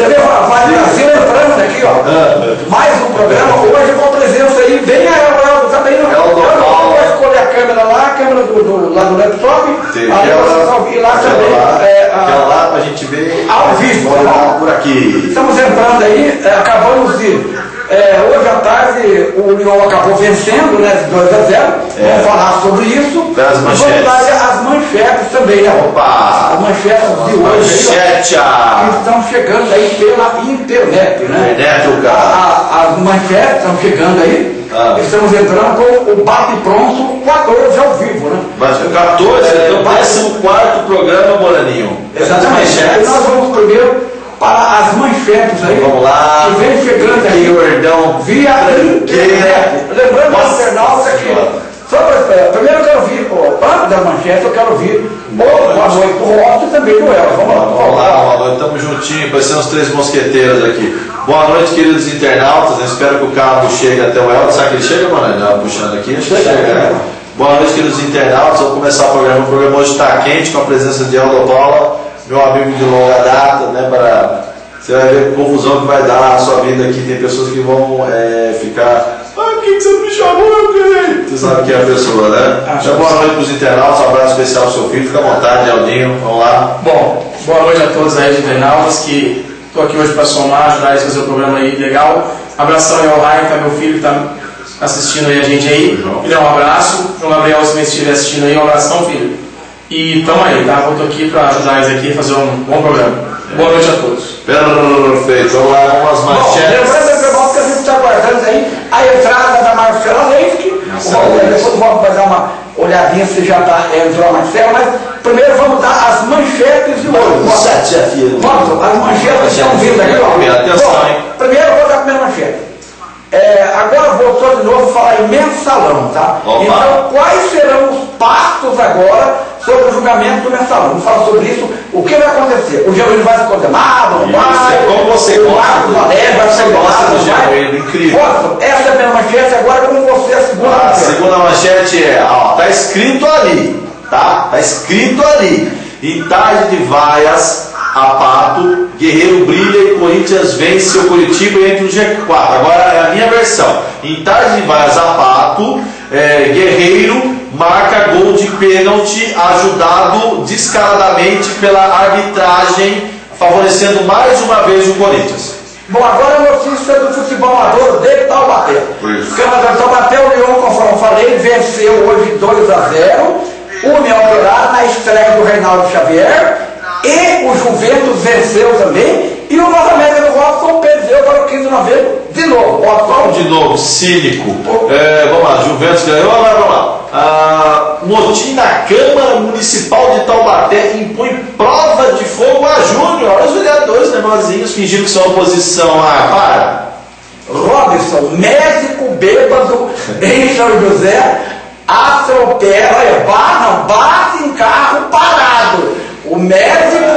Você vê a Vale Brasil entrando aqui, ó. Ah. Mais um programa hoje com a presença aí. Vem a Eldo também. Não, Eldo eu não Paulo. vou escolher a câmera lá, a câmera do, do, lá do laptop. Aí aquela- vocês vão vir lá também. Lá, é, a- lá pra gente ver Ao vivo, tá? por aqui. Estamos entrando aí, é, acabamos de. é, hoje à tarde o Lyon acabou vencendo, né? De 2 a 0. É. Vamos falar sobre isso. Das manchetes. Vamos dar as manchetes também, né? Opa! As manchetes de hoje. aí, Manchete! ó, que estão chegando aí pela internet, né? Internet, cara. A- as manchetes estão chegando aí. Ah. Estamos entrando com o Bate Pronto 14 ao vivo, né? Mas 14, É, é, o vai- 14 programa, Moraninho. Exatamente. Aí Manchetes. nós vamos primeiro para as manchetes aí. Vamos lá. Que vem chegando aí. Que Gordão. Via internet. Lembrando internautas que. Só pra, é, primeiro eu quero ouvir, ó, antes da manchete, eu quero ouvir o boa noite do Roto e também do El. Vamos lá. Vamos lá, boa noite, estamos juntinhos, parecendo os três mosqueteiros aqui. Boa noite, queridos internautas. Eu espero que o carro chegue até o Elton. Sabe que ele chega, mano? Não, puxando aqui, acho que Chega, né? Boa noite, queridos internautas. Vamos começar o programa. O programa hoje está quente com a presença de Aldo Paula, meu amigo de longa data, né? Para você vai ver a confusão que vai dar na sua vida aqui. Tem pessoas que vão é, ficar. Que você não me chamou, ganhei? Você sabe quem é a pessoa, né? Ah, Então, boa noite para os internautas. Um abraço especial ao seu filho. Fica à vontade, Aldinho. Vamos lá. Bom, boa noite a todos aí de internautas que estou aqui hoje para somar, ajudar eles a fazer o programa aí legal. Abração aí ao Ryan, é meu filho que está assistindo aí a gente aí. Filho, um abraço. João Gabriel, se estiver assistindo aí, um abração, filho. E tamo aí, tá? Tô aqui para ajudar eles aqui a fazer um bom programa. Boa noite a todos. Perfeito. Vamos lá, vamos às Bom, manchetes. Que a aí a entrada da Marcela Vamos- Leite. Depois vamos dar uma olhadinha se já tá, entrou a Marcela, mas primeiro vamos dar as manchetes de hoje. A fio. Vamos, as manchetes estão vindo aqui, ó. Atenção, Bom? Primeiro vou dar a primeira manchete. É, agora voltou de novo falar em mensalão, tá? Opa. Então, quais serão os passos agora sobre o julgamento do mensalão? Vamos falar sobre isso. O que vai acontecer? O Genuíno vai ser condenado? Não vai? é como você o Marcos Valério vai ser condenado? do não vai? Genuíno, incrível. Essa é a primeira manchete, agora com você a segunda A manchete. segunda manchete é, ó, tá escrito ali, tá? Tá escrito ali. Em tarde de vaias, a Pato, Guerreiro brilha e Corinthians vence o Curitiba e entra no G4. Agora é a minha versão. Em tarde de vaias, a Pato, é, Guerreiro marca gol de pênalti, ajudado descaradamente pela arbitragem, favorecendo mais uma vez o Corinthians. Bom, agora a notícia do futebol amador de Taubaté. Isso. Câmara de Taubaté, o Leão, conforme eu falei, venceu hoje 2 a 0 o União Operário na estreia do Reinaldo Xavier e o Juventus venceu também e o Nova América do Watson perdeu para o 15 de novembro de novo. Watson, de novo, cínico. É, vamos lá, Juventus ganhou, agora vamos lá. Ah, motim na Câmara Municipal de Taubaté impõe prova de fogo a Júnior. Olha os vereadores nervosinhos fingindo que são oposição. Ah, para. Robson, médico bêbado em São José, atropela, olha, ba- não, bate em carro parado. O médico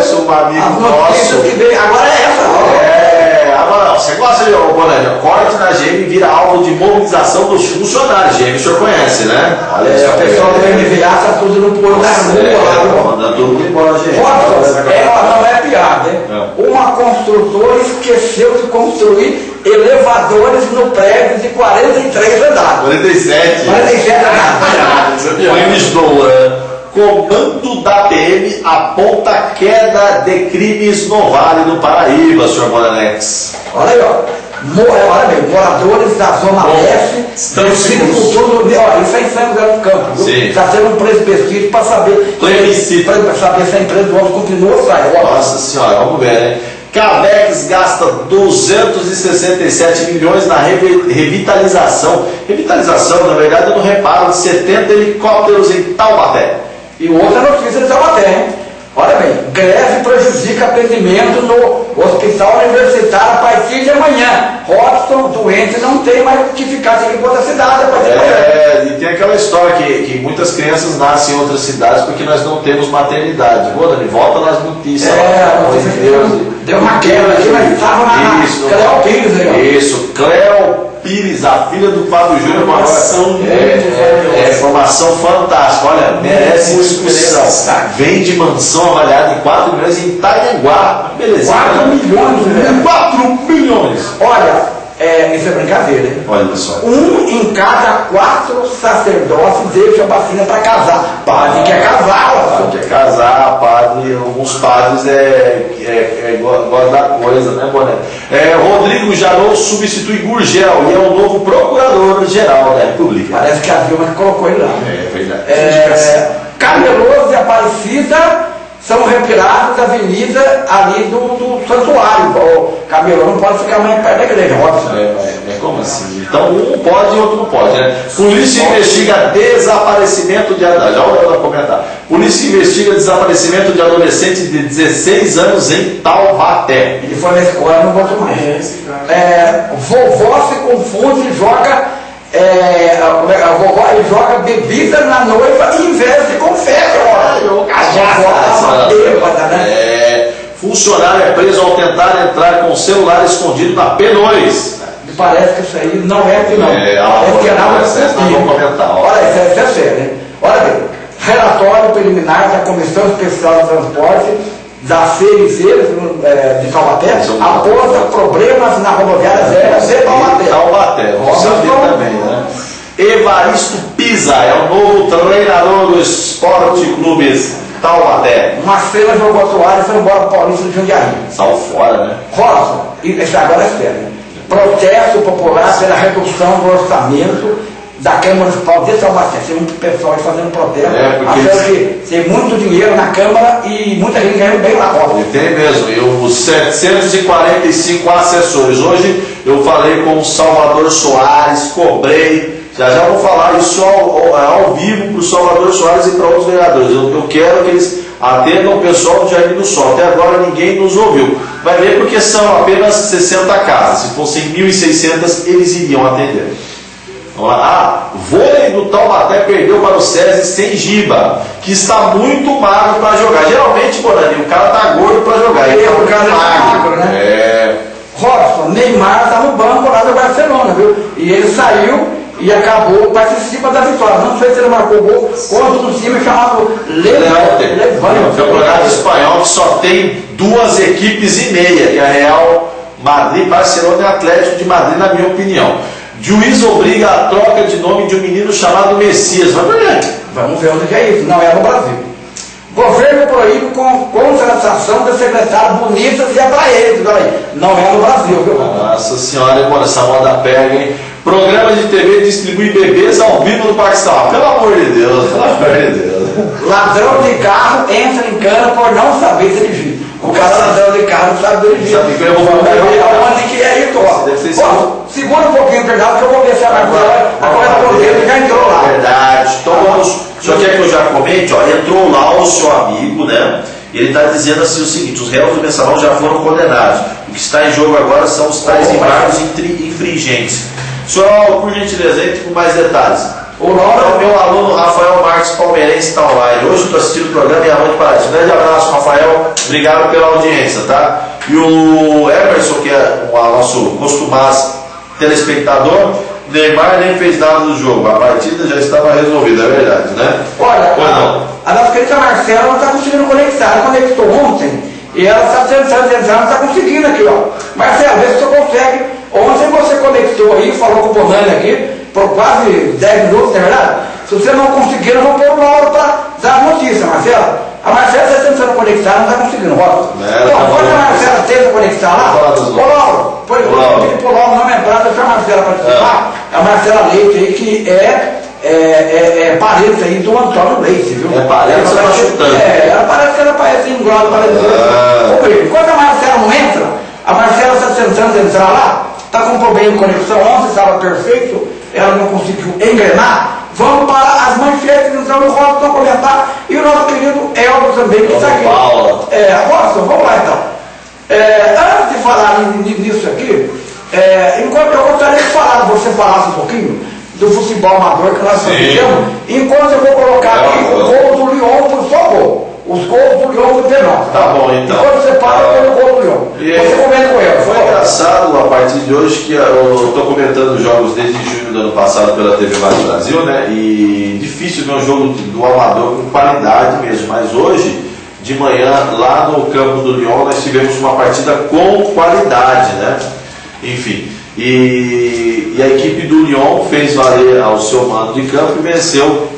Conheço um amigo notícias nosso. que vem, agora é essa. É, agora você gosta de ô, Bonani, corte na GM vira alvo de mobilização dos funcionários. GM o senhor conhece, né? Olha É, o pessoal do MVA está tudo no pôr da rua lá. É, mandando todo mundo embora, GM. Robson, ela não é piada, hein? É. Uma construtora esqueceu de construir elevadores no prédio de 43 andares. 47. 47 andares. Willis Doan. Comando da PM aponta queda de crimes no Vale do Paraíba, senhor Moranex. Olha aí, ó. Mo- é, Olha bem, moradores da Zona Bom, Leste, estamos do seguros. olha, isso em São José do Campo. Está sendo um plebiscito para saber, Plebiscito. para saber se a empresa do outro continua ou sai. Ó, Nossa senhora, vamos ver, né? Cabex gasta 267 milhões na revi- revitalização. Revitalização, na verdade, no reparo de 70 helicópteros em Taubaté. E outra notícia de Taubaté, hein? Olha bem, greve prejudica atendimento no hospital universitário a partir de amanhã. Robson, doente, não tem mais que ficar aqui em outra cidade a partir de amanhã. É, e tem aquela história que, que muitas crianças nascem em outras cidades porque nós não temos maternidade. Ô, Dani, volta nas notícias. É, pelo amor de Deus. deu uma quebra aqui, mas estava na Isso. Cléo Pires aí. Isso, Cleo Pires, a filha do Fábio Júnior. uma Formação agora- muito é, é, é, formação fantástica. Olha, merece discussão. Vem de mansão avaliada em 4 milhões em Itaguá. Beleza. 4 milhões, né? 4 milhões. Olha, é, isso é brincadeira, hein? Olha só. Um em cada quatro sacerdotes deixa a vacina para casar. Padre quer casar, ó. Padre quer casar, padre, alguns padres é, é, é, go- gostam da coisa, né, Boné? É, Rodrigo Janot substitui Gurgel e é o novo procurador-geral da República. Parece que a Dilma que colocou ele lá. É verdade. É, Cameloso e Aparecida são retirados da avenida ali do, do santuário. O camelô não pode ficar mais perto da igreja. Robson. É, é, é como assim? Então um pode e outro não pode, né? Polícia investiga desaparecimento de adolescente. Já ela comentar. Polícia investiga desaparecimento de adolescente de 16 anos em Taubaté. Ele foi na escola não voltou mais. É. É, vovó se confunde e joga. É, a, a vovó ele joga bebida na noiva em vez de confete. Ó. A vovó tava bêbada, né? É, funcionário é preso ao tentar entrar com o celular escondido na P2. Me parece que isso aí não é que não. É, que é nada é possível. não comentar, ó. Olha, isso é, isso é sério, hein? Olha bem, relatório preliminar da Comissão Especial de Transporte da CLC eh, de Taubaté aponta problemas na rodoviária zero de Taubaté. Taubaté, saber então, também, né? Evaristo Pisa é o novo treinador do Esporte Clubes Taubaté. Uma cena jogou a toalha e foi embora para o Paulista de Jundiaí. Saiu fora, né? E esse agora é sério. Protesto popular pela redução do orçamento da Câmara Municipal de Taubaté. Tem muito pessoal aí fazendo protesto, É, porque achando que tem muito dinheiro na Câmara e muita gente ganhando bem lá fora. E tem mesmo, e os 745 assessores. Hoje eu falei com o Salvador Soares, cobrei. Já já vou falar isso ao, ao- ao vivo para o Salvador Soares e para outros vereadores. Eu, eu quero que eles atendam o pessoal do Jardim do Sol. Até agora ninguém nos ouviu. Vai ver porque são apenas 60 casas. Se fossem 1.600, eles iriam atender. Ah, vôlei do Taubaté perdeu para o SESI sem giba, que está muito magro para jogar. Geralmente, Bonani, o cara tá gordo para jogar. Ele É, tá o muito cara magro, né? É. Robson, Neymar está no banco lá do Barcelona, viu? E ele saiu e acabou, participa da vitória. Não sei se ele marcou gol contra um time chamado Levante. Levante. Campeonato espanhol que só tem duas equipes e meia, que é a Real Madrid, Barcelona e Atlético de Madrid, na minha opinião. Juiz obriga a troca de nome de um menino chamado Messias. Vamos ver onde é isso. Não é no Brasil. Governo proíbe com contratação de secretários bonitas e aí. Não é no Brasil, viu? Nossa senhora, mano, essa moda pega, hein? Programa de TV distribui bebês ao vivo no Paquistão. Pelo amor de Deus, pelo amor de Deus. Ladrão de carro entra em cana por não saber dirigir. O cara ladrão de carro sabe dirigir. Sabe que eu vou falar. aonde que é isso, ó. Ó, Segura um pouquinho, perdão, que eu vou ver se a Marcela agora por dentro já entrou lá. Verdade. Então vamos. O senhor quer que eu já comente? Ó, entrou lá o seu amigo, né? Ele está dizendo assim o seguinte: os réus do mensalão já foram condenados. O que está em jogo agora são os tais embargos infringentes. Senhor, por gentileza, entre com mais detalhes. O Laura, meu aluno Rafael Marques Palmeirense está online. Hoje estou assistindo o programa e aonde parece. Um grande abraço, Rafael. Obrigado pela audiência, tá? E o Emerson, que é o nosso costumaz telespectador, Neymar nem fez nada do jogo. A partida já estava resolvida, é verdade, né? olha, Pois não. a, a nossa querida Marcela não está conseguindo conectar. Ela conectou ontem e ela está tentando, tentando, não está conseguindo aqui, ó. Marcela, vê se você consegue. Ontem você conectou aí, falou com o Bonani aqui, por quase 10 minutos, não é verdade? Se você não conseguir, eu vou pôr uma hora para dar a notícia, Marcela. A Marcela está tentando conectar, não está conseguindo, Rosa. É, Então, tá quando bom. a Marcela tenta conectar lá, ô. Lauro, Lauro. eu pedi pro Lauro me entrar para a Marcela participar. É. A Marcela Leite aí, que é, é, é, é parente aí do Antônio Leite, viu? É parente, Ela tá parece- chutando. É, ela parece que ela parece engloba, parece Pedro, Quando a Marcela não entra, a Marcela está tentando entrar lá, está com problema de conexão, ontem estava perfeito, ela não conseguiu engrenar. Vamos para as manchetes, então o Rosa para comentar, e o nosso querido Eldo também, que está aqui. Paula. É, Rosa, vamos lá então. É, antes de falar ni- ni- nisso aqui, é, enquanto eu gostaria que falar, você falasse um pouquinho do futebol amador que nós Sim. fazemos, enquanto eu vou colocar aqui É, o gol do Lyon, por favor. Os gols do Leão do Penal. Tá bom, então. Enquanto você fala, eu tenho o gol do. E aí, Você comenta com ele. Foi engraçado a partir de hoje que eu estou comentando jogos desde junho do ano passado pela TV Mais Brasil, né? E difícil ver um jogo do amador com qualidade mesmo, mas hoje, de manhã, lá no campo do Lyon, nós tivemos uma partida com qualidade, né? Enfim. E, e a equipe do Lyon fez valer ao seu mando de campo e venceu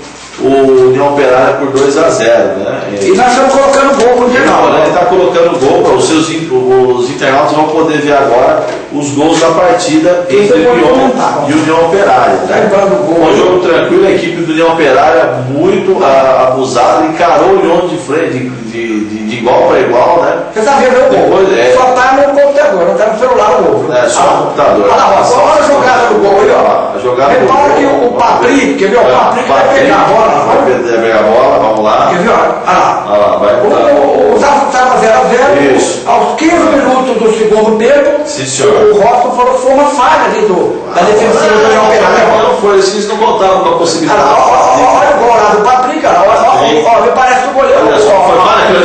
o União Operária por 2 a 0 né? E nós estamos colocando gol pro Não, final. né? Ele está colocando gol para os seus os internautas vão poder ver agora os gols da partida entre vou União e União Operária. Tá Né? o gol. Um jogo tranquilo, a equipe do União Operária muito ah, abusada, encarou o União de frente, de, de, de- igual para igual, né? Você está vendo o gol. É. Só está no computador, não está no celular o gol. É, só no computador. Olha lá, ó, olha a jogada do gol aí, ó. A jogada Repara gol. que o, o Patrick, quer ver? O Patrick vai pegar a bola. Vai Vai pe- pegar a bola, vamos lá. Quer ver? Olha lá. Olha lá, vai. O, Zafo estava 0x0. Isso. Aos 15 minutos do segundo tempo, Sim, senhor. o Roston falou que foi uma falha ali do, da defensiva do Operária. Mas não foi, eles não contavam com a Olha possibilidade. olha o gol lá do Patrick, olha lá, ó, ó, me parece que o goleiro. Olha só, ó, foi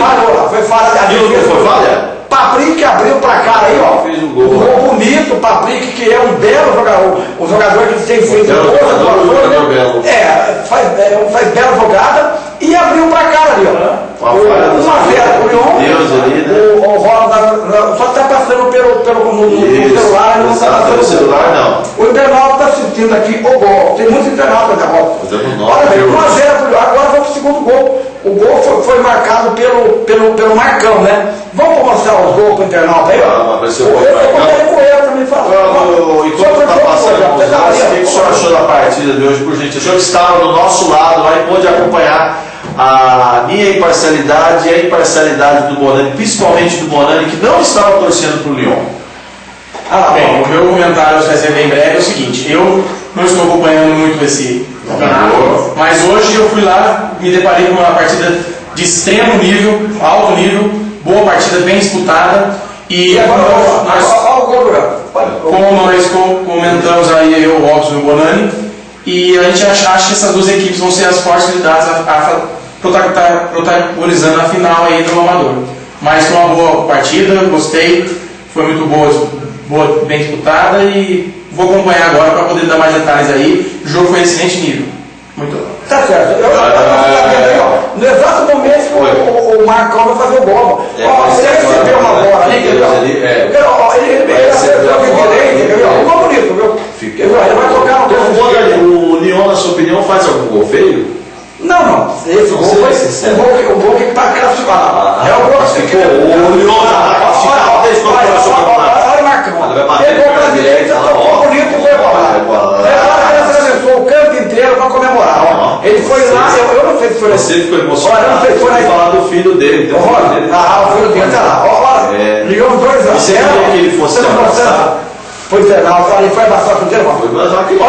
falha foi falha Viu que defesa. foi falha? Patrick abriu pra cá aí, ó. Fez um gol. Um gol bonito, Patrick, que é um belo jogador, um jogador que tem feito Belo jogador, jogador né? belo. É, faz, é, faz bela jogada e abriu pra cá ali, ó. Uma falha do 1 a 0 o Lyon. Deus ali, né? O, o Roda só tá passando pelo, pelo no, no- celular, não tá passando no celular não. O internauta está assistindo aqui o gol. Tem muitos internautas da nove, Olha bem, viu? 1 a 0 pro Lyon. Agora pro segundo gol. O gol foi, foi marcado pelo, pelo, pelo Marcão, né? Vamos mostrar os gols pro internauta aí, ó. Vamos, apareceu o Eu gol do Marcão. comentei com ele também. Vamos, Enquanto está passando os o que o senhor achou da partida de hoje, por gentileza? O senhor que estava do nosso lado lá e pôde acompanhar a minha imparcialidade e a imparcialidade do Bonani, principalmente do Bonani, que não estava torcendo para o Lyon. Ah, Bem, o meu comentário vai ser bem breve é o seguinte, eu não estou acompanhando muito esse mas hoje eu fui lá, me deparei com uma partida de extremo nível, alto nível, boa partida, bem disputada, e agora, nós, como nós co- comentamos aí, eu, o Robson e o Bonani, e a gente acha, acha que essas duas equipes vão ser as fortes candidatas a, a prota- protagonizando a final aí do Amador. Mas foi uma boa partida, gostei, foi muito boa, boa, bem disputada e vou acompanhar agora para poder dar mais detalhes aí. O jogo foi excelente nível. Muito bom. Tá certo. Eu, eu, eu, eu, eu, eu, no exato momento que o, o, o Marcão vai fazer o gol. É, Ó, ele recebeu uma bola ali? Ele- é. Ó, Ele acertou a bola. direita, ó? Um gol bonito, viu? Fica-? Ele vai tocar no Então, gol. O Lyon, na sua opinião, faz algum gol feio? Não, não. Esse Não gol foi se sério. o gol que- o gol que está classificado. É o gol que Ficou. O Lyon já está classificado desde o olha, campeonato. olha, olha o Marcão. Pegou pela pra direita, ó. Foi atravessou o campo inteiro para comemorar. ó. Ele foi lá, eu, eu não sei se foi Você ficou Olha, não emocionado sei se foi de na falar do filho dele. Então, o filho Olha, dele- ah, o filho dele tá lá. Olha, É. ligou os dois anos. Você queria que ele fosse não abraçado? Foi olha, ele foi abraçar o inteiro. Foi. Olha, olha aqui,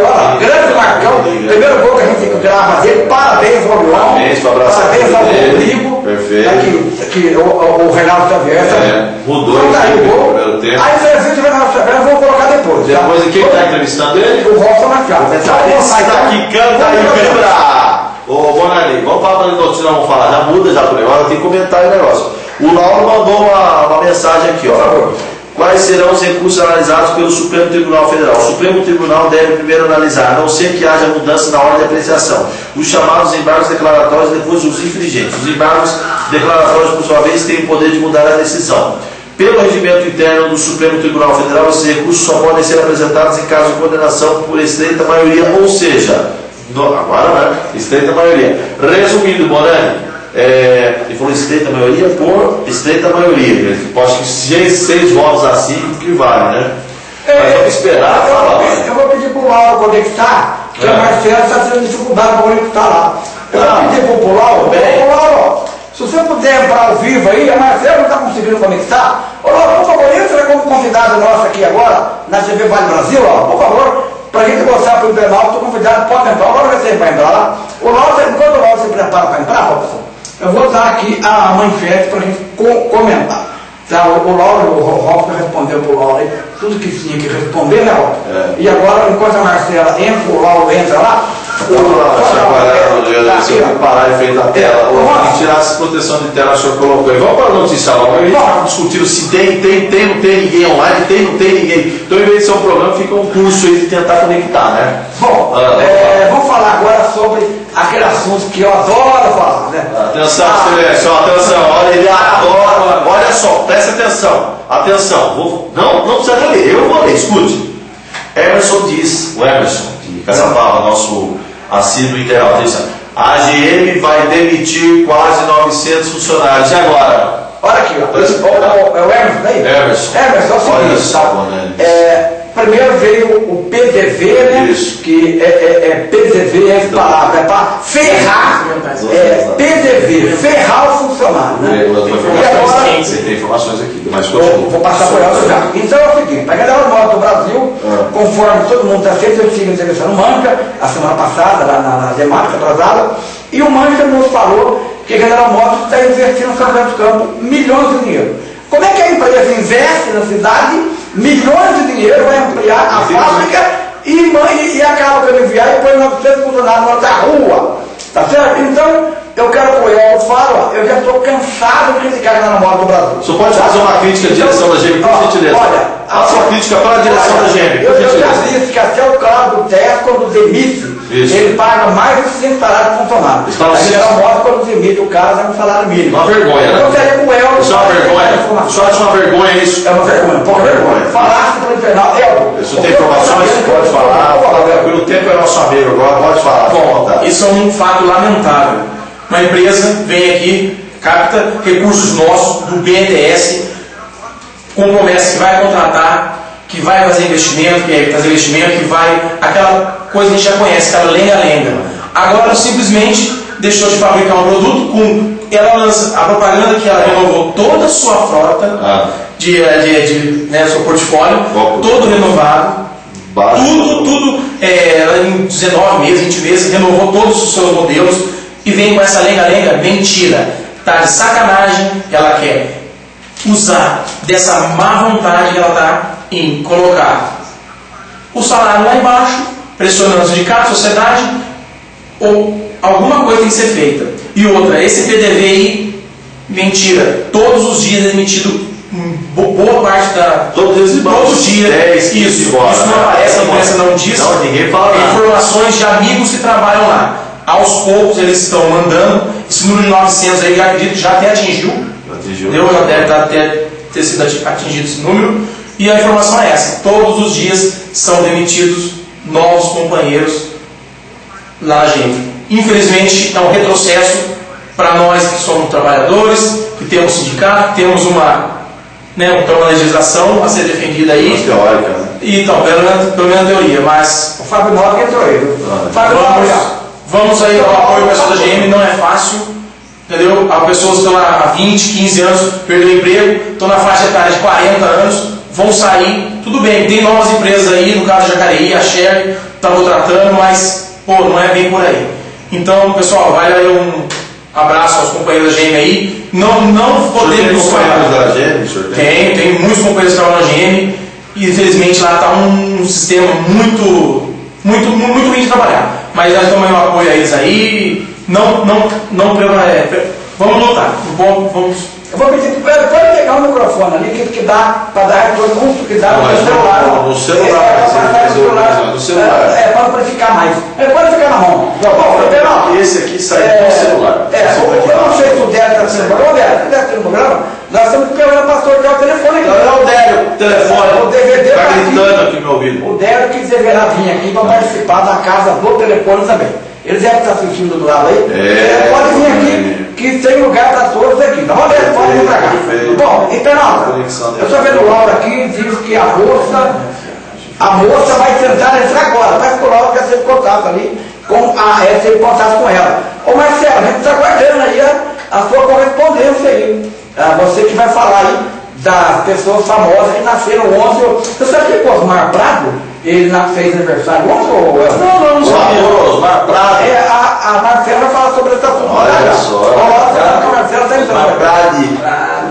olha, grande Marcão, primeiro gol que a gente grava dele, parabéns ao Leão, Parabéns, foi abraçar parabéns ao o. Rodrigo, Perfeito. aqui, aqui, o, o, o Reinaldo Xavier, É, mudou Então tá aí o gol, aí você assiste o eu vou colocar depois, tá? Depois de quem está entrevistando ele? O Rocha Machado, né? Esse daqui canta e vibra! Ô, Bonani, vamos falar para notícia, não vamos falar. Já muda já por agora, tem que comentar o negócio. O Lauro mandou uma, uma mensagem aqui, ó. Quais serão os recursos analisados pelo Supremo Tribunal Federal? O Supremo Tribunal deve primeiro analisar, a não ser que haja mudança na ordem de apreciação, os chamados embargos declaratórios e depois os infringentes. Os embargos declaratórios, por sua vez, têm o poder de mudar a decisão. Pelo regimento interno do Supremo Tribunal Federal, esses recursos só podem ser apresentados em caso de condenação por estreita maioria, ou seja, no- agora, né? Estreita maioria. Resumindo, Morani, é, ele falou estreita maioria por estreita maioria. Ele pode que seis, seis votos assim que vale, né? Mas vamos esperar eu, falar. eu vou pedir pro Lauro conectar, que É. a Marcela está tendo dificuldade para conectar lá. Eu Ah. vou pedir pro Lauro, Bem. ô Lauro, se você puder entrar ao vivo aí, a Marcela não está conseguindo conectar. Ô por favor, entra como convidado nosso aqui agora, na TV Vale Brasil, ó, por favor, para a gente mostrar para o internauta, o convidado pode entrar. O Lauro vai entrar lá. O Lauro, enquanto o Lauro se prepara para entrar, Robson, eu vou dar aqui a manchete para a gente co- comentar. Tá, o, o Lauro, o Ro- Robson respondeu pro Lauro aí, tudo que tinha que responder, né, Robson? É. E agora, enquanto a Marcela entra, o Lauro entra lá, Agora, se eu vou parar em frente à tela, ou que tirasse proteção de tela, o senhor colocou. E vamos para a notícia logo. A gente está discutindo se tem, tem, tem, não tem ninguém online, tem, não tem ninguém. Então, em vez de ser um problema, fica um curso aí de tentar conectar, né? Bom, Ah, é, vamos falar agora sobre aquele assunto que eu adoro falar, né? Atenção, Ah, atenção, olha, ele adora. Olha só, presta atenção, atenção, vou, não, não precisa ler, eu vou ler, escute. Emerson diz, o Emerson, de Caçapava, nosso assíduo diz assim, a GM vai demitir quase 900 funcionários. E agora? Olha aqui, ó. Esse- ó, ó, É o Emerson daí? Emerson. Emerson, é o Olha seguinte, só, tá? né? É, primeiro veio o PDV, né? Isso. Que é, é, é PDV, é palavra, é para ferrar. É, PDV, ferrar o funcionário, né? Eu tenho E agora, você tem informações aqui, mas Vou, vou passar por ela já. Então é o seguinte, a General Motors do Brasil, Ah. conforme todo mundo está feito, eu tive entrevistando o Manca a semana passada, lá na, na temática atrasada, e o Manca nos falou que a General Motors está investindo em São José dos Campos milhões de dinheiro. Como é que a empresa investe na cidade milhões de dinheiro, vai ampliar a fábrica e, e, e acaba que ele enviar e põe 900 funcionários na outra rua? Tá certo? Então, eu quero apoiar o Fala, eu já estou cansado de criticar a Motors do Brasil. Só pode fazer uma crítica à direção da GM, por Ó, gentileza. Olha, Faça uma crítica para a direção olha, da GM, Eu, eu já disse que até o cara do TES, quando demite, Isso. ele paga mais de 5 salários de funcionário. Está a no General cinco. Motors, quando demite o cara, dá um salário mínimo. Uma vergonha, né? Eu queria com o Elton. Isso é uma vergonha. Só acha uma vergonha isso. É uma vergonha, pô, vergonha. Falasse para o infernal, Elton. Se tem informações, pode falar. O tempo é nosso amigo agora, pode falar. Bom, isso é um fato lamentável. Uma empresa vem aqui, capta recursos nossos do BNDES, com promessa que vai contratar, que vai fazer investimento, que vai fazer investimento, que vai. aquela coisa que a gente já conhece, aquela lenga-lenga. Agora simplesmente deixou de fabricar um produto com. Ela lança a propaganda que ela renovou toda a sua frota Ah. de, de, de né, seu portfólio, todo renovado. Tudo, tudo, é, ela em 19 meses, 20 meses, renovou todos os seus modelos e vem com essa lenga-lenga, mentira. Tá de sacanagem, ela quer usar dessa má vontade que ela tá em colocar o salário lá embaixo, pressionando o sindicato, a sociedade, ou alguma coisa tem que ser feita. E outra, esse PDV aí, mentira, todos os dias é emitido bo- boa parte da. Todos vão. Todos os dias. 10, 15 isso, embora, isso não né? aparece, a imprensa não diz. Não, ninguém fala informações de amigos que trabalham lá. Aos poucos eles estão mandando. Esse número de 900 aí, já acredito que já até atingiu. Atingiu. Entendeu? Já deve tá- ter, sido ati- atingido esse número. E a informação é essa: todos os dias são demitidos novos companheiros lá na gente. Infelizmente, é um retrocesso para nós que somos trabalhadores, que temos sindicato, que temos uma, né, uma legislação a ser defendida Mas aí. teórica, né? E, Então, pelo menos, pelo menos teoria, mas O Fábio Nobre entrou aí. Ah, Fábio vamos, vamos aí ao apoio pessoal da GM, não é fácil, entendeu? As pessoas que estão lá há 20, 15 anos, perdeu o emprego, estão na faixa etária de 40 anos, vão sair, tudo bem, tem novas empresas aí, no caso Jacareí, a Shell, está contratando, mas, pô, não é bem por aí. Então, pessoal, vai aí um abraço aos companheiros da GM aí, não, não senhor tem podemos companheiros da GM, tem? Tem, tem muitos companheiros que trabalham na GM e infelizmente lá está um sistema muito, muito, mu- muito ruim de trabalhar. Mas nós estamos apoio a eles aí, não, não, não prevalece. Vamos lutar, vamos Eu vou pedir, pode pode pegar o microfone ali, que, que dá para dar retorno que dá Não, no mas celular. no- no celular, É, no o- celular. no celular. É, é para amplificar mais. É, pode ficar na mão. Bom, Fernão, Esse aqui sai é, do celular. É, eu, eu não não. sei se o Délio está sendo programa. Délio, você deve ter no programa. Nós estamos esperando para sortear o telefone aqui. Não, é o Délio, telefone. O DVD Tá tá gritando aqui no meu ouvido. O Délio que deverá vir aqui para participar da casa do telefone também. Ele deve estar assistindo do lado aí. É. Ele pode vir aqui, que tem lugar para todos aqui. Então, olha, ele pode vir para cá. Bom, Conexão dele. eu estou vendo o Laura aqui, diz que a moça, a moça vai tentar entrar agora. Que o Laura quer ser contato ali, com a, é, ser contato com ela. Ô Marcelo, a gente está aguardando aí a, a sua correspondência aí. Ah, você que vai falar aí das pessoas famosas que nasceram ontem. Você sabe que o Osmar Prado, ele na- fez aniversário ontem ou é? Não, não, não sabia. Osmar, Prado. É, a, a Marcela vai falar sobre esse assunto. Olha Olha só. Olha, a Marcela está entrando. Osmar Brade.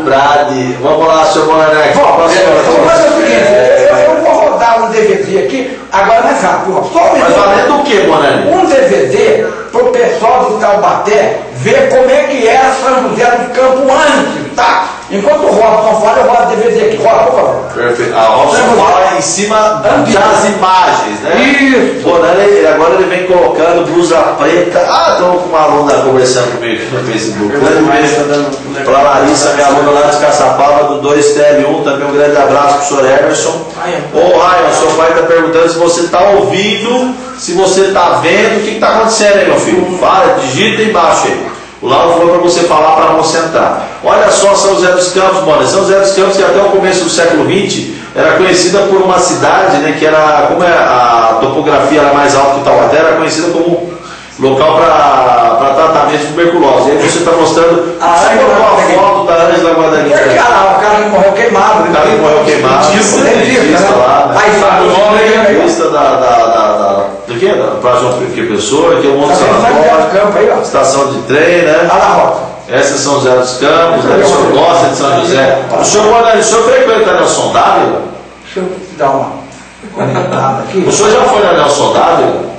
Brade. Vamos lá, seu Bonanex. Bom, eu vou fazer o seguinte, eu, eu vou rodar um DVD aqui, agora mais rápido. Só um Mas valendo o que, Bonelli? Um DVD para o pessoal de Taubaté ver como é que era São José do Campo antes, tá? Enquanto o Robson fala, eu rodo o DVD aqui. Roda, por favor. Perfeito. A lá. fala em cima das imagens, né? Isso. Ele- agora ele vem colocando blusa preta. Ah, estou com uma aluna conversando comigo no Facebook. Grande beijo para Larissa, minha aluna lá de Caçapava, do 2TL1. Também um grande abraço para o senhor Emerson. Ô, Ryan, o seu pai está perguntando se você está ouvindo, se você está vendo. O que está acontecendo aí, meu filho? Fala, digita embaixo aí. O Lauro falou para você falar para a moça entrar. Olha só São José dos Campos, mano. São José dos Campos, que até o começo do século XX era conhecida por uma cidade, né, que era, como é, a topografia era mais alta que Taubaté, era conhecida como local para tratamento de tuberculose. E aí você está mostrando, Ah, você é, colocou a é, foto da Ângela Guadagnini. Porque ah, o cara que morreu queimado. O cara que morreu queimado, Dentista, o dentista, dentista né? lá, né? Aí aí, ó. Lista da, da, da, da, do que? Da Praça João P. Pessoa, que é um Tá? Sai do sanatório, estação de trem, né? Robson. Essa é São José dos Campos, né? o senhor gosta de São José. O senhor, o senhor frequenta Nelson Dávila? Deixa eu dar uma comentada aqui. O senhor já foi na Nelson Dávila?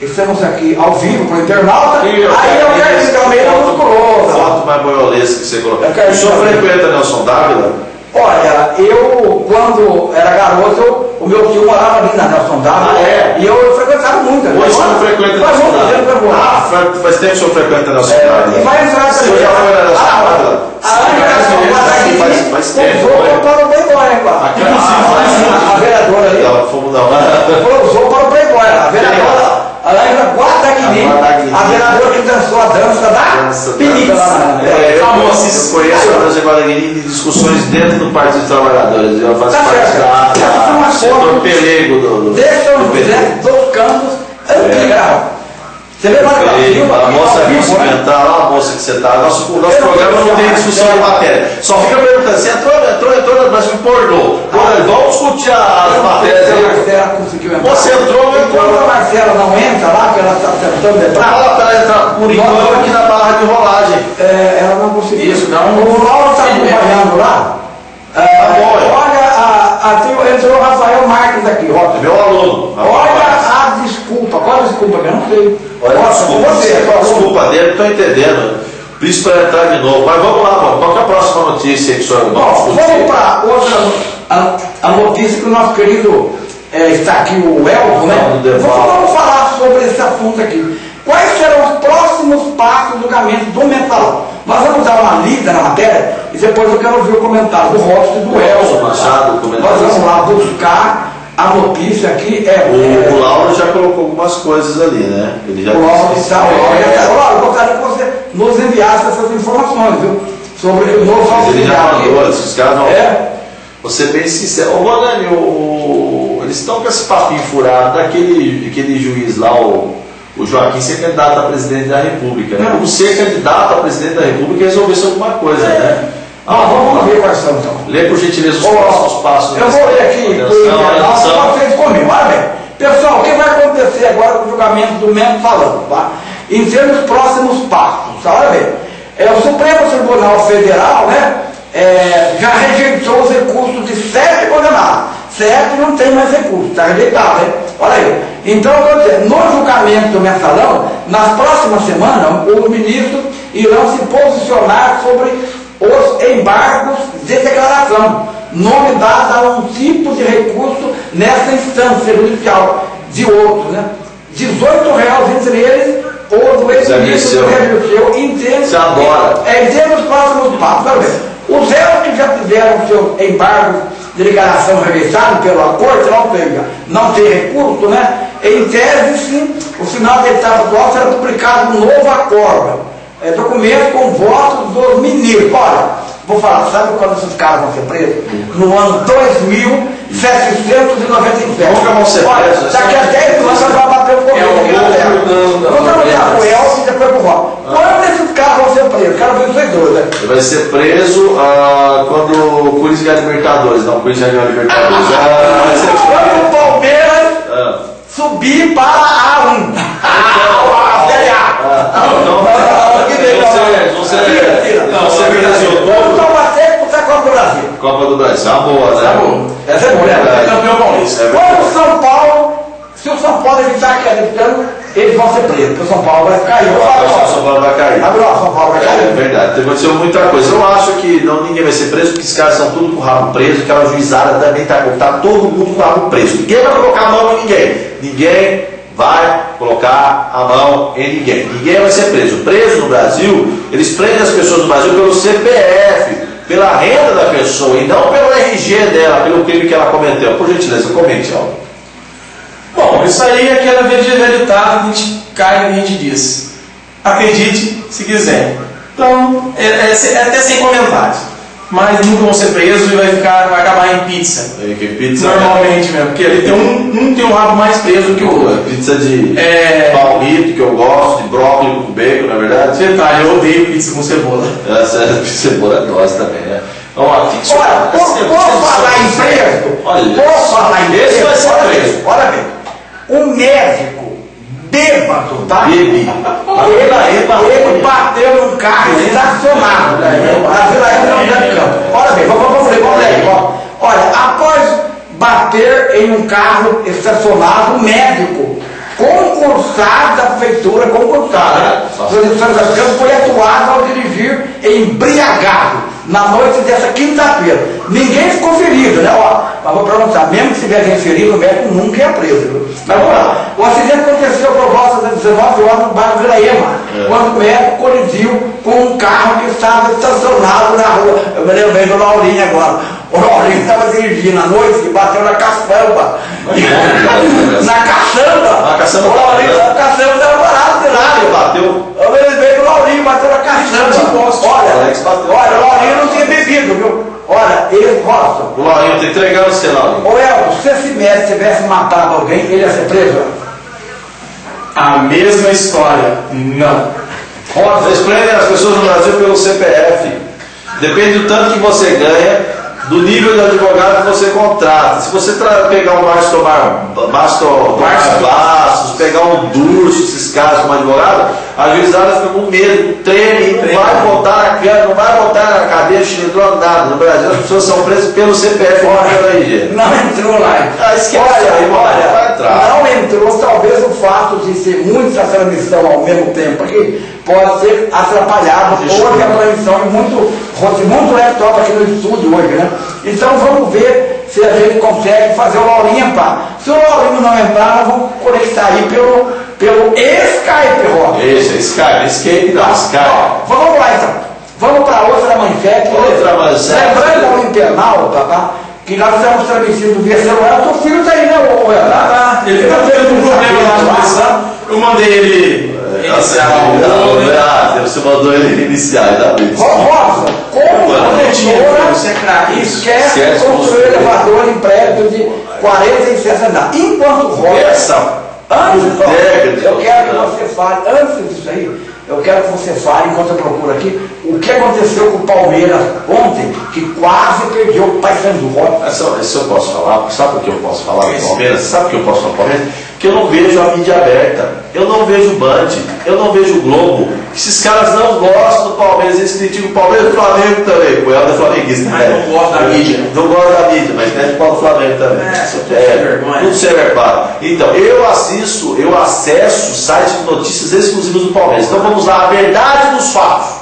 Estamos aqui ao vivo para o internauta. Eu Aí eu quero meio foto- musculoso. Foto mais boiolesca que você colocou. Eu O senhor frequenta Nelson Dávila? Olha, eu, quando era garoto, o meu tio morava ali na Nelson Dávila. Ah, é? E eu frequentava muito. Hoje o senhor não frequenta Nelson muito tempo que eu vou Dávila? Ah, faz faz tempo que o senhor frequenta Nelson Dávila. E vai entrar O senhor já foi na Nelson Ah, Dávila? Faz- faz tempo, Pousou né? para o pá? Ah, A vereadora ali. Fomos não. Para o. A vereadora, a Ângela Guadagnini, Guadagnini. a vereadora que dançou a dança da Dança, na É, eu, eu conheço a Ângela Guadagnini de discussões dentro do Partido dos Trabalhadores. Ela faz Tá parte da, da setor foto pelego do, do, do eu dizer dos campos antiga. Você vê Perfeito. A moça vice-mental, lá, a moça que você está. Nosso, o nosso Eu não programa não tem discussão de matéria. Só fica perguntando, você entrou, entrou, entrou, mas me pornô. Olha, vamos discutir as matérias aí. Você entrou, E entrou. quando a Marcela não entra lá, que ela está tentando entrar, para ela entrar por enquanto aqui na barra de rolagem. é, ela não conseguiu. Isso, um- O Lauro está é. acompanhando lá. É, bom, é. Olha, a, a, tem- entrou o Rafael Marques aqui, ó. É meu aluno. Olha a desculpa. Qual a desculpa? que Eu não sei. Olha, Ó, desculpa, você, a desculpa dele, estou entendendo. Isso para entrar de novo. Mas vamos lá, mano. Qual é a próxima notícia que o senhor Bom, vamos vamos para outra a, a notícia que o nosso querido é, está aqui, o Elton, né? Vamos falar sobre esse assunto aqui. Quais serão os próximos passos do julgamento do mensalão? Nós vamos dar uma lida na matéria e depois eu quero ouvir o comentário do Robson e do Elton. Machado, Nós vamos lá buscar a notícia aqui. É, O, o é, Lauro já colocou algumas coisas ali, né? Ele já o Lauro disse. está. o Lauro eu gostaria que você nos enviasse essas informações, viu? Sobre o novo Mas ele já mandou, os caras não. É. Você bem sincero. Ô, Bonani, o, o- eles estão com esse papinho furado daquele aquele juiz lá, o, o Joaquim, ser candidato a presidente da República. Né? Como ser candidato a presidente da República resolvesse alguma coisa, né? Ah, vamos ver quais são então. Lê por gentileza os próximos passos. Eu vou ler aqui atenção. vocês comigo. Olha bem. Pessoal, o que vai acontecer agora com o julgamento do Mendes falando, tá? Em termos próximos passos, tá? olha bem. É, o Supremo Tribunal Federal, né, é, já rejeitou os recursos de sete condenados. Sete não tem mais recurso, está rejeitado, hein? Olha aí. Então, eu vou dizer, no julgamento do mensalão, nas próximas semanas, os ministros irão se posicionar sobre os embargos de declaração, nome dado a um tipo de recurso nessa instância judicial, de outros, né? 18 reais entre eles, ou do ex-ministro termos, Você adora. é, em termos próximos passos, os réus que já tiveram seus embargos de declaração rejeitados pela corte, não tem, não tem recurso, né? Em tese, sim, o final da etapa atual será publicado um novo acordo, é, documento com votos dos ministros. Olha, vou falar, sabe quando esses caras vão ser presos? No ano 2797. Nunca vão ser Olha, presos, Daqui a 10 anos nós vamos bater o É o Covid aqui na terra. Vamos trabalhar doença. com o Elcio e depois com o Rob. Quando esses caras vão ser presos? Quero ver vocês dois, né? Ele vai ser preso ah, quando o Corinthians ganhar Libertadores. Não, o Corinthians ganhar Libertadores. Ah, vai ser- Quando o Palmeiras Ah. subir para a A1. A Série A. Então, Ah, que legal. você, você, Tira, tira. você me resultou. Vamos tomar tempo para a Copa do Brasil. Do é uma boa, né? Tá bom. Essa é boa, É né? campeão paulista. É Quando o São o São Paulo ele está acreditando, eles vão ser presos, porque o São Paulo vai cair. Eu acho que o São Paulo vai cair. Abre lá, São Paulo vai É cair. verdade, aconteceu muita coisa. Eu acho que não, ninguém vai ser preso, porque esses caras são tudo com o rabo preso, aquela juizada também está tá todo mundo com o rabo preso. Ninguém vai colocar a mão em ninguém. Ninguém vai colocar a mão em ninguém. Ninguém vai ser preso. Preso no Brasil, eles prendem as pessoas no Brasil pelo CPF, pela renda da pessoa, e não pelo RG dela, pelo crime que ela cometeu. Por gentileza, comente algo. Bom, isso aí é aquela vez de que a gente cai e a gente diz. Acredite se quiser. Então, é, é- é até sem comentários. Mas nunca vão ser presos e vai, ficar, vai acabar em pizza. Aí, que pizza Normalmente mesmo, porque ele tem um, um tem um rabo mais preso que o outro. Pizza de É. palmito, que eu gosto, de brócolis com bacon, na verdade. Detalhe, eu odeio pizza com cebola. Essa é cebola nossa também, né? Vamos lá, fixe. Olha, posso, posso falar em preso? Olha, Posso falar em esse preso? vai ser Olha preso. olha bem. O médico bêbado, tá? Bebe. Ele, ele bateu num carro estacionado. Na Vila Eva não deve campo. Olha bem, vamos, vamos vamos ler. ó. Olha, após bater em um carro estacionado, o médico concursado da prefeitura, concursado, né? Professor das Campos foi atuado ao dirigir embriagado na noite dessa quinta-feira. Ninguém ficou ferido, né? Ó, mas vou perguntar, mesmo que tiver ferido, o médico nunca é preso. viu? Mas vamos lá. O acidente aconteceu por volta das 19 horas no bairro Viraema, quando o médico colidiu com um carro que estava estacionado na rua. Eu me lembrei do Laurinho agora. O Laurinho estava dirigindo à noite e bateu na caçamba. na caçamba. Na caçamba. O Laurinho na caçamba estava parado de lado. Ele bateu. Eu me lembrei do Laurinho, bateu na caçamba. Olha, Alex bateu. olha, o Laurinho não tinha bebido, viu? Olha, ele, Robson, O Laurinho tá entregando o celular. Ô Elton, se esse médico tivesse matado alguém, ele ia ser preso? A mesma história. Não. Vocês prendem as pessoas no Brasil pelo CPF. Depende do tanto que você ganha, do nível de advogado que você contrata. Se você pegar um Márcio Márcio. Bastos, pegar um Durso, esses caras como advogado, a juizada fica com medo, treme, não vai botar na cana, não vai botar na cadeia chinelão, nada. No Brasil as pessoas são presas pelo CPF ou pelo RG. Não entrou lá. Ah, esquece olha, aí, olha, vai entrar. não entrou, talvez o fato de ser muita transmissão ao mesmo tempo aqui pode ter atrapalhado Deixa hoje eu a transmissão e muito, muito laptop aqui no estúdio hoje, né? Então vamos ver se a gente consegue fazer o Laurinho entrar. Se o Laurinho não entrar, nós vamos conectar aí pelo, pelo Skype, Rob. Esse, Skype, escape não, Skype. Ó, vamos lá então. Vamos para outra manchete. Outra manchete. Lembrando ao internauta, tá? Que nós estamos transmitindo via celular. Teu filho tá aí, né, ô Renato? Ah, ele está tendo um problema lá na transmissão. Eu mandei ele iniciar o Ah, você mandou ele iniciar, ainda bem. Ro- Rosa, professora, Você é esquece Esquece construir construir. elevador em prédio de 46 andares. Enquanto Rosa, Essa antes, eu quero que você fale, antes disso aí, eu quero que você fale, enquanto eu procuro aqui, o que aconteceu com o Palmeiras ontem, que quase perdeu o Paysandu. Isso eu posso falar, sabe por que eu posso falar do Esse. Palmeiras? Sabe por que eu posso falar do Palmeiras? Porque eu não vejo a mídia aberta, eu não vejo o Band, eu não vejo o Globo. Esses caras não gostam do Palmeiras, eles criticam o Palmeiras e o Flamengo também. O Helder é flamenguista, Mas né? não gosta da mídia. Não gosta da mídia, mas deve falar do Flamengo também. É, só tudo sem vergonha. Tudo sem vergonha. Então, eu assisto, eu acesso sites de notícias exclusivos do Palmeiras. Então vamos lá, a verdade dos fatos.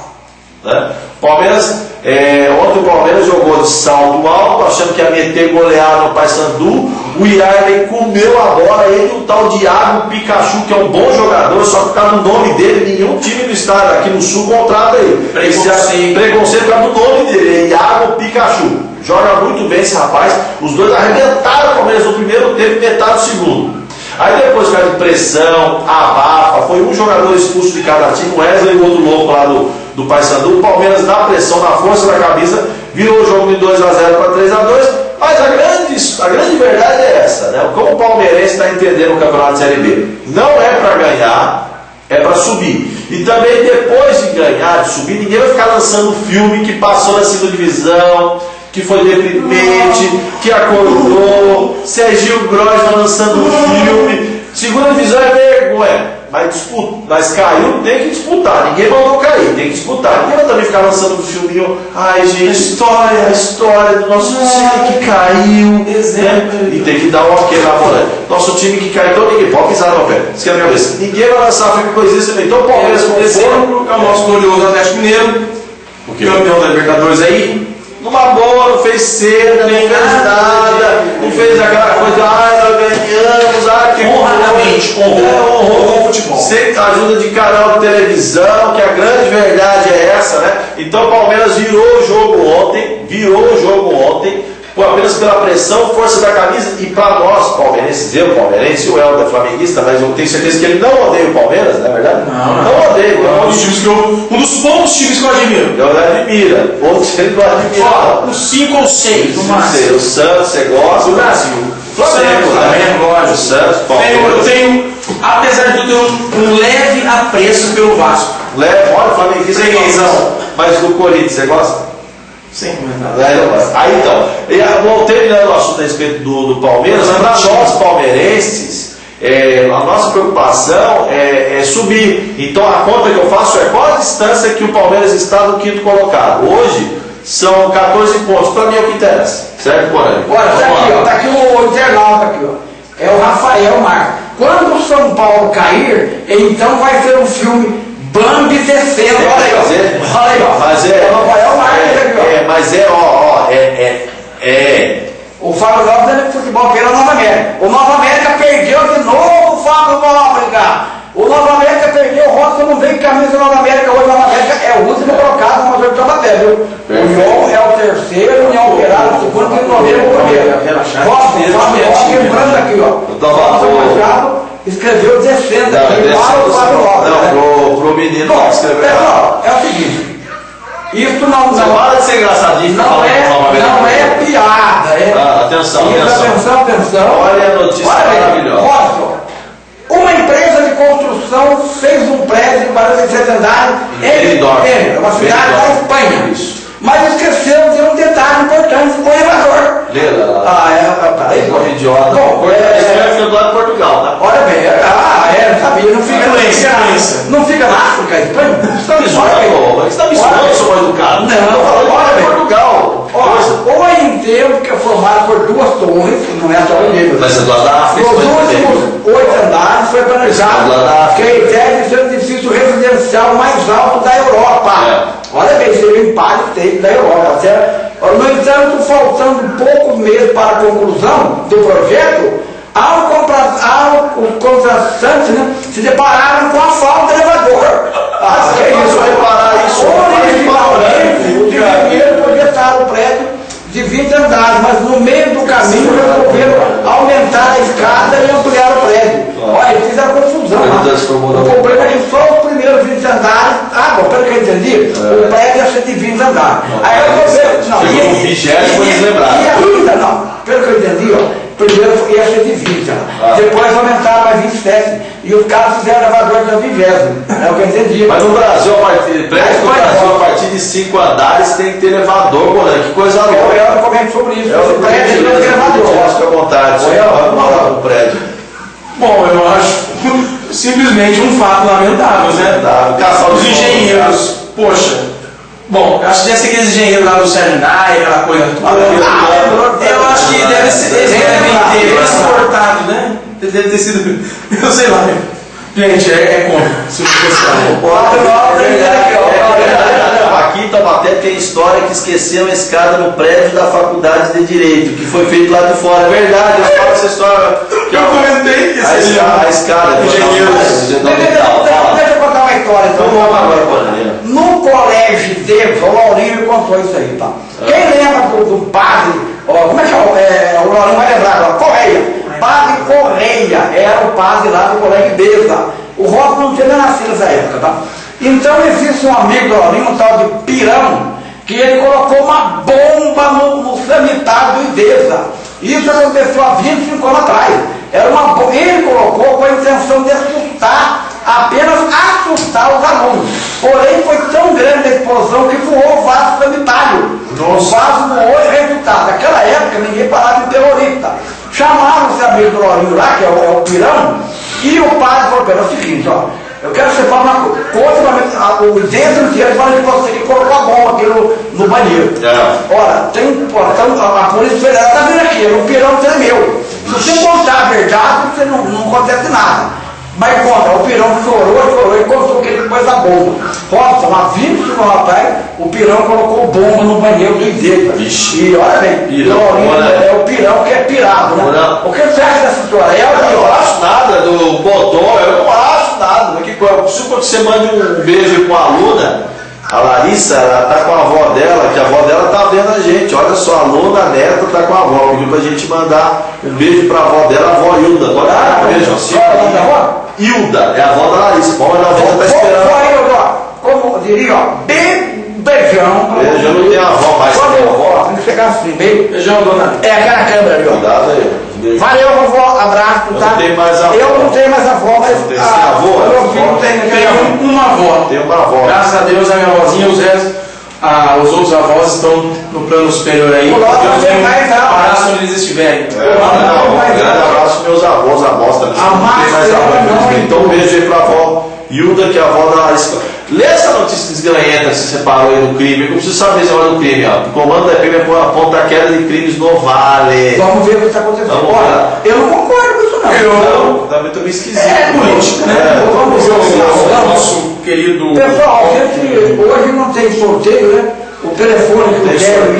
Né? Palmeiras, é, ontem o Palmeiras jogou de salto alto, achando que ia meter goleada no Paysandu. O Yarley comeu a bola, ele e o tal Diago Pikachu, que é um bom jogador, só que causa do nome dele, nenhum time do estado aqui no sul contrata ele. Preconceito. Esse- preconceito por causa do nome dele, é Iago Pikachu. Joga muito bem esse rapaz. Os dois arrebentaram o Palmeiras no primeiro tempo e metade do segundo. Aí depois, de pressão, abafa, foi um jogador expulso de cada time, o Wesley e o outro louco lá do, do Paysandu. O Palmeiras na pressão, na força da camisa, virou o jogo de 2 a 0 para 3 a 2 Mas a grande, a grande verdade é essa, né? Como o palmeirense está entendendo o Campeonato de Série B? Não é para ganhar, é para subir. E também depois de ganhar, de subir, ninguém vai ficar lançando filme que passou na segunda divisão, que foi deprimente, que acordou, Serginho Grosman lançando um filme. Segunda divisão é vergonha. Mas, disputa, mas caiu, tem que disputar. Ninguém mandou cair, tem que disputar. Ninguém vai também ficar lançando um filminho. Ai, gente, a história, a história do nosso time que caiu. Exemplo. E tem que dar um ok na bola. Nosso time que caiu, então ninguém pode pisar no pé. Esquenta a cabeça. Ninguém vai lançar fica coisíssima. Então o Palmeiras aconteceu. É o nosso glorioso Atlético Mineiro. O campeão da Libertadores aí numa boa, não fez cera, não fez nada, não fez aquela coisa, ai, nós ganhamos, ai, que honradamente, honrou, honrou com o futebol. Sem ajuda de canal de televisão, que a grande verdade é essa, né? Então o Palmeiras virou o jogo ontem, virou o jogo ontem, apenas pela pressão, força da camisa e para nós, palmeirenses, eu palmeirense, o Helder flamenguista, mas eu tenho certeza que ele não odeia o Palmeiras, não é verdade? Não, não, não odeia. É um dos, times que eu, um dos poucos times que eu admiro. Eu admiro, outros ele não admira. Só uns 5 ou 6 no máximo. O Santos, você gosta? Do Brasil. Flamengo, Flamengo, lógico. O Santos, Palmeiras. Eu tenho, apesar de tudo, um, um leve apreço pelo Vasco. Leve, olha, flamenguista. Mas do Corinthians, você gosta? Sem. É, aí então, e, terminando o assunto a respeito do, do Palmeiras, para nós palmeirenses, é, a nossa preocupação é, é, subir. Então a conta que eu faço é qual a distância que o Palmeiras está no quinto colocado. Hoje são 14 pontos. Para mim é o que interessa. Certo, Olha, tá aqui, ó, tá aqui o internauta aqui, ó. É o Rafael Marques. Quando o São Paulo cair, então vai ter um filme Bambi descendo. Olha aí, ó. Olha aí, ó. Mas é. é o Rafael Marques é. É, mas é, ó, ó, é, é, é. O Fábio Lopes é futebol pela Nova América. O Nova América perdeu de novo o Fábio Nóbrega. O Nova América perdeu, o Rossi não vem camisa do Nova América. Hoje o Nova América é o último colocado no motor de Tabaté, viu? O João é o terceiro, o União Operário o segundo, e o Noveiro o primeiro. O Fábio Rossi lembrando aqui, ó. Rossi Machado escreveu descendo aqui para o Fábio Lopes. Não, pro, pro menino Bom, pessoal, é o seguinte. Isso não, não para de ser engraçadinho. Não é, não é piada. É, ah, atenção, isso, atenção. atenção, atenção. Olha a notícia Olha maravilhosa. Olha uma empresa de construção fez um prédio de 47 andares em Benidorm, uma cidade da Espanha. Isso. Mas esqueceu de um detalhe importante, o elevador. Lê lá. Ah, é, peraí. Pô, idiota. Bom, é, é, fica do lado de Portugal, tá? Olha bem, é, ah, é, sabia, não fica, não fica, não fica na África, Espanha? Você está me zoando, você está me zoando, seu mal educado. Não, falando olha bem. Portugal. Olha, ou é que é formado por duas torres, não é só um nível. Mas é do lado da África. Nos últimos oito andares foi planejado que deve ser o edifício residencial mais alto da Europa. É. Olha bem, seria o Empire State da Europa, certo? No entanto, faltando poucos meses para a conclusão do projeto, ao, compra, ao os contratantes né, se depararam com a falta de elevador. Ah, que isso? Reparar isso? Originalmente, o engenheiro projetava o prédio de 20 andares, mas no meio do caminho resolveram aumentar a escada e ampliar o prédio. Olha, eles fizeram confusão. O problema é que só os primeiros 20 andares. Ah, bom, pelo que eu entendi, o prédio ia ser de 20 andares. Aí eu vou ver. Não, e, e, lembraram. E ainda não, pelo que eu entendi, ó. Primeiro ia ser de 20, ah. depois aumentaram para 27. E os caras fizeram elevador de 20. É o que eu entendi. Mas no Brasil, a partir, prédio no Brasil, a partir de 5 andares tem que ter elevador, Bolan. Que coisa louca. Eu, eu comento sobre isso. Eu, Esse prédio não tem elevador. Fica à vontade. Eu, eu, falar do prédio. Bom, eu acho simplesmente um fato lamentável, né? Lamentável. Os engenheiros, poxa, Bom, eu acho que deve ser aqueles engenheiros lá do Sérgio Nai, aquela coisa toda. Ah, eu acho que deve ser, eles devem ter exportado, né? Deve ter sido, eu sei lá. Gente, é, é como? Se não fosse Aqui em Taubaté tem história que esqueceram a escada no prédio da faculdade de Direito, que foi feito lá de fora. É verdade, eu falo essa história. Que eu comentei que a escada, a escada engenheiros. Deixa eu contar uma história. Então, agora, Paulinho. No colégio de Deus, o Laurinho contou isso aí, tá? Quem lembra do, do padre, ó, como é que é, é o Laurinho vai lembrar agora? Correia. Padre Correia era o padre lá do colégio Beza. O Rosa não tinha nem nascido nessa época, tá? Então existe um amigo do Laurinho, um tal de Pirão, que ele colocou uma bomba no, no sanitário do Ibeza. Isso aconteceu há 25 anos atrás. Era uma, ele colocou com a intenção de assustar, apenas assustar os alunos. Porém, foi tão grande a explosão que voou o vaso sanitário. O vaso voou e resultado. Naquela época ninguém parava em terrorista. Chamaram esse amigo do Lourinho lá, que é o, é o Pirão, E o padre falou para ele, é o seguinte, ó, eu quero que você fale uma coisa, o dentro de ele fala que você que colocou a bomba aqui no, no banheiro. É. Ora, tem um portão, a, a Polícia Federal está vindo aqui, o pirão é meu. Se você contar a verdade, você não, não acontece nada. Mas conta, o pirão chorou, chorou e contou que ele pôs a bomba. Robson, há 20 segundos atrás, o pirão colocou bomba no banheiro do Ideia. Vixe. E olha bem, Pirão, é o pirão que é pirado, né? O que você acha dessa história? É Eu não o acho nada do Bodó, eu não acho nada. Porque se você mande um beijo com a aluna, a Larissa, ela tá com a avó dela, que a avó dela tá vendo a gente. Olha só, a aluna, a neta tá com a avó. Pediu pra gente mandar um beijo pra avó dela, a avó Hilda. Pode dar um beijo assim. Qual é o? Hilda, é a avó da Larissa. Mandar a avó, tá esperando. Foi, ó, como diria, ó, bem beijão. Beijo, eu não tenho avó mais. Quando Tem eu avó. tem que chegar assim, bem. Beijão, dona. É aquela câmera ali, ó. Cuidado aí. Beijo. Valeu, vovó, abraço, Eu tá? não tenho mais avó. Eu não tenho mais avó, mas. Não tem ah, sem avó? Meu filho tem, Tem tem. uma avó. Tem uma avó. Graças a Deus, a minha avózinha, os restos, ah, os outros avós estão no plano superior aí. O nosso Deus um vai dar. abraço onde eles estiverem. É, não, um grande abraço meus avós, avós também. A Não tem mais avó, não. Então um beijo aí pra avó Hilda, que é a avó da Larissa. Lê essa notícia desgranhenta que você separou aí do crime. Eu preciso saber esse negócio do crime. Ó. O comando da PM aponta a queda de crimes no Vale. Vamos ver o que está acontecendo. Vamos Olha, eu não concordo com isso, não. Eu- Não, também tô meio esquisito. É política, né? É. Vamos ver o O nosso querido. Pessoal, gente, hoje não tem sorteio, né? O telefone que eu quero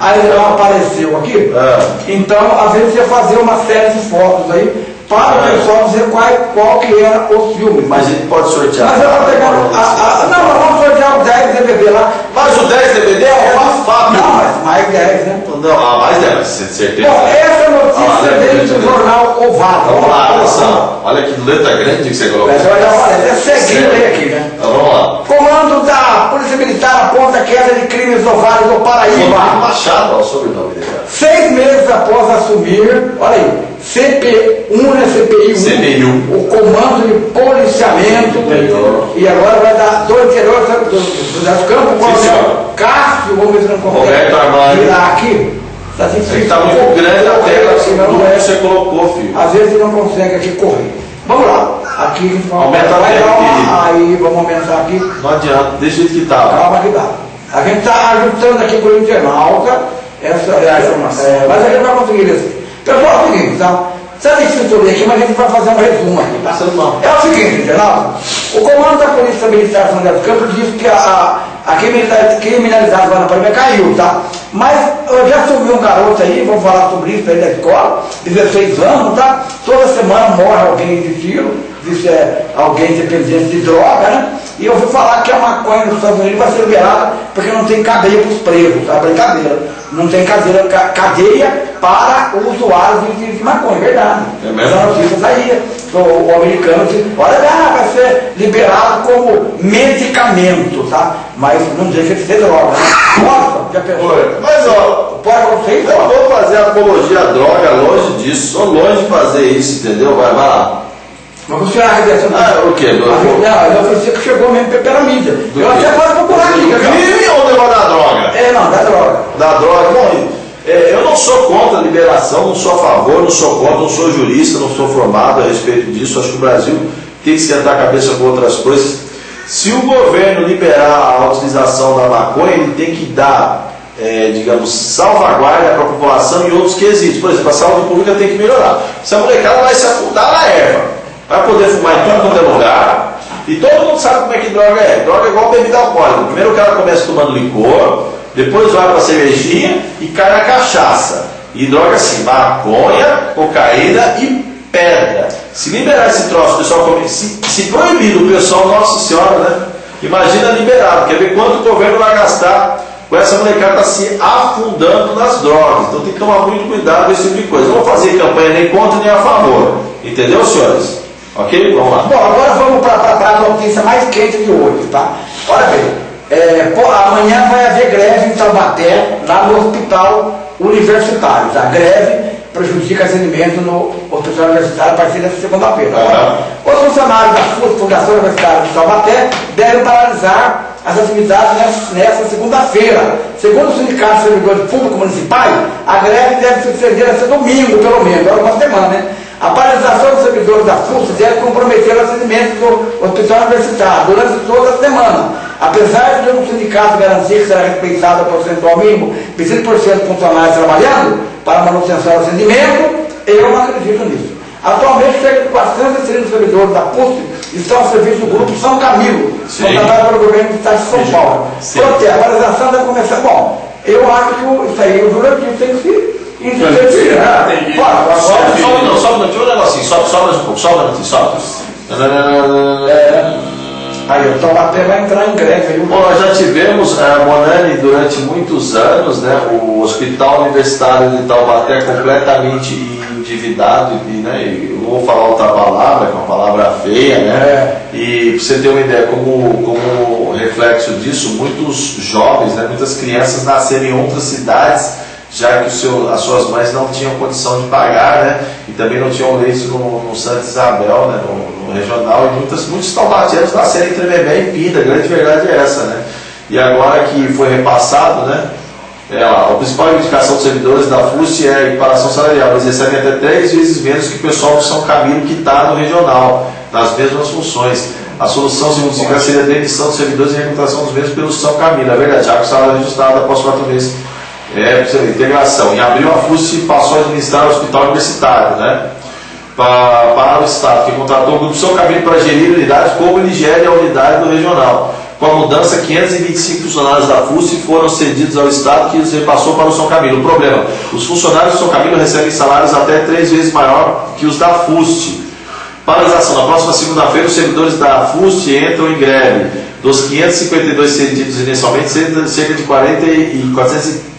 aí não apareceu aqui. É. Então, a gente ia fazer uma série de fotos aí para o É. pessoal dizer qual, qual que era o filme. Mas a gente pode sortear. Mas eu vou pegar. A, a, não, nós vamos sortear os 10 DVD lá. Mas o 10 DVD é Fábio. Não, mas mais 10, né? Não, ah, mas é, mas com certeza. Bom, essa Ah, notícia né, veio beleza. do jornal Oval. Vamos lá, atenção. Olha que letra grande que você colocou. Vai dar uma é seguindo aí aqui, né? Então vamos lá. Comando da Polícia Militar aponta a queda de crimes no Vale do Paraíba. Machado, ó, o sobrenome dele. Seis meses após assumir, olha aí, CP1, né? CPI 1, CPI. o Comando de Policiamento, e agora vai dar do interior do, do, do, do campo. Coronel Cássio, vamos ver se não consegue virar aqui. Tá É que difícil. tá muito grande a tela, assim, não é. você colocou, filho. Às vezes não consegue aqui correr. Vamos lá. Aqui a gente vai, Aumenta a vai tela, dar uma, Aí, vamos aumentar aqui. Não adianta, deixa jeito que tá. Calma que dá. A gente está ajustando aqui para o internauta essa, a informação. é, mas a gente vai conseguir isso. Pessoal, é o seguinte, tá? Você tem escritura aqui, mas a gente vai fazer um resumo aqui, tá? É o seguinte, internauta. O comando da Polícia Militar São José dos Campos disse que a, a, a criminalidade, lá na pandemia caiu, tá? Mas eu já subiu um garoto aí, vamos falar sobre isso aí da escola, 16 anos, tá? Toda semana morre alguém de tiro, isso é alguém dependente de droga, né? E eu vou falar que a maconha nos Estados Unidos vai ser liberada porque não tem cadeia para os presos, tá? Brincadeira. Não tem cadeia, ca- cadeia para os usuários de, de, de maconha, é verdade. É mesmo? Essa notícia saía. O, o americano disse, olha lá, vai ser liberado como medicamento, tá? Mas não deixa de ser droga, né? Nossa, já pensou? Oi, Mas ó, Pode você eu vou fazer apologia à droga, longe disso, sou longe de fazer isso, entendeu? Vai, vai lá. Mas você acha que dessa Ah, o quê? Do- Não, eu pensei que chegou mesmo pela mídia. Do Eu quê? até posso procurar aqui, crime ou negócio da droga? É, não, da droga. da droga. Bom, é, eu não sou contra a liberação, não sou a favor, não sou contra, não sou jurista, não sou formado a respeito disso. Acho que o Brasil tem que sentar a cabeça com outras coisas. Se o governo liberar a utilização da maconha, ele tem que dar, é, digamos, salvaguarda para a população em outros quesitos. Por exemplo, a saúde pública tem que melhorar. Essa molecada vai se afundar na erva. Vai poder fumar em tudo quanto é lugar. E todo mundo sabe como é que droga é. Droga é igual bebida alcoólica. Primeiro o cara começa tomando licor, depois vai para a cervejinha e cai na cachaça. E droga assim, maconha, cocaína e pedra. Se liberar esse troço, o pessoal come, se, se proibir o pessoal, nossa senhora, né? Imagina liberado, quer ver quanto o governo vai gastar com essa molecada se afundando nas drogas. Então tem que tomar muito cuidado com esse tipo de coisa. Não vou fazer campanha nem contra nem a favor. Entendeu, senhores? Ok? Vamos lá. Bom, agora vamos para a notícia mais quente de hoje, tá? Olha bem, é, pô, amanhã vai haver greve em Taubaté, lá no hospital universitário, tá? Greve prejudica atendimento no hospital universitário a partir dessa segunda-feira. Aham. Os funcionários da Fundação Universitária de Taubaté, devem paralisar as atividades nessa, nessa segunda-feira. Segundo o Sindicato de Servidores Públicos Municipais, a greve deve se suceder esse domingo, pelo menos, agora uma semana, né? A paralisação dos servidores da FUSA deve comprometer o atendimento do hospital universitário durante toda a semana. Apesar de um sindicato garantir que será respeitado o percentual mínimo, 25% de funcionários trabalhando para manutenção do atendimento, eu não acredito nisso. Atualmente, cerca de 430 servidores da PUSP estão ao serviço do Grupo São Camilo, contratado pelo governo do Estado de São Paulo. Porque a paralisação deve começar. Bom, eu acho que isso aí, o jurativo tem que se intensificar. Sobe, sobe, não, não, tira um negocinho, sobe, sobe mais um pouco, sobe, não, sobe. É, aí o Taubaté vai entrar em greve. Aí, Bom, nós já tivemos, a Monani, durante muitos anos, né, o Hospital Universitário de Taubaté completamente endividado, e, né, eu não vou falar outra palavra, que é uma palavra feia, né? E para você ter uma ideia, como, como reflexo disso, muitos jovens, né, muitas crianças nasceram em outras cidades, já que seu, as suas mães não tinham condição de pagar, né? E também não tinham leite no, no Santa Isabel, né, no, no regional, e muitas, muitos taubateanos nasceram entre Tremembé e Pinda, a grande verdade é essa, né? E agora que foi repassado, né? É, a principal reivindicação dos servidores da FUST é a equiparação salarial. Eles recebem até três vezes menos que o pessoal do São Camilo que está no regional, nas mesmas funções. A solução, sindicato, seria a demissão dos servidores e a recomutação dos mesmos pelo São Camilo. É verdade, já que o salário ajustado após quatro meses. É, integração. Em abril, a FUST passou a administrar o hospital universitário, né? Para, para o Estado, que contratou o Grupo São Camilo para gerir unidades, como ele gere a unidade do regional. Com a mudança, 525 funcionários da FUST foram cedidos ao Estado, que os repassou para o São Camilo. O problema, os funcionários do São Camilo recebem salários até três vezes maior que os da FUST. Paralisação. Na próxima segunda-feira, os servidores da FUST entram em greve. Dos 552 cedidos inicialmente, cerca de 40 e 430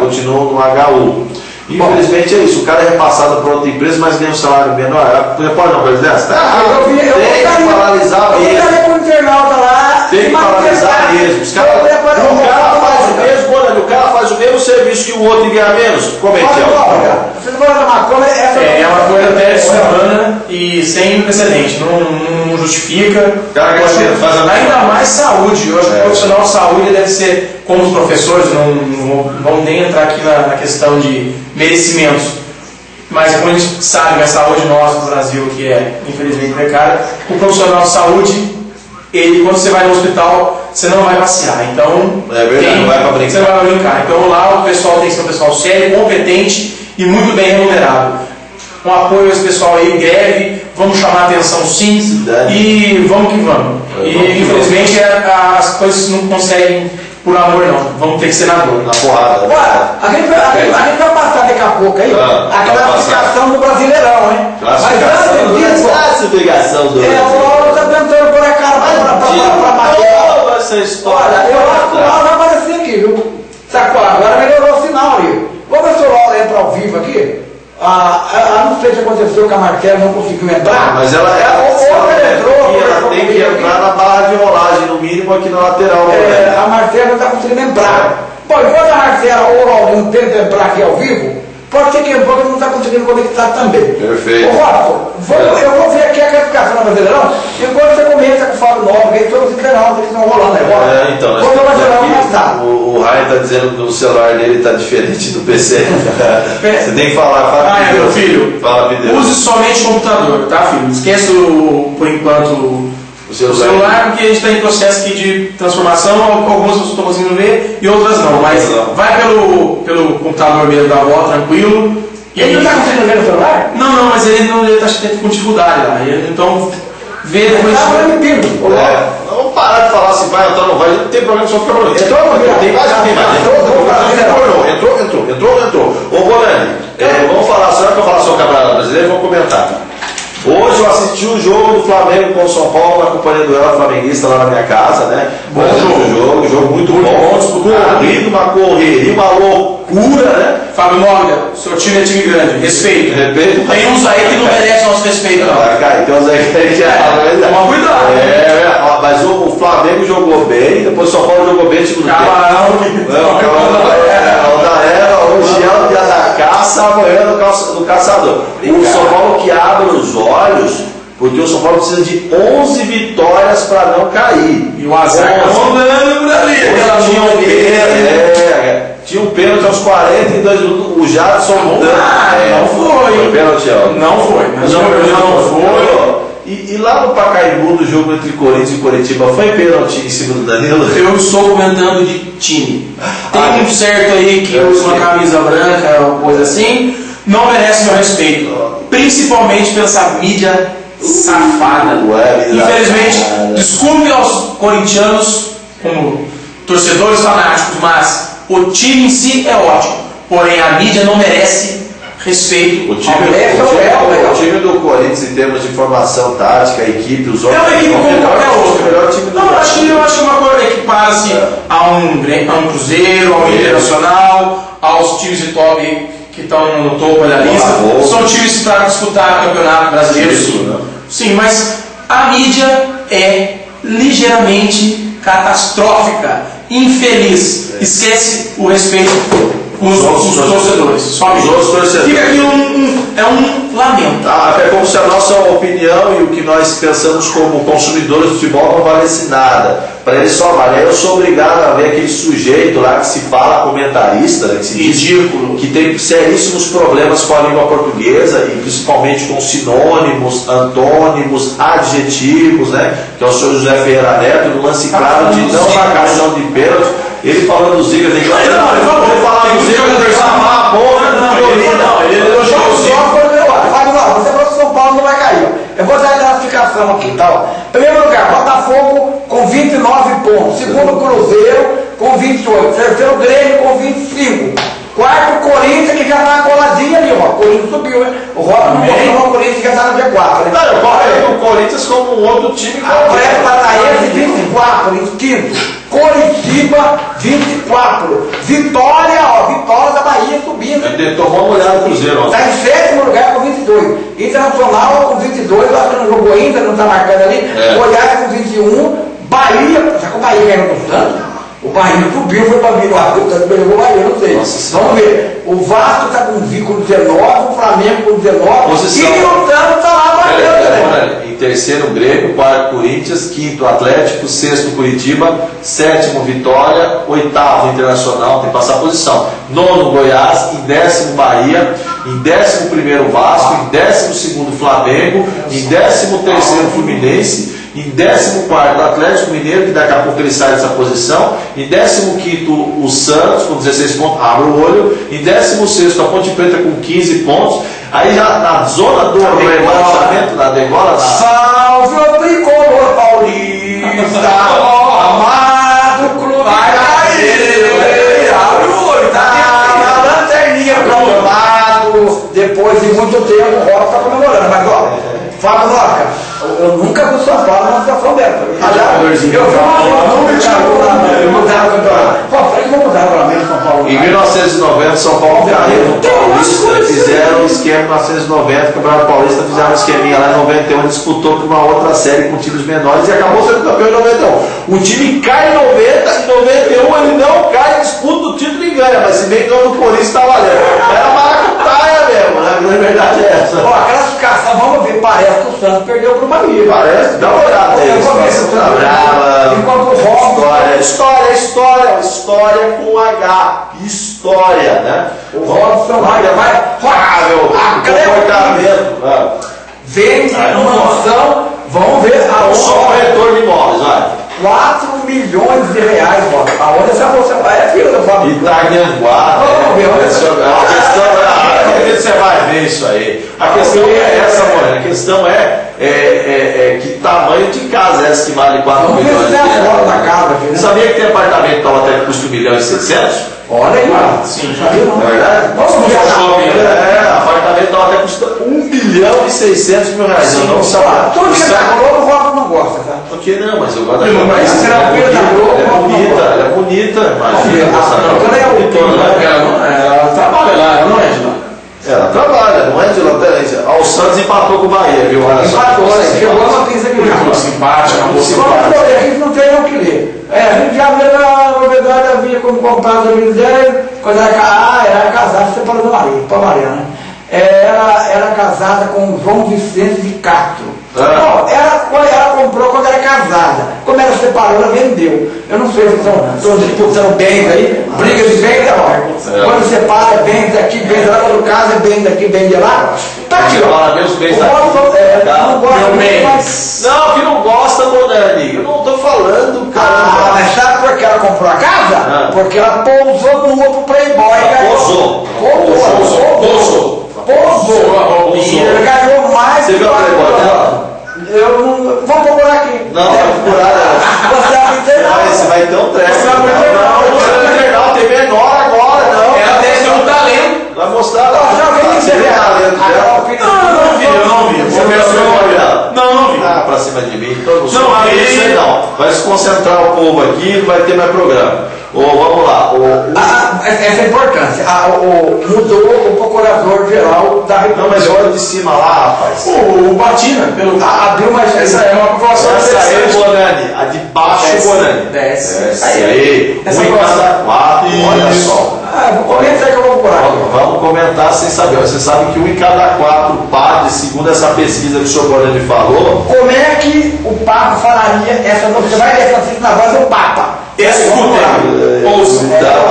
continuam no HU. Infelizmente é isso, o cara é repassado para outra empresa, mas ganha um salário menor. Pode coisa dessa? Tá errado. Eu vi, eu Tem que paralisar eu mesmo. vi pro internauta lá. Tem que paralisar mesmo. Os caras- Para- o cara faz o mesmo, serviço que o outro e ganha menos. Como é é? Vocês vão dar maconha, essa É, é uma coisa até desumana e sem precedente, não, não justifica. Cara, faz a- Ainda mais saúde. Eu acho que É. o profissional de saúde deve ser, como os professores, não, não vão nem entrar aqui na, na questão de merecimentos. Mas como a gente sabe, a saúde nossa no Brasil, que é infelizmente precária, o profissional de saúde, ele, quando você vai no hospital, você não vai passear. Então, É verdade, não vai pra brincar. Você não vai brincar. Então lá o pessoal tem que ser um pessoal sério, competente e muito bem remunerado. Um apoio a esse pessoal aí, greve, vamos chamar a atenção sim, Cidade. e vamos que vamos. É, E vamos que infelizmente a- as coisas não conseguem por amor não, vamos ter que ser na dor. Na porrada. Olha, a gente, vai- a, gente, a gente vai passar daqui a pouco aí Ah, a classificação do Brasileirão, hein? Mas antes disso, Classificação do é, para pra, Toda essa história. Olha, eu acho que o Lauro vai aparecer aqui, viu? Sacou? Agora melhorou o sinal ali. Vamos ver se o Lauro entra ao vivo aqui. Ah, ah, não sei se aconteceu que a Marquela não conseguiu entrar. Mas ela é Ou- ou ela entrou, E ela tem que comigo aqui. entrar na barra de rolagem, no mínimo aqui na lateral. É, né? a Marcela não está conseguindo entrar. Bom, enquanto a Marcela ou o Raulino tentam entrar aqui ao vivo, pode ser que o pouco não está conseguindo conectar também. Perfeito. Ô, Robson, vou- eu vou ver aqui a classificação do Brasileirão, enquanto você começa com o Fábio Novo, que todos os internautas que estão rolando agora. É, então, nós o mais aqui, o, o Ryan está dizendo que o celular dele está diferente do PC. Você tem que falar, fala Ah, é, meu filho. Fala. Use somente computador, tá filho? Esqueça o, por enquanto o O celular. celular, porque a gente está em processo aqui de transformação, algumas eu estou conseguindo ver e outras não, mas Não. vai pelo, pelo computador mesmo da avó, tranquilo. E Ele não está conseguindo ver no celular? Não, não, mas ele não está com dificuldade lá. Ele- então, vê depois. Está transmitindo. É, vamos parar de falar se vai entrar ou não vai, não tem problema, só fica problema. Entrou ou não entrou? Tem mais, tem mais. Entrou, entrou, entrou, entrou, entrou, entrou, entrou. Ô, Bonani, é, vamos falar, só que eu falar sobre o Campeonato Brasileiro, vou comentar. Hoje eu assisti o jogo do Flamengo com o São Paulo, acompanhando ela flamenguista lá na minha casa, né? Bom jogo. jogo, jogo muito bom, disputado. corrido, uma correria, uma loucura, né? Fábio Morgan, seu time é time grande, respeito. Respeito. Tem uns aí que não merecem nosso respeito, não. Vai cair, tem uns aí que É, toma cuidado. É, é, mas o, Flamengo jogou bem, depois o São Paulo jogou bem tempo. Camarão. Não, calma, é, o da era, é o dia da caça, amanhã é caça, do caçador. O São Paulo que abre os olhos, porque o São Paulo precisa de 11 vitórias para não cair. E o azar tá 11. rolando por ali. Tinha um pênalti, dele. é, tinha um pênalti aos 42 minutos, o Jadson Ah, não foi. Foi pênalti, ó. Não foi. Mas Não, não, não, não foi. E, e lá no Pacaembu, no jogo entre Corinthians e Curitiba, foi pênalti em cima do Danilo? Eu estou comentando de time. Tem Ah, um certo aí que usa uma camisa branca ou coisa assim, não merece meu respeito. Principalmente pela essa mídia safada. Ué, Infelizmente, safada. desculpe aos corintianos como torcedores fanáticos, mas o time em si é ótimo. Porém, a mídia não merece respeito. O time, ao o, Esse é o time, Léo, legal. o time do Corinthians, em termos de formação tática, a equipe, os É outros. uma equipe o como melhor, qualquer o outra. melhor time do Não, eu acho que, eu acho que uma coisa equipara-se a, um, a um Cruzeiro, a um Internacional, aos times de top que estão no topo da lista. Botafogo. São times para disputar campeonato brasileiro, Isso, sim. né? Sim, mas a mídia é ligeiramente catastrófica, infeliz. Esquece o respeito os, Os com os torcedores. Os outros torcedores. Fica aqui um, um- é um lamento. Ah, é como se a nossa opinião e o que nós pensamos como consumidores de futebol não valesse nada. Para eles só vale. Eu sou obrigado a ver aquele sujeito lá que se fala comentarista, né, que se diz Ridículo. que tem seríssimos problemas com a língua portuguesa e principalmente com sinônimos, antônimos, adjetivos, né? Que é o senhor José Ferreira Neto, no lance claro de não marcação de pênalti. Ele falando dos Zigas, ele Não, ele falou. ele falava dos Tem Zigas, que ele falava a porra Não, do ele- não, ele elogiou Só o Zico. eu. Fábio, ó, você falou que São Paulo não vai cair. Eu vou dar a classificação aqui, tá? Primeiro lugar, Botafogo com 29 pontos. Segundo, Cruzeiro com 28. Terceiro, Grêmio com 25. Quarto, Corinthians, que já tá coladinho ali, ó. O Corinthians subiu, né? O Roda não mostrou o Corinthians que já tá no G4, né? Não, eu coloquei o Corinthians como um outro time Atlético Paranaense qualquer. 24, em quinto. Curitiba 24. Vitória, ó, Vitória da Bahia subindo. Ele tomou uma olhada no Cruzeiro Está ontem. em sétimo lugar com 22. Internacional com 22, eu acho que não jogou ainda, não está marcando ali. É. Goiás com 21. Bahia, será que o Bahia ganhou com o Santos? O Bahia subiu, foi para vir no Arthur, o Santos pegou o Bahia, não sei. Nossa Vamos ver. O Vasco está com 20 com 19, o Flamengo com 19. Posição. E o Santos está lá batendo, né? Em terceiro, Grêmio. Quarto, Corinthians. Quinto, Atlético. Sexto, Curitiba. Sétimo, Vitória. Oitavo, Internacional. Tem que passar a posição. Nono, Goiás. Em décimo, Bahia. Em décimo primeiro, Vasco. Em décimo segundo, Flamengo. Em décimo terceiro, Fluminense. Em 14 Atlético Mineiro, que daqui a pouco ele sai dessa posição. Em 15 o Santos, com 16 pontos, abre o olho. Em 16 a Ponte Preta com 15 pontos. Aí já na zona do rebaixamento, na degola, na, Salve o tricolor paulista, amado clube. Vai cair, abre o olho, tá Tá na lanterninha pro meu lado. Depois de muito tempo, o Roca tá comemorando. Mas Fábio Roca, eu, eu nunca vi o São Paulo numa situação dessa. Aliás, eu vi uma tinha mudado o campeonato. Pô, falei que vou mudar o regulamento do São Paulo. Em 1990, São Paulo caiu no Paulista, fizeram um esquema em 1990, Campeonato Paulista, fizeram um esqueminha lá em 91, disputou por uma outra série com times menores e acabou sendo campeão em 91. O time cai em 90, em 91 ele não cai, disputa o título e ganha, mas se bem ganhou do Corinthians, tá valendo. Era né? A verdade é essa. Ó, a classificação, vamos ver, parece que o Santos perdeu pro Bahia. Parece, dá uma olhada aí. O Brava. Enquanto o Robson História, história, história, história com H. História, né? O Robson vai, vai. Ah, A Cleo comportamento. Ah. vem Ah, noção, vamos ver Então, só o retorno de imóveis, olha. 4 milhões de reais, Robson. Aonde essa moça vai? É filho. Itanhanguá, Vamos ver, né? vamos ver. A questão é, que você vai ver isso aí. A questão é essa, Morena. A questão é, é, é, é que tamanho de casa é essa que vale 4 Vamos milhões de tem a foto da reais. casa né? Sabia que tem apartamento que tava até custa 1 milhão e 600? Olha aí, mano. Sim. Sabia não? Não é verdade? Vamos ver a shopping, foto. É, apartamento tava até custa 1 bilhão e 600 mil reais. Eu não sabia. Tudo que é- Globo, o Robson não gosta, tá? Por que não? Mas eu gosto da mas Ela será é que ela tá bonita, ela é bonita, ela é bonita, imagina. essa Ah, não. então é o- Bonitona, né? Ela, trabalha lá, ela não é de lá. Ela trabalha, não é de lateral. Ó, o Santos empatou com o Bahia, viu? Olha só. Empatou, né? Chegou a notícia aqui. Muito simpática, uma Vamos simpática. ver, a gente não tem o que ler. É, a gente já vê na novidade, havia como comprado a vida dela, quando era, ah, era casada, você falou do marido, para Mariana, né? É, Ela era casada com João Vicente de Castro. Ah. Bom, ela, ela comprou quando era casada. Como ela separou, ela vendeu. Eu não sei se estão, estão disputando bens aí, briga de bens é ótimo. É. Quando separa, bens daqui, bens lá, quando casa, é bens daqui, bens de lá. Tá aqui, ó. Fala meus bens é, Tá. não gosta Meu bem. mas... Não, que não gosta, Bonani. Eu não tô falando, Ah, cara. mas sabe por que ela comprou a casa? Ah. Porque ela pousou nua pro Playboy. Ela ganhou- pousou. Pousou. Pousou. Pousou. Tirou a roupinha. Ele ganhou mais. Você viu a Playboy dela? Eu não. Vou procurar aqui. Não, vai procurar ela. Você vai me ter Vai, você vai ter um treco. Você Não, ter não, não, ter não, tem menor agora, não. Ela tem um talento. Vai mostrar lá. Já me Você a talento dela? Não, eu não vi, eu não vi. Você ver viu? Não, não vi. Ah, pra cima de mim. Não, Não, aí não. Vai se concentrar o povo aqui, não vai ter mais programa. Ô, vamos lá. O, o- Ah, ah, essa é importante. Ah, o, mudou o procurador-geral da República. Não, mas olha de cima lá, rapaz. O, o Batina, pelo. Ah, abriu mais Essa é uma população Essa aí, interessante. Bonani. A de baixo, Desce, Bonani. desce. Desce Aí, aí. essa Um cada quatro. Olha só. Ah, vou comentar que eu vou procurar. Vamos- Vamos comentar sem saber. Você sabe que um em cada quatro padres, segundo essa pesquisa que o senhor Bonani falou, Como é que o Papa falaria essa notícia? Você vai essa notícia na voz do Papa. Escutem. Ouçam. É.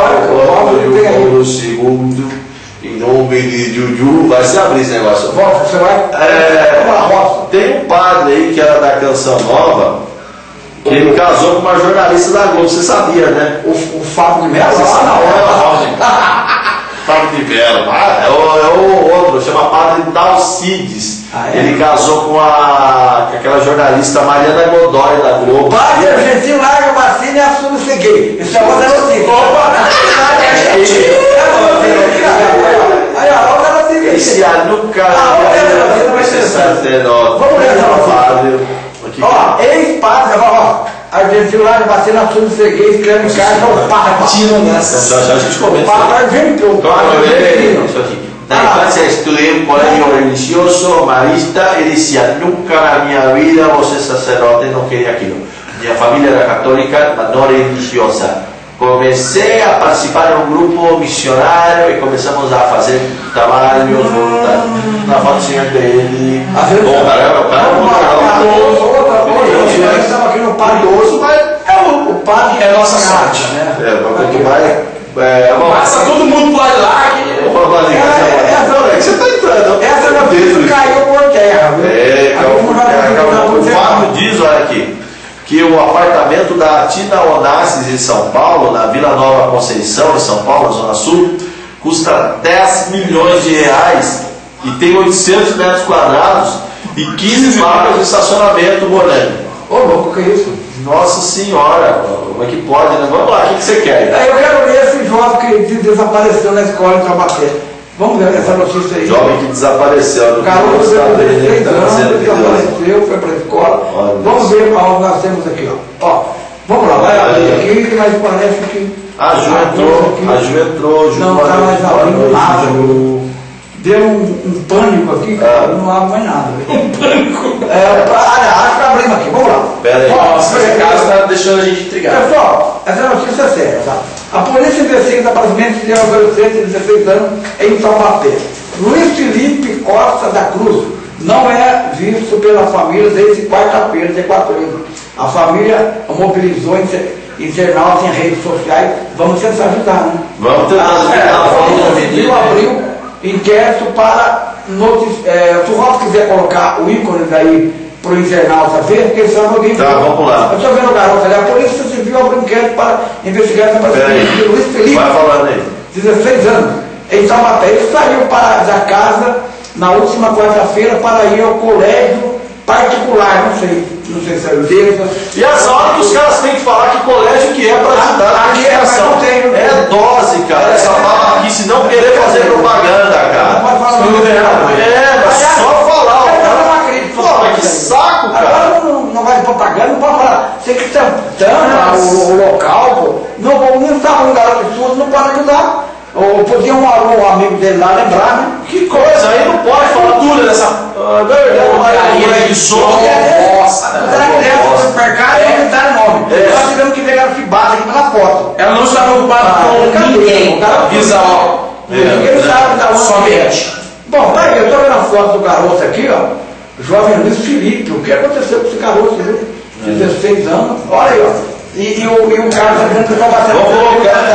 Paulo segundo, em nome de Juju, vai se abrir esse negócio. Volta, você vai. É, tem um padre aí que era da Canção Nova, que ele casou com uma jornalista da Globo, você sabia, né? O, o Fábio de Mello, hora. Fábio de Mello, é o, é o outro, chama Padre Dalcides. Ah, é? Ele casou com, a, com aquela jornalista Mariana Godoy da Globo. Padre argentino larga a vacina e assume ser gay. Isso é outra notícia. Opa! Aí, ó, outra notícia. Esse ano Ah, olha, Você olha, sabe, né, ó. Vamos ler essa notícia. Ó, ex-padre, ó. Argentino larga a vacina, assume ser gay, escreve em casa, o Papa. Então, nessa. já, já a gente O começa. Papa argentino. o Claro, eu Na Ah. em um colégio religioso, marista, e dizia, nunca na minha vida vou ser sacerdote, não queria aquilo. Minha família era católica, mas não religiosa. Comecei a participar em um grupo missionário e começamos a fazer trabalhos voluntários. Na foto tinha dele. Vezes- Bom, caramba, o cara é lá, legal. outra, nós estamos aqui no padre Curioso, mas É o, o padre É nossa sorte. né? é, quanto mais. É. Passa todo mundo de lá. Que- Vamos lá, Valinha. É, é, Não, é que você tá entrando. Essa não notícia caiu por terra? É, vamos lá, calma. O fato diz, olha aqui, que o apartamento da Tina Onassis em São Paulo, na Vila Nova Conceição, em São Paulo, Zona Sul, custa 10 milhões de reais e tem 800 metros quadrados e 15 vagas de estacionamento, Bonani. Ô, louco, que isso? Nossa senhora, como é que pode, né? Vamos lá, o que, que você quer? Aí eu quero esse jovem que de- desapareceu na escola em Taubaté. Vamos ver essa notícia aí. Jovem que desapareceu no Garoto de estado dele, 16 tá anos, desapareceu, foi para a escola. Olha Vamos ver qual nós temos aqui, ó. ó. Vamos lá, vai abrir aqui, mas parece que. A Ju entrou, a Ju entrou, Ju Não está mais abrindo nada. Ju. Deu um, um pânico aqui, cara, Ah. não abre mais nada. Um pânico? É, ah, acho que abrimos aqui, vamos lá. Pera aí. Ó, esse caso está deixando a gente intrigado. Pessoal, essa notícia é séria, tá? A polícia investiga desaparecimento de um adolescente de 16 anos em Taubaté. Luiz Felipe Costa da Cruz não é visto pela família desde quarta-feira, dia 14. A família mobilizou inter- internautas em redes sociais. Vamos tentar ajudar, né? Vamos tentar Ah, ajudar. é, abriu inquérito para. É, se o Robson quiser colocar o ícone daí para o internauta ver, porque senão alguém. Tá, vamos lá. Eu estou vendo o garoto ali, a polícia civil abriu inquérito para investigar essa de Luiz Felipe, Vai falando aí. 16 anos, em Taubaté. Ele saiu para, da casa na última quarta-feira para ir ao colégio particular, não sei, não sei se é Deus. E essa hora que os caras têm que falar que colégio que é para ajudar a Aqui é, tem, não tem. É dose, cara. Essa fala aqui, se não querer fazer propaganda, Não cara. pode falar Não, muito, não, não. É, mas só falar. Mas que saco, cara. Agora não, não vai propaganda, não pode falar. Você que tampa o, o local, pô. Não, não estava um garoto de estudo, não pode ajudar. Ou podia um, um amigo dele lá lembrar, né? Que coisa, aí não pode falar Cultura dessa. Ah, Porcaria de som. Nossa, Será que deve no supermercado e não dá nome? É. Nós tivemos que pegar esse base aqui pela foto. Ela não está preocupada Ah, com ninguém. Ó. Ninguém sabe da onde Somente. Bom, tá aí, eu tô vendo a foto do garoto aqui, ó. Jovem Luiz Felipe, o que aconteceu com esse garoto, viu? 16 anos, olha aí, ó. E, e, o, e o cara está dizendo que está batendo. Vamos colocar aqui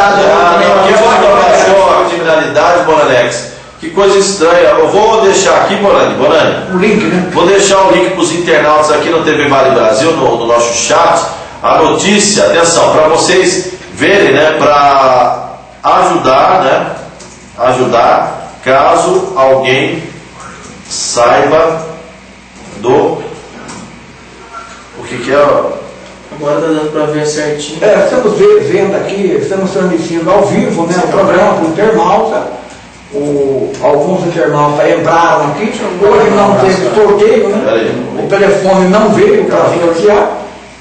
a criminalidade, Bonanex. Que coisa estranha. Eu vou deixar aqui, Bonani, Bonani. O link, né? Vou deixar o link para os internautas aqui no TV Vale Brasil, no, no nosso chat. A notícia, atenção, para vocês verem, né? Para ajudar, né? Ajudar caso alguém saiba do. O que, que é? Agora tá dando pra ver certinho. É, estamos ve- vendo aqui, estamos transmitindo ao vivo, né? O programa para o internauta. O, alguns internautas entraram aqui, hoje não teve sorteio, né? O telefone não veio para sortear.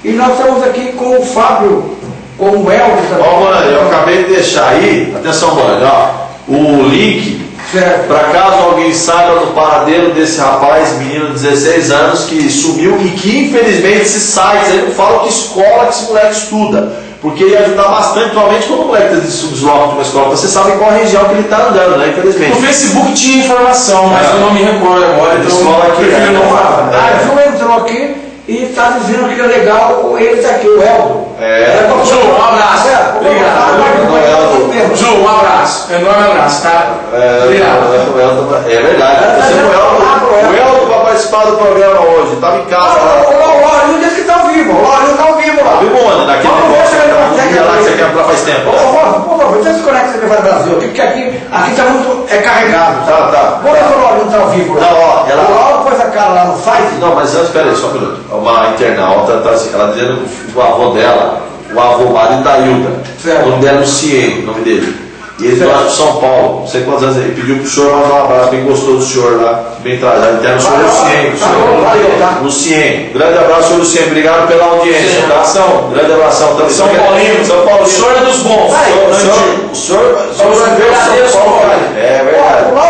E nós estamos aqui com o Fábio, com o Elvis. Ó, Bonani, eu acabei de deixar aí, atenção, ó, o link Certo. para caso alguém saiba do paradeiro desse rapaz, menino de 16 anos, que sumiu e que infelizmente esses sites aí não falam que escola que esse moleque estuda. Porque ia ajudar bastante, principalmente quando o moleque se desloca de uma escola. Você sabe qual região que ele está andando, né? Infelizmente. No Facebook tinha informação, mas É. eu não me recordo agora, então Escola aqui, prefiro é. não falar. Ah, o Ju entrou aqui e está dizendo que é legal ele aqui, o Eldo. É. Ju, um abraço. É, Obrigado. Ju, um abraço. Enorme abraço, tá? É, Obrigado. Elton- é verdade. É, Você, é, o Elton- é, é. o Elton vai participar do programa hoje. Estava em casa. Ah, o Laurinho disse que está ao vivo, o Laurinho está ao vivo lá. Viu onde? Naquele Vamos ver negócio lá que você quer entrar faz tempo. Por favor, você se conecta com o TV Brasil aqui, porque aqui aqui está muito é carregado. Tá, tá. Ver se o Laurinho está ao vivo lá. Não, ó, ela- O Laurinho pôs a cara lá no site. Não, mas antes, peraí, só um minuto. Uma internauta, tá assim, ela dizendo que o avô dela, o avô marido da Hilda, Certo. o nome dela é Lucien, o nome dele. E ele Certo. de São Paulo, não sei quantos anos ele pediu pro senhor mandar um abraço, quem gostou do senhor lá, bem trajado, interno, o senhor Valeu, Lucien. o tá senhor bom, valeu, tá? Lucien, grande abraço, senhor Lucien, obrigado pela audiência, tá? Abração. Grande abração também. São Paulino. São Paulo. O senhor é dos bons. Aí, o Não senhor, antigo. o senhor, o senhor Os vai ver o verdadeiros São Paulo. Paulo. É Ó, verdade. o Lauro, vê se o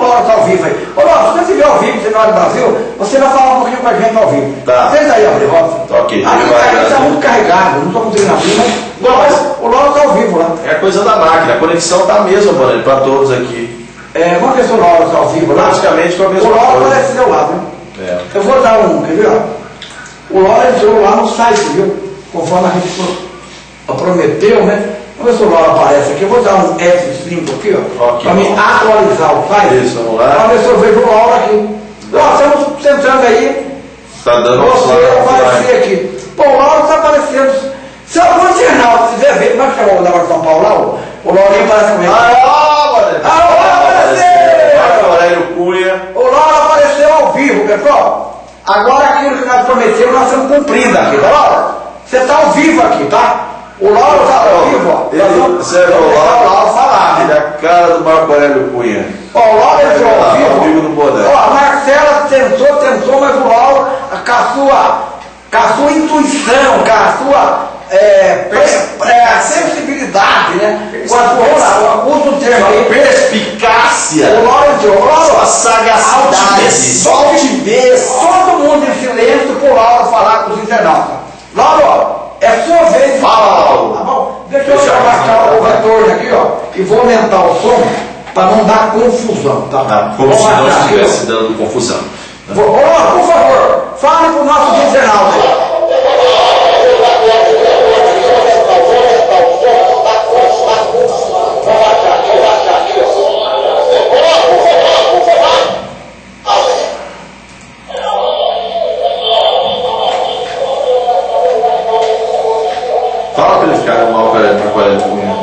Lauro está ao vivo aí. Ô, você estiver ao vivo, você não é do Brasil, você vai falar um pouquinho com a gente ao vivo. Tá. Senta aí, Abre Rosa. Tá ok. Ele vai, está muito carregado, não estou conseguindo abrir, mas o Lauro- o está ao vivo lá. É coisa da máquina, a conexão tá a mesma, mano, para todos aqui. É, vamos ver se o está ao vivo lá. Praticamente com a mesma O aparece do seu lado, né? É. Eu vou dar um, quer ver? ó? O Lauro entrou lá no site, viu? Conforme a gente pro- prometeu, né? Se o Lauro aparece aqui. Eu vou dar um F5 aqui, ó. Ok. Para me atualizar o site. Isso, vamos lá. Para ver se eu vejo o Lauro aqui. Nós estamos sentando aí. Tá dando Você vai aparecer aqui. Pô, o Lauro está aparecendo. Se algum internauta quiser ver, como é que chamou o negócio de São Paulo lá? O- O Laurinho aparece com ele. Ah, mano. Ah, o Lauro apareceu! Cunha. O Lauro apareceu ao vivo, pessoal. Agora aquilo que nós prometemos, nós estamos cumprindo aqui, tá, Lauro? Você está ao vivo aqui, tá? O Lauro está ao vivo, ó. Ele, é vamos o o Lauro falar, Ele é a cara do Marco Aurélio Cunha. Ó, o Lauro entrou ao Ao vivo. vivo no Bodé. Ó, a Marcela tentou, tentou, mas o Lauro, com a sua, com a sua intuição, com a sua é, é, sensibilidade, né? Com a sua, ó, usa o termo aí. Perspicácia. O Lauro entrou. O Lauro, Sua sagacidade. Sua altivez. Todo mundo em silêncio pro Lauro falar com os internautas. Lauro, é sua vez Fala. Tá bom? Deixa eu Deixa eu abaixar o retorno aqui, ó. E vou aumentar o som para não dar confusão, tá? Ah, como Vou se não estivesse dando confusão. Ô, por favor, fale pro nosso internauta. Fala pra ele ficar com o Marco Aurélio Marco Aurélio Cunha.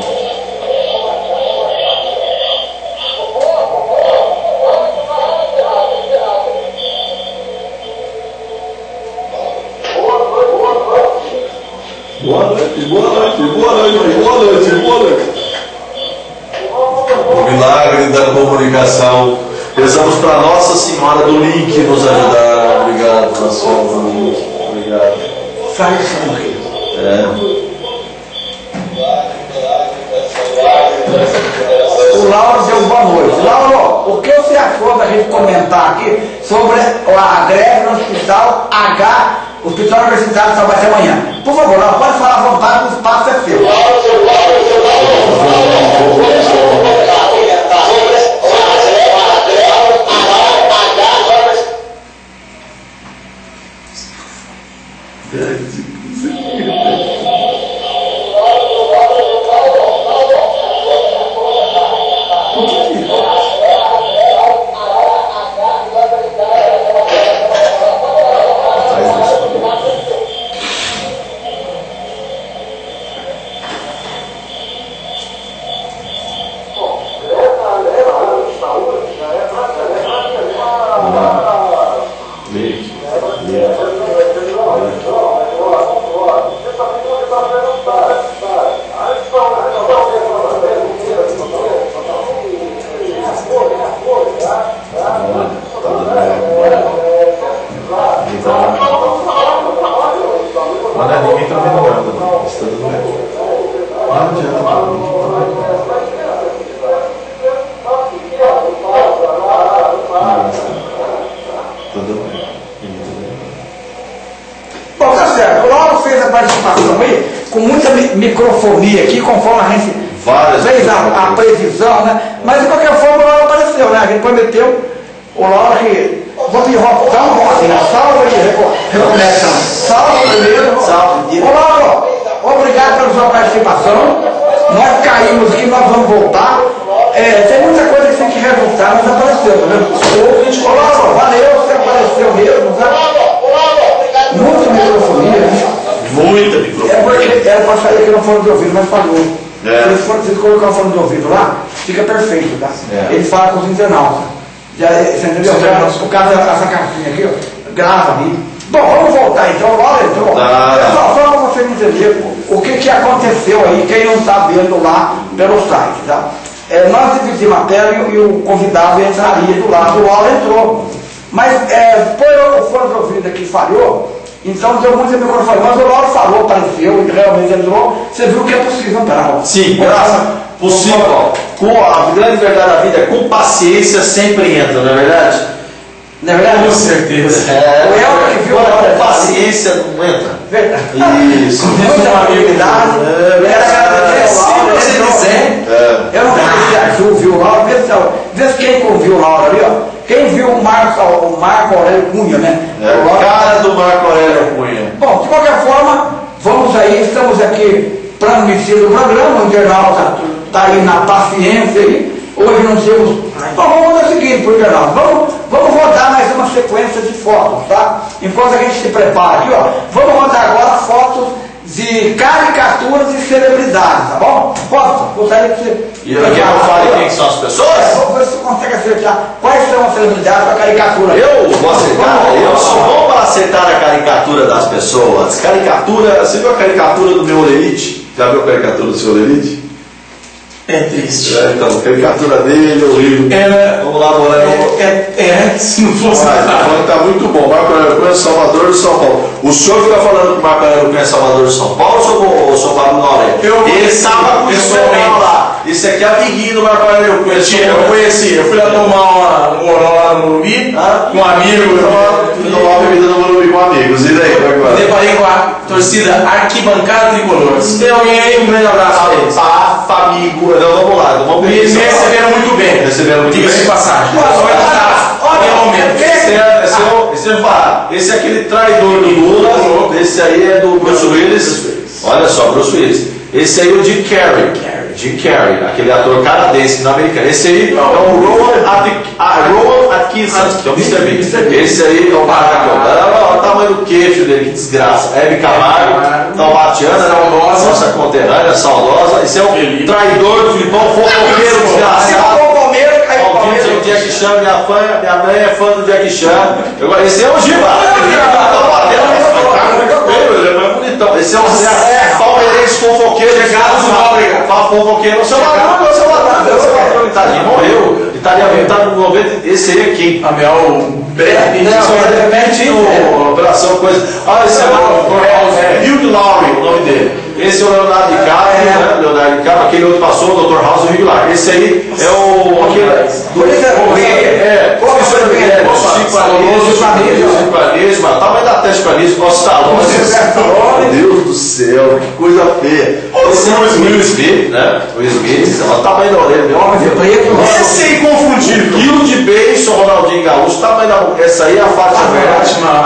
Boa noite, boa noite, boa noite, boa noite, boa noite. O milagre da comunicação. Rezamos para Nossa Senhora do Link nos ajudar. Obrigado, Nossa Senhora do Link. Obrigado. Sai o som aqui. É. O Lauro deu boa noite. Lauro, o que você achou da gente comentar aqui sobre a greve no hospital H, Hospital Universitário de Sabaté amanhã? Por favor, Lauro, pode falar à vontade, o espaço é seu. Pelo site, tá? É, nós dividimos a tela e, o- convidado entraria do lado, o Laura entrou. Mas é, foi o fone de ouvido aqui falhou, então deu muita microfone. Mas o Lauro falou, apareceu e realmente entrou. Você viu que é possível entrar. Sim, graças possível. Com a grande verdade da vida é com paciência sempre entra, não é verdade? Não é verdade? Com certeza. É, O Elton que viu a com paciência não entra. Verdade. Isso. Muita habilidade. É, Quero Se quiser. É. Eu não sei se a Ju viu o Lauro, vê se, vê quem viu o Lauro ali, ó. Quem viu o Marco, o Marco Aurélio Cunha, né? É O cara do Marco Aurélio Cunha. Bom, de qualquer forma, vamos aí, estamos aqui transmitindo o programa, o internauta está aí na paciência aí. Hoje não temos. Então vamos fazer o seguinte pro internauta, vamos, vamos rodar mais uma sequência de fotos, tá? Enquanto a gente se prepara aqui, ó, vamos rodar agora fotos de caricaturas de celebridades, tá bom? Posso? Gostaria que você. E eu quero fale quem que são as pessoas? vamos ver se você consegue acertar quais são as celebridades da caricatura. Eu vou acertar, Vamos, eu sou bom para acertar a caricatura das pessoas. Caricatura, você viu a caricatura do meu Olerite? Já viu a caricatura do seu Olerite? É triste. É, então, a caricatura dele, horrível. Era. Vamos lá, Moreno. É, é, é, se não fosse falando que tá muito bom. Marco Aurélio Cunha, Salvador de São Paulo. O senhor fica falando que Marco Aurélio Cunha é Salvador de São Paulo ou o São Paulo Norte? Eu Ele estava pessoalmente. senhor lá. Esse aqui é amiguinho do Marco Aurélio Cunha. Eu, eu conheci, eu fui lá tomar uma, um goró lá no Morumbi, Ah. com um amigo. Fui tomar uma bebida no Morumbi com amigos. E daí, Marco Aurélio? deparei com a torcida arquibancada tricolor. Se tem alguém aí, um grande abraço pra eles. Ah, amigo. Não, vamos lá. Vamos ver. receberam muito bem. Receberam muito Diga-se bem. de passagem. Só olha, está olha, momento. Esse é, esse, é, o- esse, é, o- esse é aquele traidor do Lula, esse aí é do Bruce Willis. Olha só, Bruce Willis. Esse aí é o Jim Carrey. Jim Carrey, aquele ator canadense, não americano. Esse aí é o Rowan, ah, Rowan Atkinson, que é o Mr. Beast. Esse aí é o Maraca. Tamanho do queixo dele, que desgraça. Hebe Camargo, Taubatiana, Saudosa. nossa conterrânea, saudosa. Esse é o Felipe. traidor do Filipão, fofoqueiro desgraçado. Palmeiras. o Jack Chan, minha, fã, minha mãe é fã do Jack Chan. Eu, esse é o Giba. É. Esse é o Zé Palmeirense fofoqueiro. Chegado. Fala fofoqueiro. Seu seu Malandro, Tadinho, morreu. Italiano, tá no 90. Esse aí é quem? Abel Breve. Não, de repente, no Operação Coisa. Ah, esse é o é, Hugh Laurie, o nome dele. Esse é o Leonardo DiCaprio, né? Leonardo DiCaprio, aquele outro passou, o Dr. House, o Hugh Laurie. Esse aí é o. Aquele, isso é- é, Qual que é o nome dele? é, o Chico Anísio, Chico Anísio. Chico Anísio, mano. Tamanho da testa Chico Anísio, o Stallone. Meu Deus do céu, que coisa feia. Esse é o Will Smith, né? O Smith, o tamanho da orelha, meu preto, esse é inconfundível. Quilo de beijo, Ronaldinho Gaúcho, tamanho da boca. Essa aí é a Fátima.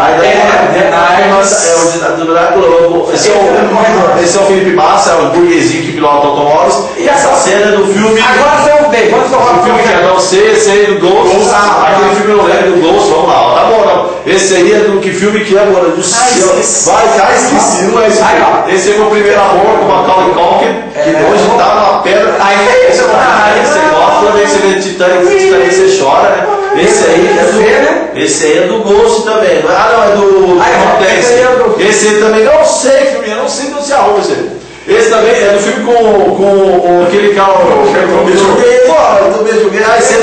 Aí daí É, é, é, é o da Globo. Esse é o, é o Felipe Massa, é o burguesinho que pilota automóveis. E essa cena é do filme. Agora são bem, vamos O falar filme que é não sei, aí do Ghost. Aquele ah. filme eu lembro do Ghost, vamos lá. ó, Tá bom, não. Esse aí é do que filme que é agora? Do céu. Vai, já esqueci, não é esse Aí, ó. Esse é meu primeiro amor com a Macaulay Culkin, que É. hoje tá numa pedra. Aí, esse é o cara, toda vez que você vê Titanic, Titanic você chora, né? Esse aí é aí, né? do. Esse aí é do Ghost também. é? Ah, não, é do. Aí, esse é do- Esse aí também, não sei filme, eu não sei onde se arruma esse aí. Esse também é do filme com, com, o- aquele cara. Pô, do beijo gay. Ah, esse é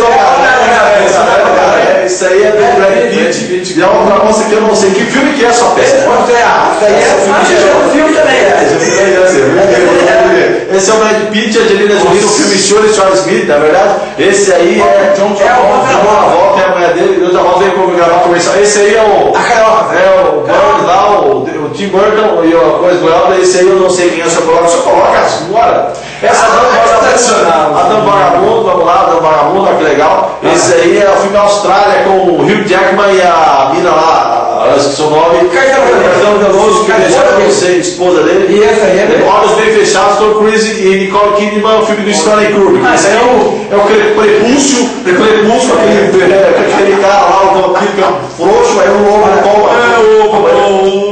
é esse aí é do Brad Pitt. E a outra moça que eu não sei que filme que é sua peça. Você acha? Isso aí é um filme também. Esse é o Brad Pitt, a Angelina Jolie no filme Senhor e Charles Smith, na verdade. Esse aí é John Travolta, é a mulher dele. Eu já volto aí gravar comercial. Esse aí é o. É o Bird lá, o, o Tim Burton e a coisa do Elda. Esse aí eu não sei quem é, só coloca, só coloca, bora. Essa ah, é tradicional. A Dan Vagabundo, vamos lá, Dan Vagabundo, olha que legal. Esse aí é o filme Austrália com o Hugh Jackman e a mina lá acho que seu nome. Caetano Veloso, que deixaram você, esposa dele. E essa aí é. Olhos bem fechados, Tom Cruise e Nicole Kidman, o filme do Stanley Kubrick. Ah, esse aí é o, é o prepúcio, prepúcio, aquele, aquele cara lá, o vampiro frouxo, aí o lobo toma.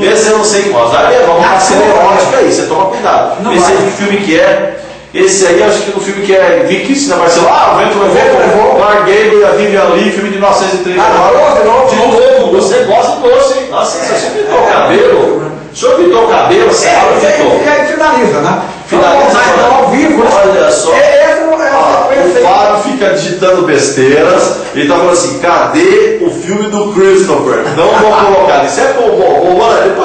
É, esse eu não sei qual. Aí é uma cena erótica aí, você toma cuidado. Esse aí que filme que é. Esse aí, acho que no filme que é Vicky, vai ser lá, o vento levou, Clark Gable e a Vivian Lee, filme de 1930. Ah, de novo, de novo. Você gosta de doce, hein? Nossa, você pintou o cabelo. O senhor pintou o cabelo, você é, pintou. E aí finaliza, né? Finaliza. Então, ao vivo, Olha só. É, não é ah, o Fábio fica digitando besteiras. Ele tá falando assim: cadê o filme do Christopher? Não vou colocar. Isso é bom, bom, bom. Depois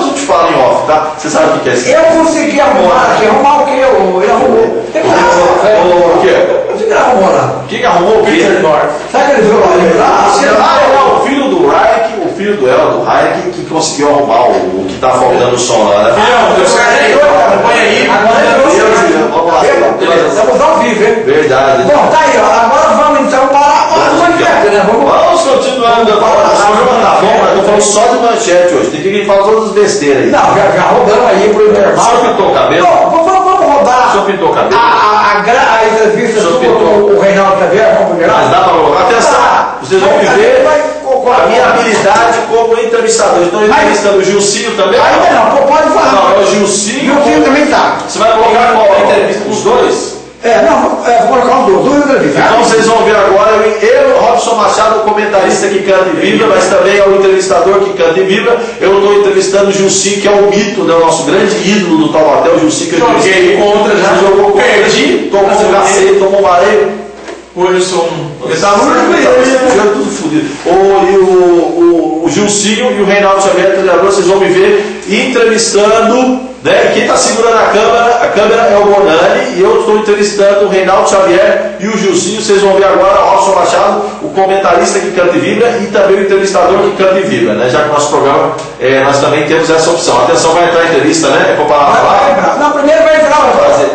eu em off, tá? Você sabe o que é isso? Eu consegui arrumar aqui. Arrumar o que? Ele arrumou. O quê? Você arrumou lá? O que arrumou o quê? Sabe que ele viu lá? Ah, é o filho do Reich, o filho do El, do Reich, que conseguiu arrumar o, o que tá faltando o som lá, né? Filhão, Deus acompanha aí. Vamos lá. Estamos ao vivo, hein? Verdade. Bom, tá aí, ó. Agora vamos então para as manchetes, né? Vamos Vamos continuando. O programa tá bom, falando só de manchete hoje. Tem que falar todas as besteiras aí. Não, já, já rodando aí pro intervalo. O senhor pintou o cabelo? Não, vamos, vamos rodar. O senhor pintou o cabelo? A, a, a, gra- a entrevista O do pintou. o Reinaldo Xavier, vamos primeiro. Mas dá pra colocar. Atenção, vocês vão viver vai co- a minha habilidade como entrevistador. Estou entrevistando o Gilcinho também. Ainda não, pode falar. Não, é o Gilcinho. O Ciro também tá. Você vai colocar qual? A entrevista com os dois? É, não, é, vou colocar os dois, duas entrevistas. Então vocês vão ver agora eu, Robson Machado, o comentarista que canta e vibra, mas também é o entrevistador que canta e vibra. Eu estou entrevistando o Gilcinho, que é o mito, né, o nosso grande ídolo do Taubaté, o Gilcinho que eu Joguei contra, já jogou contra, perdi, tomou um cacete, tomou vareio. Hoje eu sou um Tá metalúrgico tudo fudido. O, e o, o, o Gilcinho e o Reinaldo Xavier, treinador, vocês vão me ver entrevistando. Né? Quem está segurando a câmera, a câmera é o Bonani e eu estou entrevistando o Reinaldo Xavier e o Gilcinho. Vocês vão ver agora o Robson Machado, o comentarista que canta e vibra e também o entrevistador que canta e vibra. Né? Já que o nosso programa eh, nós também temos essa opção. Atenção, vai entrar a entrevista, né? É para parar Vai, lá. entrar. Não, primeiro vai entrar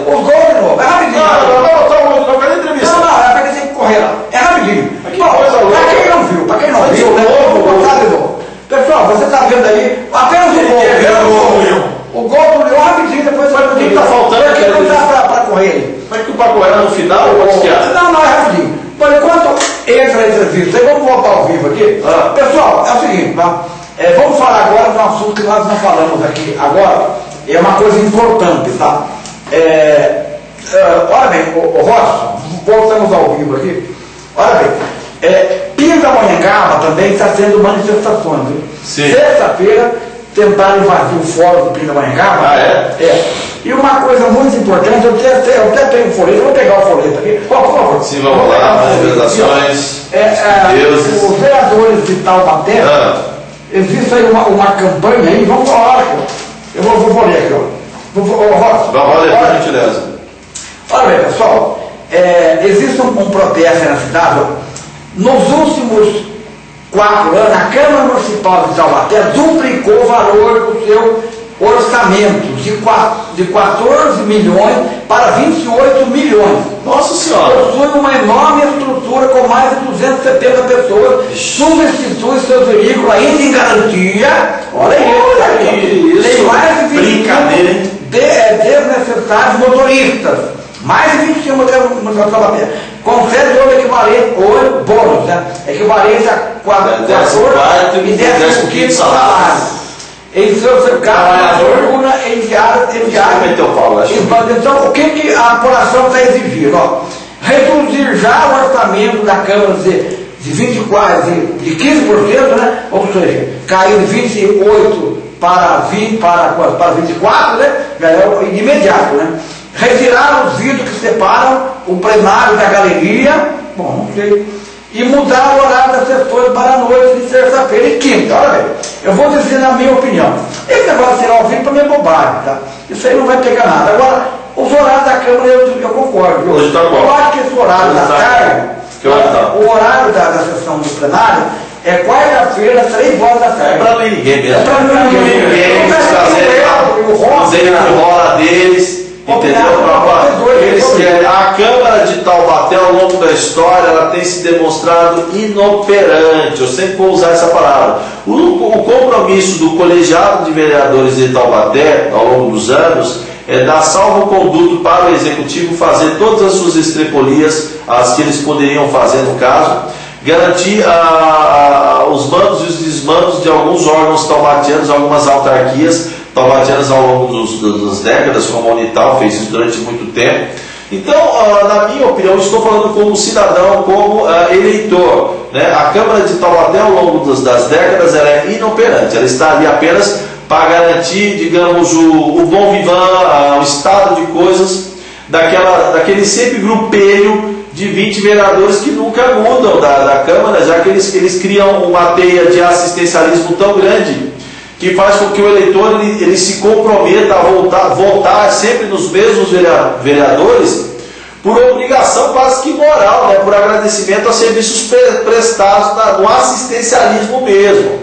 os gols de novo. É rapidinho. Não, não, não, não, não, não, cadê a entrevista? Não, não, é porque tem que correr lá. É rapidinho. Pra quem não viu, pra quem não viu, de né? de. Pessoal, você tá vendo aí apenas o gol. O gol do. Leão? Rapidinho, depois Mas o que que tá faltando, cara? não dá pra correr. Mas que o Paco era no final ou o? Não, não, é rapidinho. Por enquanto entra a entrevista, aí vamos voltar ao vivo aqui. Ah. Pessoal, é o seguinte, tá? É, vamos falar agora de um assunto que nós não falamos aqui agora. É uma coisa importante, tá? É, é, olha bem, o, o Robson, voltamos ao vivo aqui. Olha bem, é, Pindamonhangaba também está tendo manifestações. Sexta-feira tentaram invadir o fórum do Pindamonhangaba. Ah, é? É. E uma coisa muito importante, eu até, eu até tenho o folheto, vou pegar o folheto aqui. Ó, por favor. Sim, vamos lá, o folheto aqui, ó. manifestações. É, é, os vereadores de Taubaté, Ah. existe aí uma, uma campanha aí, vamos falar aqui. Eu vou, vou, vou ler aqui, ó. Vou, vou, ó, Vamos olha, por gentileza. olha bem, pessoal, é, existe um, um protesto na cidade, ó. Nos últimos quatro anos, a Câmara Municipal de Taubaté duplicou o valor do seu orçamento de, qua- de 14 milhões para 28 milhões. Nossa Senhora. Possui uma enorme estrutura com mais de 270 pessoas, substitui seus veículos ainda em garantia. Olha aí, isso. Tem mais de 25 Brincadeira, hein? de, é, desnecessários motoristas. Mais de 25 motoristas. Concede o equivalente, o bônus, né? Equivalente a 4, Décimo quarto e e 15 décimo quinto salário. Em seu cercado, Trabalhador. fortuna enviada, enviada. Então, o que, que a apuração está exigindo? Ó, reduzir já o orçamento da Câmara de, de 24, de, de 15%, né? ou seja, cair de 28 para, 20, para, para 24, né? já é de imediato. Né? Retirar os vidros que separam o plenário da galeria, bom, não sei, e mudar o horário das sessões para a noite de terça-feira e quinta. Olha bem, eu vou dizer na minha opinião. Esse negócio de tirar o vídeo para mim é bobagem, tá? Isso aí não vai pegar nada. Agora, os horários da Câmara eu, eu concordo. Viu? Hoje tá bom. Eu acho que esse horário Hoje da tá tarde, Que hora tá? o horário da, da sessão do plenário é quarta-feira, três horas da É tarde. pra mim ninguém mesmo. É pra mim ninguém. Cara. que rola deles. Combinado, Pra- nós dois, Eles nós dois. querem. A Câmara de Taubaté, ao longo da história, ela tem se demonstrado inoperante. Eu sempre vou usar essa palavra. O, o compromisso do colegiado de vereadores de Taubaté, ao longo dos anos, é dar salvo-conduto para o executivo fazer todas as suas estrepolias, as que eles poderiam fazer no caso, garantir a- a- os mandos e os desmandos de alguns órgãos taubatianos, algumas autarquias taubatianas ao longo dos- das décadas, como a Unital fez isso durante muito tempo. Então, ah, na minha opinião, estou falando como cidadão, como ah, eleitor. né? A Câmara de Taubaté, ao longo das, das décadas, ela é inoperante, ela está ali apenas para garantir, digamos, o, o bom vivan, ah, o estado de coisas daquela, daquele sempre grupelho de 20 vereadores que nunca mudam da, da Câmara, já que eles, eles criam uma teia de assistencialismo tão grande que faz com que o eleitor ele, ele se comprometa a voltar, votar sempre nos mesmos verea- vereadores por obrigação quase que moral, né, por agradecimento a serviços pre- prestados na- no assistencialismo mesmo.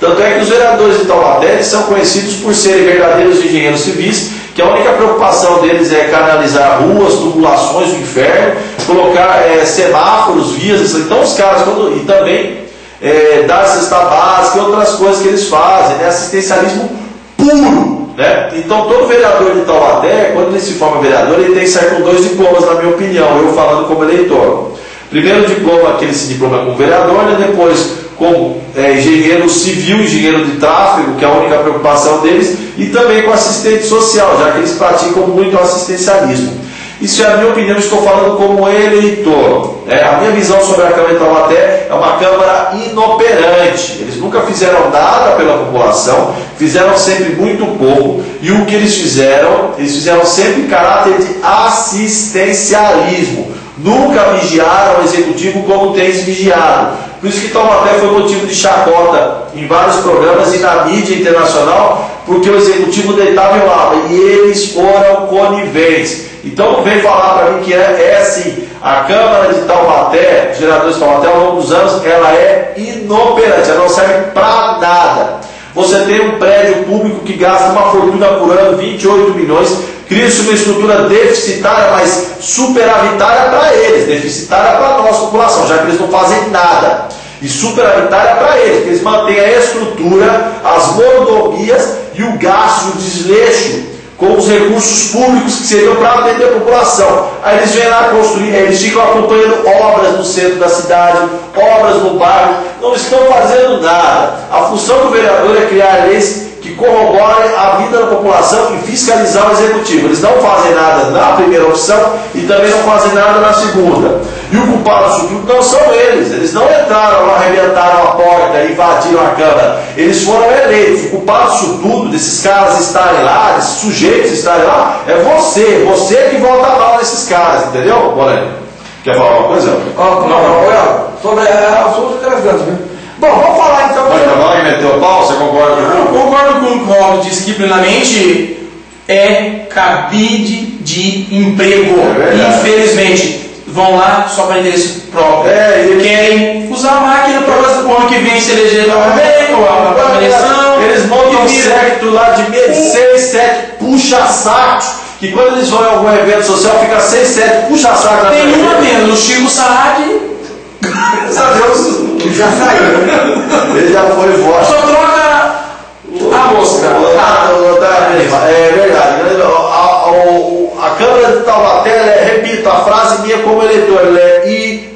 Tanto é que os vereadores de Taubaté são conhecidos por serem verdadeiros engenheiros civis, que a única preocupação deles é canalizar ruas, tubulações do inferno, colocar eh, semáforos, vias, então os caras, quando, e também eh, dar cesta básica e outras coisas que eles fazem, né? assistencialismo puro. Né? Então todo vereador de Taubaté, quando ele se forma vereador, ele tem sair com dois diplomas, na minha opinião, eu falando como eleitor. Primeiro diploma, aquele se diploma como vereador, né? depois como é, engenheiro civil, engenheiro de tráfego, que é a única preocupação deles, e também com assistente social, já que eles praticam muito o assistencialismo. Isso é a minha opinião, estou falando como eleitor. É, a minha visão sobre a Câmara de Taubaté é uma Câmara inoperante. Eles nunca fizeram nada pela população, fizeram sempre muito pouco, e o que eles fizeram, eles fizeram sempre em caráter de assistencialismo. Nunca vigiaram o executivo como tem se vigiado. Por isso que Taubaté foi motivo de chacota em vários programas e na mídia internacional, porque o executivo deitava e rolava. E eles foram coniventes. Então vem falar para mim que é, é assim. A Câmara de Taubaté, geradores de Taubaté, ao longo dos anos, ela é inoperante, ela não serve para nada. Você tem um prédio público que gasta uma fortuna por ano, 28 milhões, cria-se uma estrutura deficitária, mas superavitária para eles, deficitária para a nossa população, já que eles não fazem nada. E superavitária para eles, porque eles mantêm a estrutura, as mordomias e o gasto, o desleixo com os recursos públicos que seriam para atender a população. Aí eles vêm lá construir, eles ficam acompanhando obras no centro da cidade, obras no bairro, não estão fazendo nada. A função do vereador é criar leis que corroborem a vida da população e fiscalizar o executivo. Eles não fazem nada na primeira opção e também não fazem nada na segunda. E o culpado tudo não são eles. Eles não entraram, arrebentaram a porta, invadiram a Câmara. Eles foram eleitos. O culpado tudo, desses caras estarem lá, desses sujeitos estarem lá, é você. Você que vota mal nesses caras, entendeu, Moreno? Quer falar alguma coisa? Ó, não, não, olha, sobre é, assunto interessante, viu? Bom, vamos falar então. Acabar que meteu o pau? Você concorda Eu comigo? concordo com o o Aldo disse que plenamente é cabide de emprego. É. Infelizmente, vão lá só para interesse próprio. É, e- Querem usar a máquina para o ano que vem se eleger também, ou a próxima eleição. Eles montam um séquito lá de meio, seis, sete puxa-sacos, que quando eles vão em algum evento social, fica seis, sete puxa-sacos na Tem uma menos, o Chico Saad Graças a Deus, Já saiu. ele já foi embora. só troca a mosca. Ah, Otávio, É verdade. A, a- o- a Câmara de Taubaté, é, repito, a frase minha como eleitor, ela é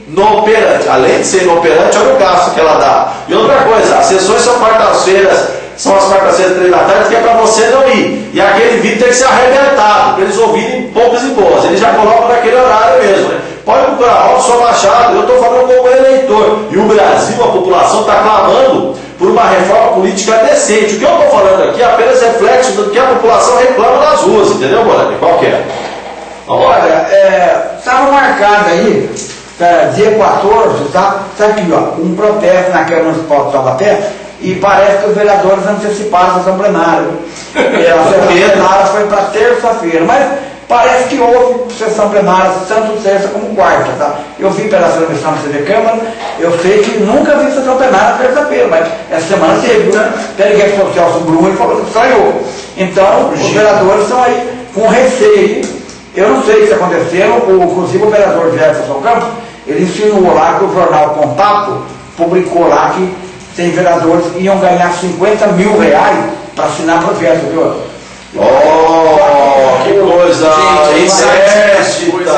inoperante. Além de ser inoperante, olha o gasto que ela dá. E outra coisa, as sessões são quartas-feiras, são as quartas-feiras, tarde, que é para você não ir. E aquele vídeo tem que ser arrebentado, para eles ouvirem poucas e boas. Eles já colocam naquele horário mesmo, né? Pode procurar Robson Machado, eu estou falando como eleitor. E o Brasil, a população, está clamando por uma reforma política decente. O que eu estou falando aqui é apenas reflexo do que a população reclama nas ruas, entendeu, Morani? Qual que é? Olha, estava marcado aí tá, dia 14, tá, tá aqui, ó, um protesto na Câmara Municipal de Taubaté e parece que os vereadores anteciparam a sessão plenária. E a sessão plenária foi para terça-feira, mas parece que houve sessão plenária tanto terça como quarta, tá? Eu vi pela transmissão da TV Câmara, eu sei que nunca vi sessão plenária terça-feira, mas essa semana teve, né? Pelo rede social sobre Bruno e falou que estranhou. Então, os vereadores estão aí com receio. Eu não sei o que aconteceu, o, inclusive o vereador Jefferson Campos, ele insinuou lá que o jornal Contato publicou lá que tem vereadores que iam ganhar 50 mil reais para assinar projeto, viu? Oh, que coisa inédita!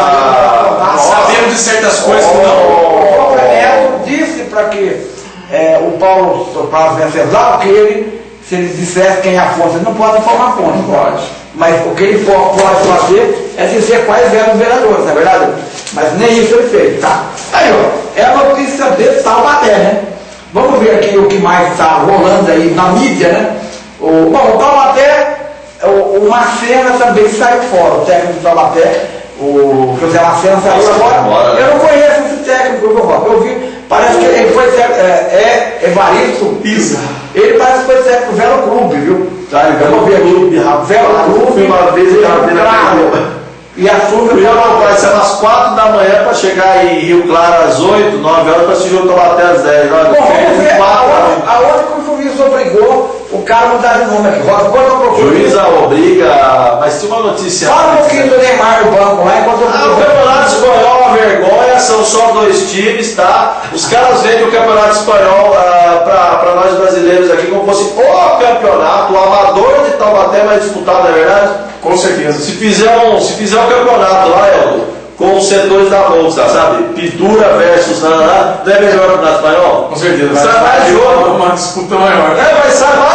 Sabemos de certas coisas que não. O Neto disse para que é, o Paulo, Paulo Venceslau, que ele, se ele dissesse quem é a fonte, ele não pode informar a fonte. Não pode. Mas o que ele pode fazer é dizer quais eram os vereadores, não é verdade? Mas nem isso ele fez, tá? Aí, ó, é a notícia de Taubaté, né? Vamos ver aqui o que mais está rolando aí na mídia, né? O, bom, o Taubaté, o, o também saiu fora, o técnico do Taubaté, o José Macena saiu agora. Eu não conheço esse técnico, eu vi, parece que ele foi é, é Evaristo Pisa. Ele parece que foi técnico do Velo Clube, viu? Tá, ele Vamos ver aqui. Clube. Velo Clube, Uma vez eu na claro. E a turma Eu não, vai ser às 4 da manhã para chegar em Rio Claro às 8, 9 horas para assistir o Taubaté às 10. Olha, Bom, vamos ver aonde, aonde que o juiz obrigou o cara mudar de nome aqui. Roda, quando eu procuro. Juíza obriga, mas tem uma notícia. Fala um pouquinho do Neymar no banco lá, enquanto eu Ah, o Campeonato Espanhol é uma vergonha, são só dois times, tá? Os caras vendem o Campeonato Espanhol ah, para nós brasileiros aqui como fosse o campeonato, o amador de Taubaté vai disputar, não é verdade? Com certeza. Se fizer um, se fizer um campeonato lá, Eldo, com os setores da bolsa, sabe? Pintura versus nananá, não é melhor o Campeonato Espanhol? Com certeza. Sai mais jogo. Uma disputa maior. É, mas sai mais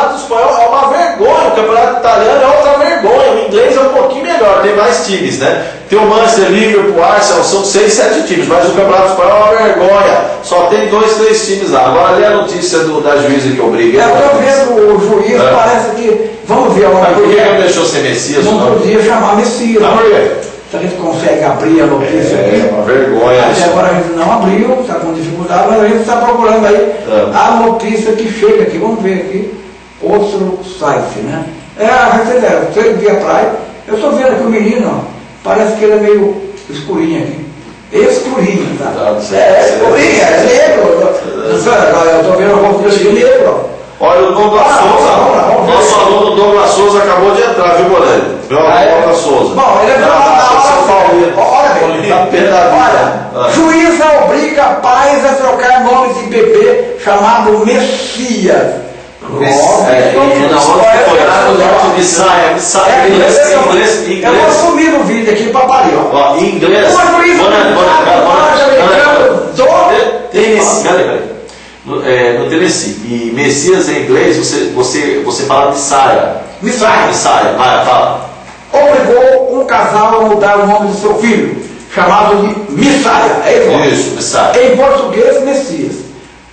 Campeonato Espanhol é uma vergonha, o Campeonato Italiano é outra vergonha. O inglês é um pouquinho melhor, tem mais times, né? Tem o Manchester, Liverpool, Arsenal, são seis, sete times, mas o Campeonato Espanhol é uma vergonha. Só tem dois, três times lá. Agora ali a notícia do, da juíza que obriga. É, eu tô vendo o juiz, É. parece que. Vamos ver, Mas não por que não podia, deixou ser Messias? não Não, podia chamar Messias. Não, por quê? Se a gente consegue abrir a notícia É aqui. uma vergonha Até agora a gente não abriu, está com dificuldade, mas a gente está procurando aí É. a notícia que chega aqui. Vamos ver aqui. Outro site, né? É, a receber, você via praia. Eu estou vendo aqui o menino, ó, parece que ele é meio escurinho aqui. Escurinho, tá? Tá, é, certo. escurinho, é negro. Eu estou vendo o rosto dele negro. Olha, o Douglas Ah, Souza, vamos lá, vamos nosso aluno Douglas Souza acabou de entrar, viu, goleiro? Viu, Ah, é? Douglas Souza. Bom, ele é jornal São Paulo. Olha Tá da vida. Olha, Ah. juíza obriga pais a trocar nomes de bebê chamado Messias. É, eu- vou sumir no vídeo aqui para parir, ó. Inglês. Uma juíza Bora, bora, bora, bora, Tennessee, peraí, peraí. No, é, no Tennessee. E Messias em inglês, você, você, você fala Messiah. Messiah. Messiah, vai, fala. Obrigou um casal a mudar o nome do seu filho, chamado de Messiah. É isso? Isso, Messiah. Em português, Messias.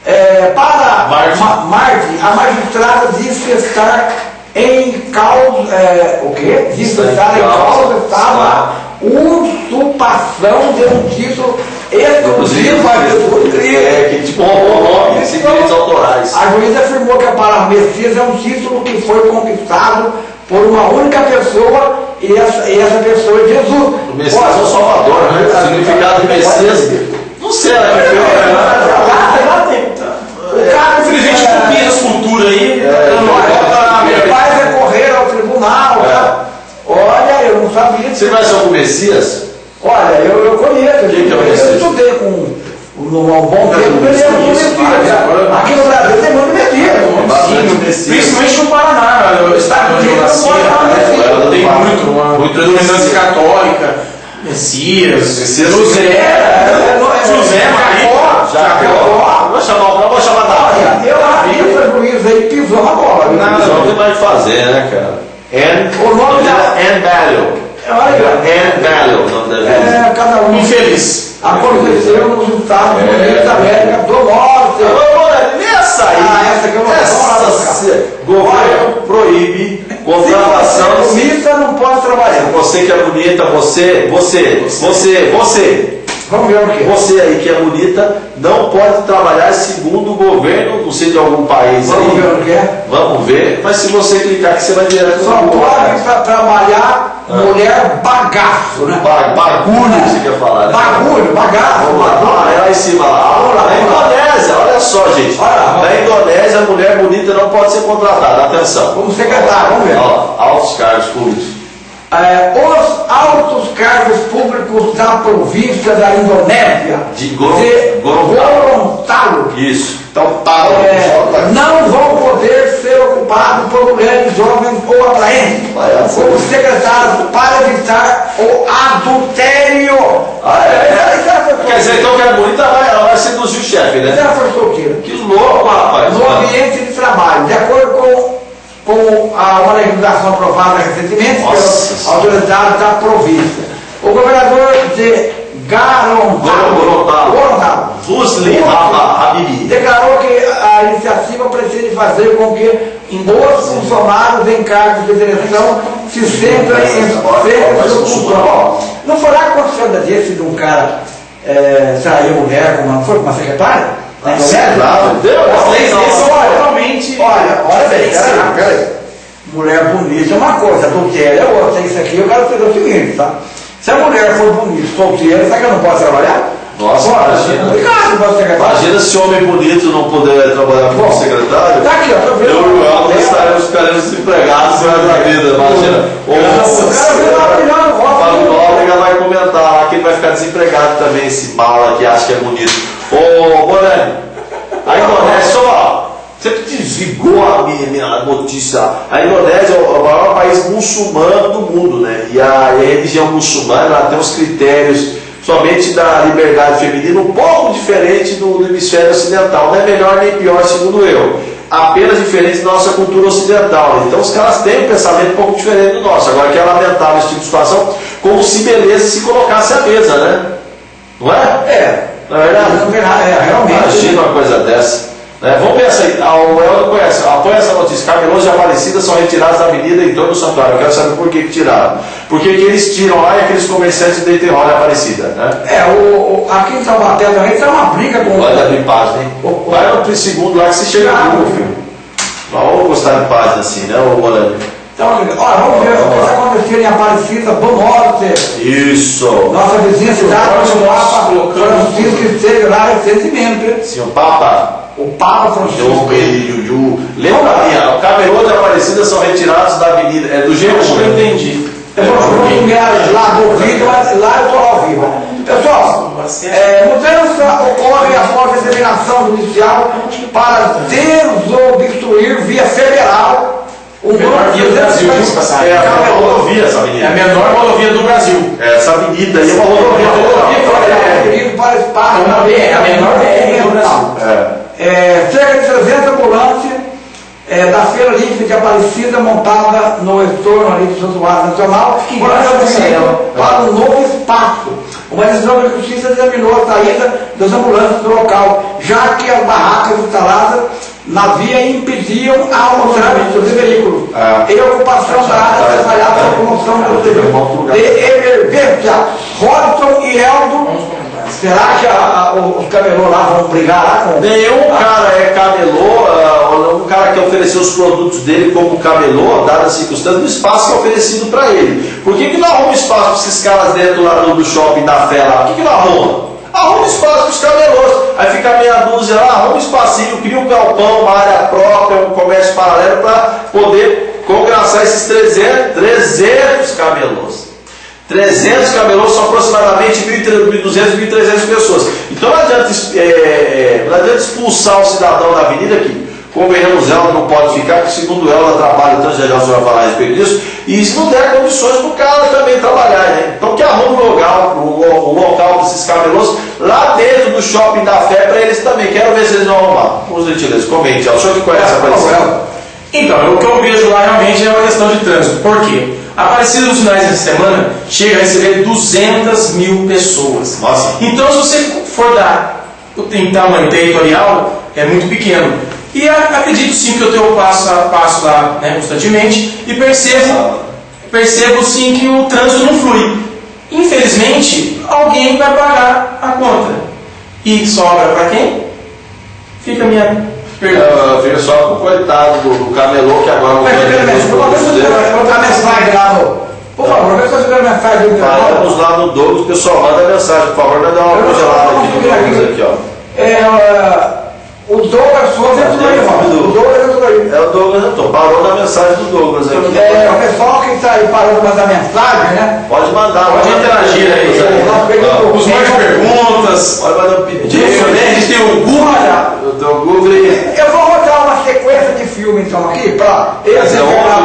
É, para Martin. Ma- Martin, a magistrada disse estar em causa. É, o quê? Disse Está em estar em causa. estava usurpação de um título exclusivo a Jesus Cristo. É, que tipo, nome, direitos autorais. A juíza afirmou que a palavra Messias é um título que foi conquistado por uma única pessoa e essa, e essa pessoa é Jesus. O Messias é o Salvador, né? O significado de Messias. Não sei, né? Lá tem. O Infelizmente, é, copia essa cultura aí. É, não vai Ele vai recorrer ao tribunal. É. tá? Olha, eu não sabia. Você conhece algum Messias? Olha, eu, eu conheço. Quem que é o eu estudei com um, um bom tempo. O Messias. vários, agora- Aqui no Brasil tem muito Messias. Principalmente no Paraná, o estado nasci, Messias. tem muito, Muito predominância católica, Messias, Messias. José, É, não é- José, Maria, Jacó. Vou chamar, não vou chamar Olha, Davi. eu acho que aí pisou na bola. Nada. Não tem mais o que fazer, né, cara? Ann, O nome dela- Ann Value. Olha, Ann Value, o nome da juíza. é, cada um. infeliz. Aconteceu nos Estados Unidos da América do Norte. Nessa aí, Ah, essa aqui eu buscar. essa, governo proíbe contratação. você é comista, não pode trabalhar. Você que é bonita, você, você, você, você, Vamos ver o quê? Você aí que é bonita, não pode trabalhar segundo o governo, não sei de algum país Vamos aí. ver o quê? Vamos ver. Mas se você clicar aqui, você vai direto Só pode pra trabalhar Ah. mulher bagaço, né? Ba- Bagulho que você quer falar, né? Bagulho, bagaço, Vamos lá, é lá em cima lá. Vamos lá, Na vamos. Indonésia, olha só, gente. Olha lá, vamos Na. Indonésia, a mulher bonita não pode ser contratada. Atenção. Como secretário, vamos ver. Ó, altos cargos públicos. É, os altos cargos públicos da província da Indonésia De Goro- de Gorontalo. Isso. Então tá. é, não vão poder ser ocupados por mulheres jovens ou atraentes como secretários para evitar o adultério. Ah, é? É Quer dizer, então que a bonita vai, ela vai seduzir o chefe, né? é for solteira. Que louco, rapaz. no ambiente de trabalho, de acordo com, com a, uma legislação aprovada recentemente Nossa pelas autoridades da província. O governador de Haba Habibi. declarou que a iniciativa pretende fazer com que os funcionários em cargos de direção se sentem em ao funcionário. Não foi lá que aconteceu desse de um cara é, trair mulher, uma, foi com uma secretária? Claro, deu, As leis não, deles olha. Olha, bem, peraí, peraí. Mulher bonita é uma coisa, adultério é outra. Isso aqui eu quero dizer o seguinte, tá? Se a mulher for bonita, solteira, será que ela não pode trabalhar? Nossa, Pode, imagina. Obrigado, Imagina se homem bonito não puder trabalhar como secretário. Tá aqui, ó, tô vendo. Eu e ela estaremos, ficaremos desempregados para a vida, imagina. O olhando, O. Fábio Nóbrega vai comentar lá que ele vai ficar desempregado também, esse mala que acha que é bonito. Ô, Morani, a Indonésia, só, sempre desligou a minha, minha notícia. A Indonésia é o maior país muçulmano do mundo, né? E a, e a religião muçulmana ela tem uns critérios somente da liberdade feminina um pouco diferente do, do hemisfério ocidental. Não é melhor nem pior, segundo eu. Apenas diferente da nossa cultura ocidental. Então os caras têm um pensamento um pouco diferente do nosso. Agora que é lamentável esse tipo de situação, como se beleza se colocasse à mesa, né? Não é? É. Não é verdade? Nada, é, realmente. Imagina uma coisa dessa. Né? Vamos ver essa aí. Ah, o Elton conhece. Apoia essa notícia. Camelôs e Aparecida são retirados da avenida em torno do santuário. Eu quero saber por que, que tiraram. Por que, que eles tiram lá e aqueles comerciantes de Niterói Aparecida, né? É, o, o- aqui em Taubaté também está uma briga com Olha abrir página, hein? O- o- Vai no segundo lá que você chega Google, filho. Não vamos gostar de página assim, né, ô? Então, olha, vamos ver o que está acontecendo em Aparecida do Norte. Isso! Nossa vizinha cidade, o Papa colocamos- Francisco esteve lá recentemente. Sim, o Papa. O Papa João Francisco. e Yuyu. Lembra a minha? O camelô e a Aparecida são retirados da avenida. É do jeito acho que eu entendi. Eu vou comer lá do vídeo, mas lá eu estou ao vivo. Pessoal, é, mudança ocorre após a determinação judicial para desobstruir via federal o Menor via do Brasil. É a menor rodovia essa É a avenida. menor rodovia do Brasil. É, essa avenida aí é uma rodovia para. É uma BR, é a menor BR do Brasil. É. Cerca de 300 ambulantes é, da Feira Livre de Aparecida, montada no entorno ali do Santuário Nacional, Que para um novo espaço. Uma decisão da Justiça determinou a saída das ambulâncias do local, já que as barracas instaladas na via impediam ao trânsito de veículos É. e a ocupação da área trabalhada para a promoção do serviço de emergência. Robson e Eldo, será que a- a- os camelô lá vão brigar lá com Nenhum cara é camelô, ou um cara que ofereceu os produtos dele como camelô, dadas as circunstâncias, no espaço que é oferecido para ele. Por que, que não arruma espaço para esses caras dentro lá do, do shopping da fé lá? Por que, que não arruma? Arruma espaço para os camelôs. Aí fica meia dúzia lá, arruma um espacinho, cria um galpão, uma área própria, um comércio paralelo para poder congraçar esses 300, 300 camelôs. 300 camelôs são aproximadamente 1.200, 1.300 pessoas. Então não adianta, é, é, não adianta expulsar o cidadão da avenida aqui. Convenhamos, ela não pode ficar, porque segundo ela, ela trabalha, então já já o senhor vai falar a respeito disso, e se não der condições para o cara também trabalhar, né? Então que arrume um local, o, o local desses camelôs lá dentro do shopping da fé para eles também. Quero ver se eles vão arrumar. Por gentileza, comente. O senhor que conhece a Aparecida? Então, o que eu vejo lá realmente é uma questão de trânsito. Por quê? Aparecida nos finais de semana chega a receber 200 mil pessoas. Nossa. Então, se você for dar em tamanho territorial, é muito pequeno. E a- acredito sim que eu tenho passo a passo lá né, constantemente e percebo, percebo sim que o trânsito não flui. Infelizmente, alguém vai pagar contra. E sobra para quem? Fica a minha pergunta. Eu fico só com o coitado do, do camelô que agora dele. colocar mensagem lá no. Por favor, vê se eu tiver mensagem do Paramos lá no Douglas, o pessoal manda mensagem, por favor, vai dar uma congelada aqui no Douglas aqui, ó. É, o Douglas Souza é tudo aí, irmão. O Douglas é tudo aí. É o Douglas, eu tô. Parou na mensagem do Douglas aqui. É, o pessoal que está aí parando de mandar mensagem, né? Pode mandar, Pode interagir aí. Ó, Os mais perguntas. Pode mandar um pedido. né? A gente tem o Google. Google eu vou rodar uma sequência de filme então aqui para. Mas é agora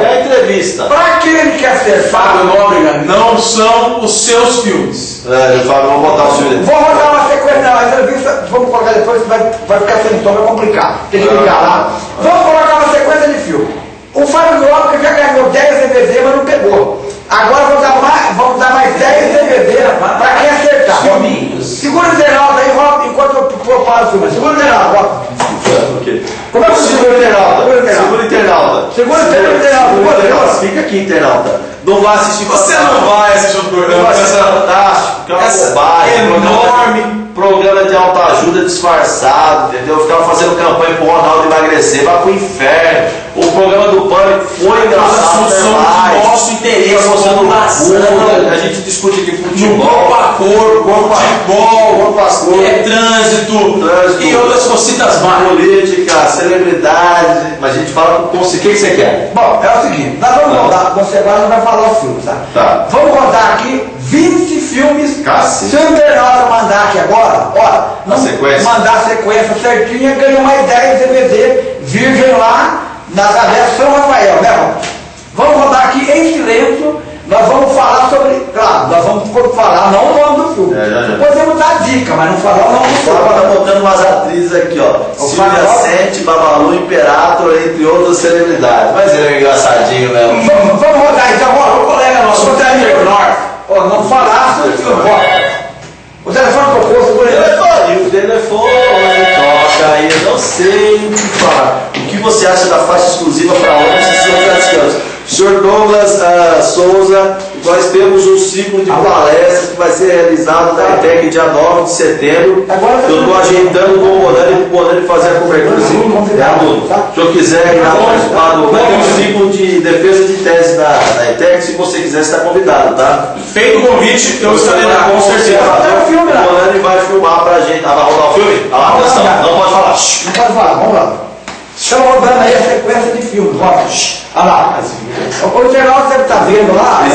é é a entrevista? Para aquele que quer acertar, Fábio Nóbrega, não são os seus filmes. É, eu falo, vamos botar o filme dele. Vou rodar uma sequência, não, a entrevista, vamos colocar depois, vai, vai ficar sem tom, vai complicar. Tem que ligar lá. Vamos colocar uma sequência de filme. O Fábio Nóbrega já ganhou 10 DVD, mas não pegou. Agora vamos dar mais, vamos dar mais 10 DVD para quem acertar. Filminhos. Segura o internauta aí, Rob, eu. Segura o internauta? Como é que Segura o internauta. Segura o internauta. Segura o internauta. Segura o internauta. Segura o internauta. Fica aqui, internauta. Não vai assistir Você não vai assistir o programa. vai ser fantástico, que é uma Essa bobagem. enorme. Programa de autoajuda disfarçado, entendeu? Ficava fazendo campanha pro Ronaldo emagrecer, vai pro inferno. O programa do Pânico foi engraçado demais. nosso interesse, mostrando loucura, A gente discute aqui futebol. corpo a corpo, Corpo futebol, corpo a corpo. é trânsito, Trânsito. e outras cositas mais. Política, celebridade, mas a gente fala com. O que, que você quer? Bom, é o seguinte, nós vamos Tá. rodar, você agora vai falar o filme, tá? Tá. Vamos rodar aqui 20 filmes. Cacete. Se o internauta mandar aqui agora, ó, Na sequência. mandar a sequência certinha, ganha mais 10 DVD virgem lá na Travessa São Rafael, né, irmão? Vamos rodar aqui em silêncio. Nós vamos falar sobre. Claro, nós vamos falar não o nome do filme. É, já, já. Podemos dar dica, mas não falar o nome do Agora tá filme. botando umas atrizes aqui, ó. Silvia. Sente, Babalu, Imperator, entre outras celebridades. Mas ele é engraçadinho mesmo. Vamos, vamos rodar então, ó, o colega nosso, o Daniel Norte. Ó, não falasse o. O telefone tocou, segura ele. Telefone, o telefone toca aí, eu não sei o que falar. O que você acha da faixa exclusiva para homens e praticantes? Senhor Douglas ah, Souza, nós temos um ciclo de palestras que vai ser realizado na ETEC dia 9 de setembro. Agora Eu estou ajeitando com o Bonani para o Bonani fazer a cobertura. Convidado, Tudo. tá? Se eu quiser ir lá participar do vai ter um ciclo de defesa de tese na, na ETEC, se você quiser, está convidado, tá? Feito o convite, eu estarei lá, com certeza. O Bonani vai filmar pra gente. Ah, vai rodar o filme? Ah, lá, atenção, não pode falar. Não pode falar, vamos lá. Estamos rodando aí a sequência de filmes, roda. Olha lá. O internauta deve estar vendo lá.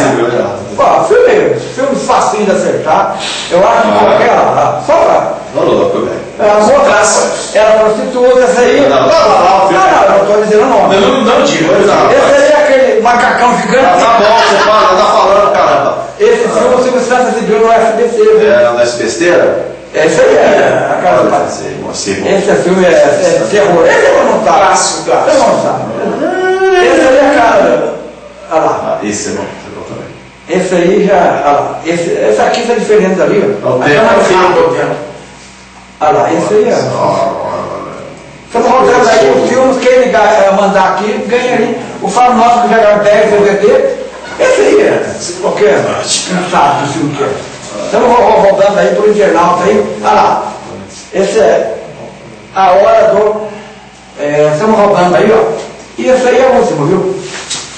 Ó, filme, filme facinho de acertar. Eu acho que qualquer lá. Só pra. Não, não, bem. É, era prostituta, essa aí. Não, não, não, não, estou dizendo o nome. Não, não digo. Esse aí é aquele macacão gigante. Tá bom, você fala, tá falando, caramba. Esse filme o Silvio Santos exibiu no viu? É, não é aí é a casa do Sei, você, Esse é filme é, é terror. Esse eu não tá. Clássico, clássico. Esse eu não tá. Esse aí é a cara. Olha lá. Ah, esse é bom, esse é bom também. Esse aí já. Olha lá. Esse, esse aqui está diferente ali. ó. Ó, o é tempo, o o. Olha lá, esse aí é. Ó, Estamos rodando aí os filmes, quem ligar, eh, mandar aqui, ganha ali. O Fábio Nosso que já ganhou 10 DVD. Esse aí é. Qualquer cansado do filme que é. Ro- rodando aí por internauta aí. Olha lá. Esse é a hora do. eh, estamos rodando aí, ó. E esse aí é o último, viu?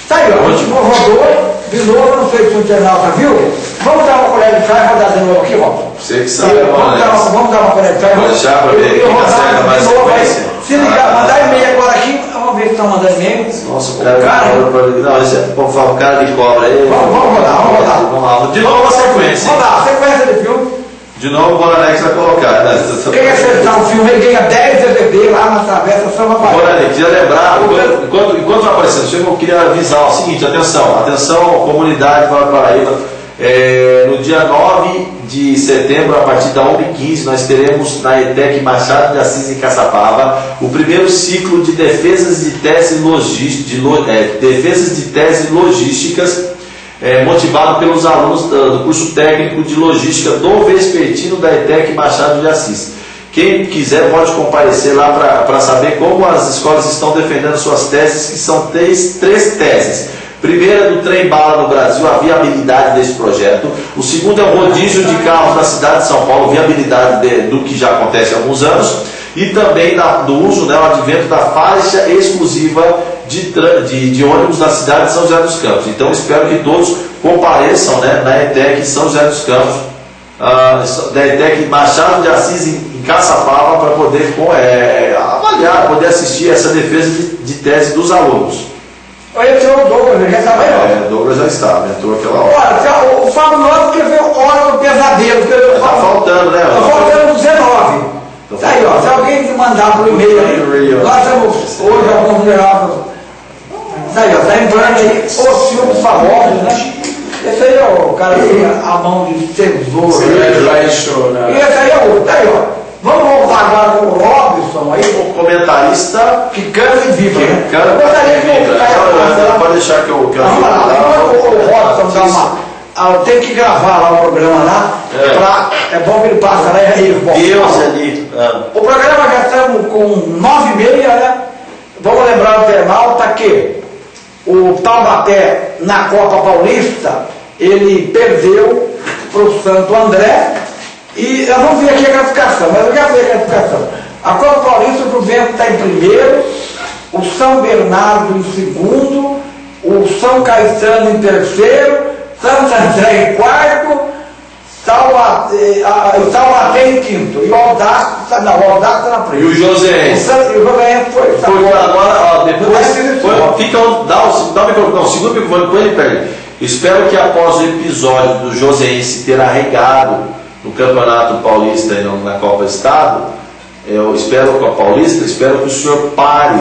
Tá aí, ó. O último rodou, de novo, não sei se o internauta viu. Vamos dar uma colher de chá e rodar de novo aqui, ó. Você que sabe, vamos, mano. dar uma, vamos dar uma colher de chá e Vou deixar pra ver Eu- eu quem rodar acerta mais sequência. Se ligar, mandar e-mail agora aqui, ver se estão mandando e-mail. Nossa, o cara, cara- de cobra, não, esse é, vamos falar, o cara de cobra aí. Vamos, vamos rodar, vamos rodar. Vamos lá, de novo a sequência. Vamos lá, sequência de filme. De novo o Bonanex vai colocar, né? Quem acertar o filme, ele ganha 10 DVD lá na Travessa São Rafael. Bonanex, queria lembrar, enquanto, enquanto, enquanto vai aparecendo o filme, eu queria avisar o seguinte, atenção, atenção, comunidade do Paraíba, é, no dia 9 de setembro, a partir da 1h15, nós teremos na ETEC Machado de Assis em Caçapava o primeiro ciclo de defesas de tese de, é, defesas de tese logísticas é, motivado pelos alunos do, do curso técnico de logística do Vespertino da ETEC Machado de Assis. Quem quiser pode comparecer lá para saber como as escolas estão defendendo suas teses, que são três, três teses. Primeiro é do trem bala no Brasil, a viabilidade desse projeto. O segundo é o rodízio de carros na cidade de São Paulo, viabilidade de, do que já acontece há alguns anos. E também da, do uso, né, o advento da faixa exclusiva de, de, de, ônibus na cidade de São José dos Campos. Então espero que todos compareçam né, na ETEC São José dos Campos, uh, da ETEC Machado de Assis em, em Caçapava, para poder é, avaliar, poder assistir essa defesa de, de tese dos alunos. Esse é o Douglas, ele já estava aí, ó. É, Douglas já estava, entrou aquela hora. Olha, o Fábio Novo escreveu Hora do Pesadelo. Está faltando, né? Está faltando 19. Tá aí, ó. Se alguém mandar por e-mail aí, nós estamos hoje alguns vulneráveis. Tá aí, ó. Está em branco aí. Os filmes famosos, né? Esse aí é o cara que tem a mão de tesouro. E esse aí é o. Tá aí, ó. Vamos voltar agora com o Robson aí. O comentarista que canta e. Que né? canta e cara- Pode deixar que eu, que eu Vamos lá, o. Robson dá uma. ah, Eu tenho que gravar lá o programa lá. É. Pra, é bom que ele passa lá e ele volta. Deus ali. Ah. O programa já estamos com nove e meia, né? Vamos lembrar o internauta que o Taubaté na Copa Paulista, ele perdeu para o Santo André. E eu não vi aqui a classificação, mas eu já vi a classificação. A Copa Paulista, o Juventus está em primeiro, o São Bernardo em segundo, o São Caetano em terceiro, Santo André em quarto, ah, o Taubaté em quinto. E o Aldax, tá- não, o Aldax está na frente. E o José? O Santo- e o José foi. tá fora. agora, ó, depois, é não. fica, dá o, dá o microfone, não, segura o microfone, põe ele perto. Espero que após o episódio do Josense ter arregado no Campeonato Paulista e na Copa Estado, eu espero com a Paulista, espero que o senhor pare.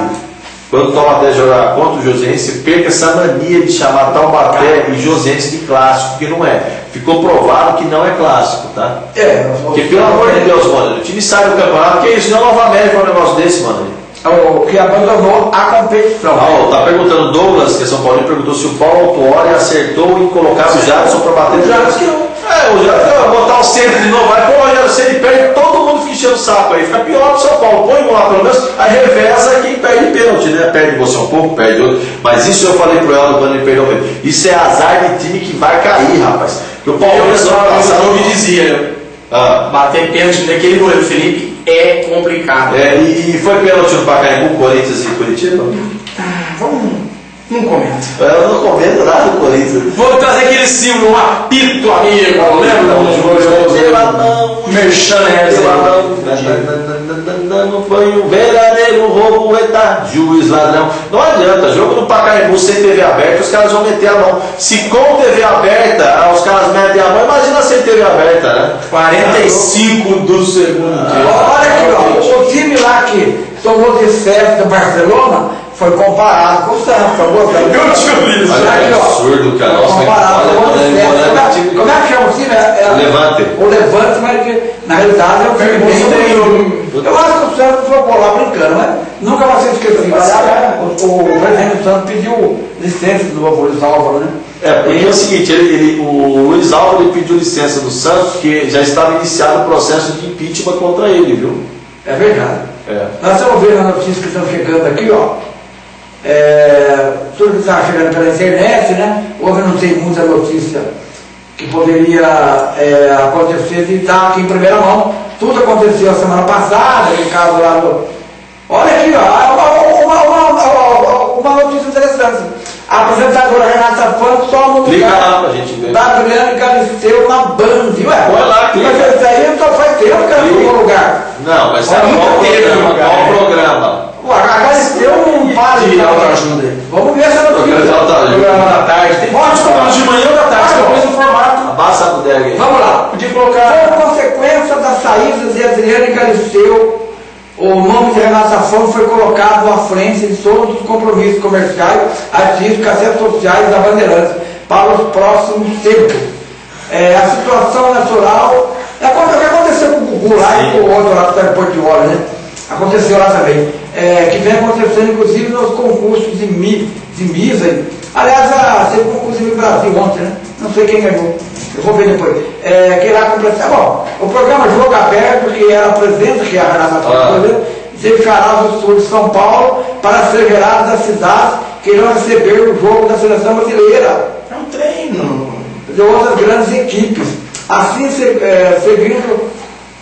Quando o Taubaté jogar contra o Josense, perca essa mania de chamar Taubaté e Josense de clássico, que não é. Ficou provado que não é clássico, tá? É, Porque pelo amor de Deus, mano, o time sai do campeonato, que isso não é Nova América um negócio desse, mano. O que abandonou a competição. Ah, ó, tá perguntando Douglas, que é São Paulo, perguntou se o Paulo Autuori acertou em colocar o Jadson para bater O Jadson não. É, o Jadson vai botar o centro de novo, vai pô, o Jadson, ele perde, todo mundo fica enchendo o saco aí, fica pior pro São Paulo, põe um lá pelo menos, aí reveza quem perde pênalti, né? Perde você um pouco, perde outro. Mas isso eu falei pro Elton quando ele perdeu o pênalti. Isso é azar de time que vai cair, rapaz. Que o Palmeiras só ano o passado- jogo dizia, Ah, bater pênalti daquele goleiro Felipe é complicado. é, e, e foi pênalti no Pacaembu, Corinthians e Curitiba? Vamos, não comenta. Eu não comento nada do Corinthians. Vou trazer aquele símbolo, um apito amigo, lembra do jogo? Merchan essa No banho, verdadeiro roubo etar, juiz ladrão. Não adianta, jogo no Pacaembu sem TV aberta, os caras vão meter a mão. Se com TV aberta, ah, os caras metem a mão, imagina sem TV aberta, né? 45 do segundo tempo. Olha aqui, ó, o time lá que tomou de do Barcelona foi comparado com o Santos. Eu tinha ouvido isso. Olha que absurdo, cara. Nossa, comparado com o olha, Como é- Como é que chama o time? É- é- O Levante. O Levante, mas que, na realidade é um time bem treinado. Eu acho que o Santos foi por lá brincando, mas nunca vai ser esquecido. Aliás, o, o presidente do Santos pediu licença do Luiz Álvaro, né? É, porque é o seguinte, ele, ele- o Luiz Álvaro ele pediu licença do Santos, porque já estava iniciado o processo de impeachment contra ele, viu? É verdade. É. Nós estamos vendo as notícias que estão chegando aqui, ó. É, tudo que está chegando pela internet, né? Hoje não tem muita notícia que poderia é, acontecer e está aqui em primeira mão. Tudo aconteceu a semana passada, aquele caso lá do. Olha aqui, ó, uma, uma, uma, uma notícia interessante. A apresentadora Renata Fã só no Clica lá pra gente ver. da Adriane Galisteu na Band. Ué, Põe lá, clica. Mas isso aí só faz tempo que ela no lugar. Não, mas Olha, qual nunca teve programa? lugar, Qual programa? A Galisteu não para de De autoajuda aí. Vamos ver essa de notícia. Programa da tarde. Tem Pode colocar. de manhã ou da tarde, Tá bom. depois no formato. Abaixa a bodega aí. Vamos lá. Podia colocar. Por consequência da saída de Adriane Galisteu, o nome de Renata Fão foi colocado à frente de todos os compromissos comerciais, artísticos e sociais da Bandeirantes para os próximos tempos. É, a situação natural. É o que aconteceu com o Gugu lá e com o outro lá que está em Portioli, né? Aconteceu lá também. É, que vem acontecendo, inclusive, nos concursos de, mi, de Misa. Aliás, a, teve um concurso no Brasil ontem, né? Não sei quem ganhou. Eu vou ver depois. É, que lá completar. Bom, o programa Jogo Aberto, que era apresenta, que é a Renata Ah. Fernandes, deixará os estúdios de São Paulo para ser gerado das cidades queriam receber o jogo da seleção brasileira. É um treino. De outras grandes equipes. Assim, se, é, seguindo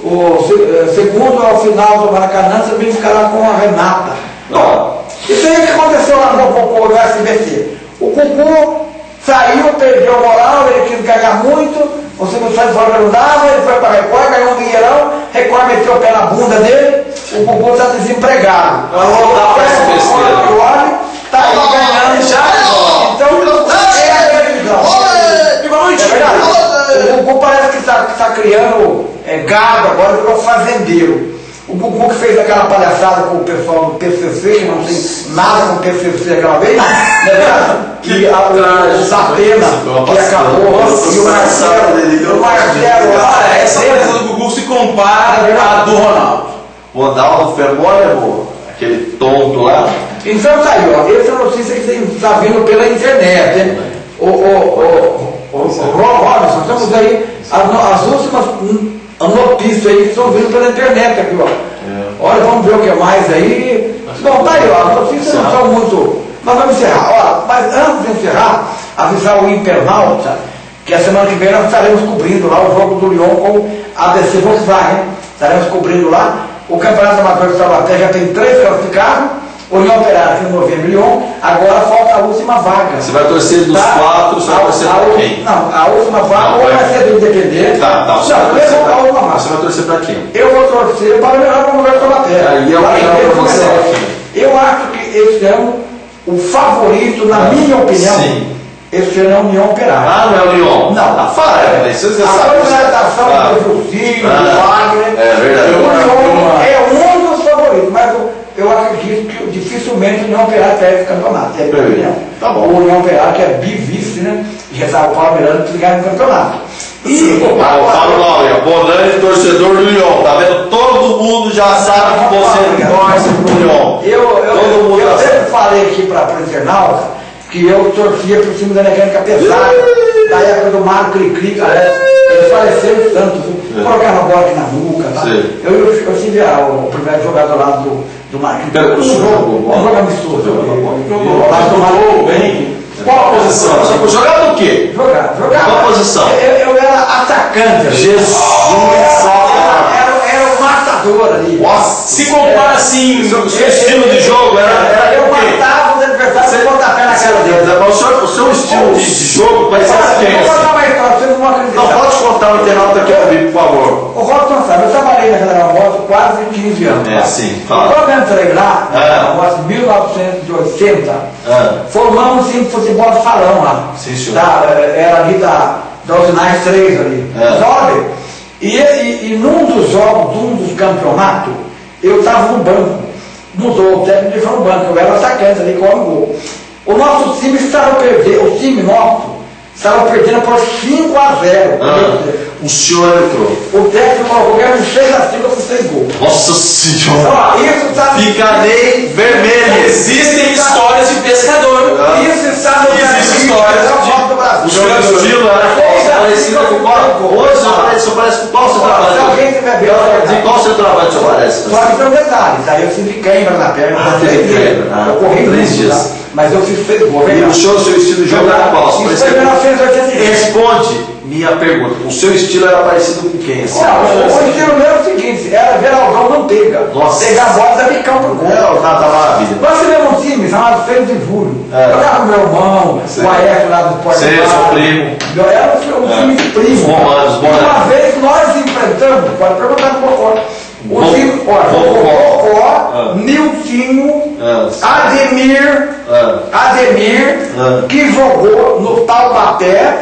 o, se, é, segundo ao final do Maracanã, você vem ficar lá com a Renata. Bom, isso aí que aconteceu lá no Popô do SBC. O Cucu saiu, perdeu a moral, ele quis ganhar muito, que não dava, ele foi para a Record, ganhou um dinheirão, Record meteu o pé na bunda dele, o Cucu está desempregado. Vamos voltar para essa besteira. Está aí ganhando já. Então, é a televisão. É verdade. O Gugu parece que está tá criando é, gado agora, virou fazendeiro. O Gugu que fez aquela palhaçada com o pessoal do PCC, que não tem nada com o PCC aquela vez, é verdade? Que a, o, o Satena, que acabou, e o Marcelo, o Marcelo, Cara, essa coisa do Gugu se compara à do Ronaldo. Ronaldo Fenômeno, aquele tonto lá. Então tá aí, ó, essa notícia que está vindo pela internet, hein? O, o, o, o, o Robson, estamos aí, as, as últimas hum, notícias aí que estão vindo pela internet aqui, ó. Olha, vamos ver o que mais aí. Bom, tá aí, ó, as notícias não são muito. Nós vamos encerrar. Ó, mas antes de encerrar, avisar o internauta que a semana que vem nós estaremos cobrindo lá o jogo do Lyon com a DC Volkswagen. Estaremos cobrindo lá. O Campeonato Amador de Taubaté já tem três classificados. O Lyon Operário tem o Novembro Lyon. Agora falta a última vaga. Você vai torcer dos Tá? quatro, você vai A- torcer a pra u- quem? Não, a última vaga Não, ou vai- vai ser do Independente. Tá, tá. Você Não, vai torcer a vaga. Você vai torcer pra quem? Eu vou torcer para o governo Taubaté. Aí é o Para melhor pra você. Eu acho que esse ano, o favorito, na minha opinião, Sim. esse ano é o União Operária. Ah, não é o Lyon? Não. Ah, fala, é, mas você já A sabe. contratação do Ah. do Wagner, É verdade. o União é um dos favoritos, mas eu, eu acredito que dificilmente o União Operária perde o campeonato. É Perfeito. Tá bom. O União Operária, que é bivice, né? E já estava o Paulo Miranda que ganhar no campeonato. E o Paulo Laura, Bonani, torcedor do Lyon. Tá vendo? Todo mundo já sabe que você torce pro Lyon. Eu, eu, Todo mundo eu sempre falei aqui para o internauta que eu torcia por time da mecânica pesada, da época do Mário Cricri, aliás, eles faleceram tanto? É. colocava a bola aqui na nuca, tá? Eu, eu, eu tive o primeiro jogador lá do, do Marquinhos. Pera, o senhor jogo, jogou bola? jogo amistoso. Jogou Marquinhos. bem. Qual a posição? Jogar do quê? Jogar, jogar. Qual posição? Eu, eu era atacante. Jesus Era, era, era o matador ali. Nossa! Se compara assim, O seu estilo de jogo era, era Eu o matava os adversários e pontapé na cara dele. Mas o seu, o seu estilo de, de jogo vai ser eu vou assim? contar uma história, vocês não vão acreditar. Não, pode contar o internauta aqui ao vivo, por favor. O Robson sabe, eu trabalhei na General Motors quase 15 anos. É, sim, fala. Quando eu entrei lá, na Ah. General Motors, em 1980, Ah. formamos um time de futebol de salão lá. Sim, senhor. Da, eh, era ali da, da Usinais 3 ali. Ah. Sabe? E, e, e num dos jogos, num dos campeonatos, eu estava no banco. Mudou, o técnico deixou no banco, era atacante ali com o gol. O nosso time estava perdendo, o time nosso estava perdendo por 5 a 0. Ah. O senhor entrou. O técnico colocou ganhando 6 a 5 com 6 gols. Nossa senhora! Ó, isso está Ficarei vermelho. Existem histórias de pescador. Ah. Isso está no Existe história é o de- Copa do Brasil. O estilo era qual? parecido com qual? Hoje o senhor parece, o senhor parece com qual você Se alguém trabalha? tiver bem, De qual seu trabalho o senhor parece? Só que tem um detalhe, aí eu tive cãibra na perna, Ah, teve ah, eu corri três dias. Tá? mas eu fiz seis gols. E o senhor, seu estilo de jogo era qual? Isso foi em que- 1983. Responde minha pergunta. O seu estilo era parecido com quem? assim? Olha, o estilo meu é o seguinte, era Geraldão Manteiga. Nossa. Pegar a bola dar bicão pro gol. É, o Nata Maravilha. Nós tivemos um time chamado Feios de Julho. É. Jogava com meu irmão, Sei. o Aécio lá do Porto Sei, seu primo. Eu Era um É. time de primo. Os romanos, uma vez nós enfrentamos, pode perguntar pro Cocó. O Bom- time, olha, bom- o Cocó, Ah. Niltinho, Ah. Ademir, Ah. Ademir, Ah. que jogou no Taubaté,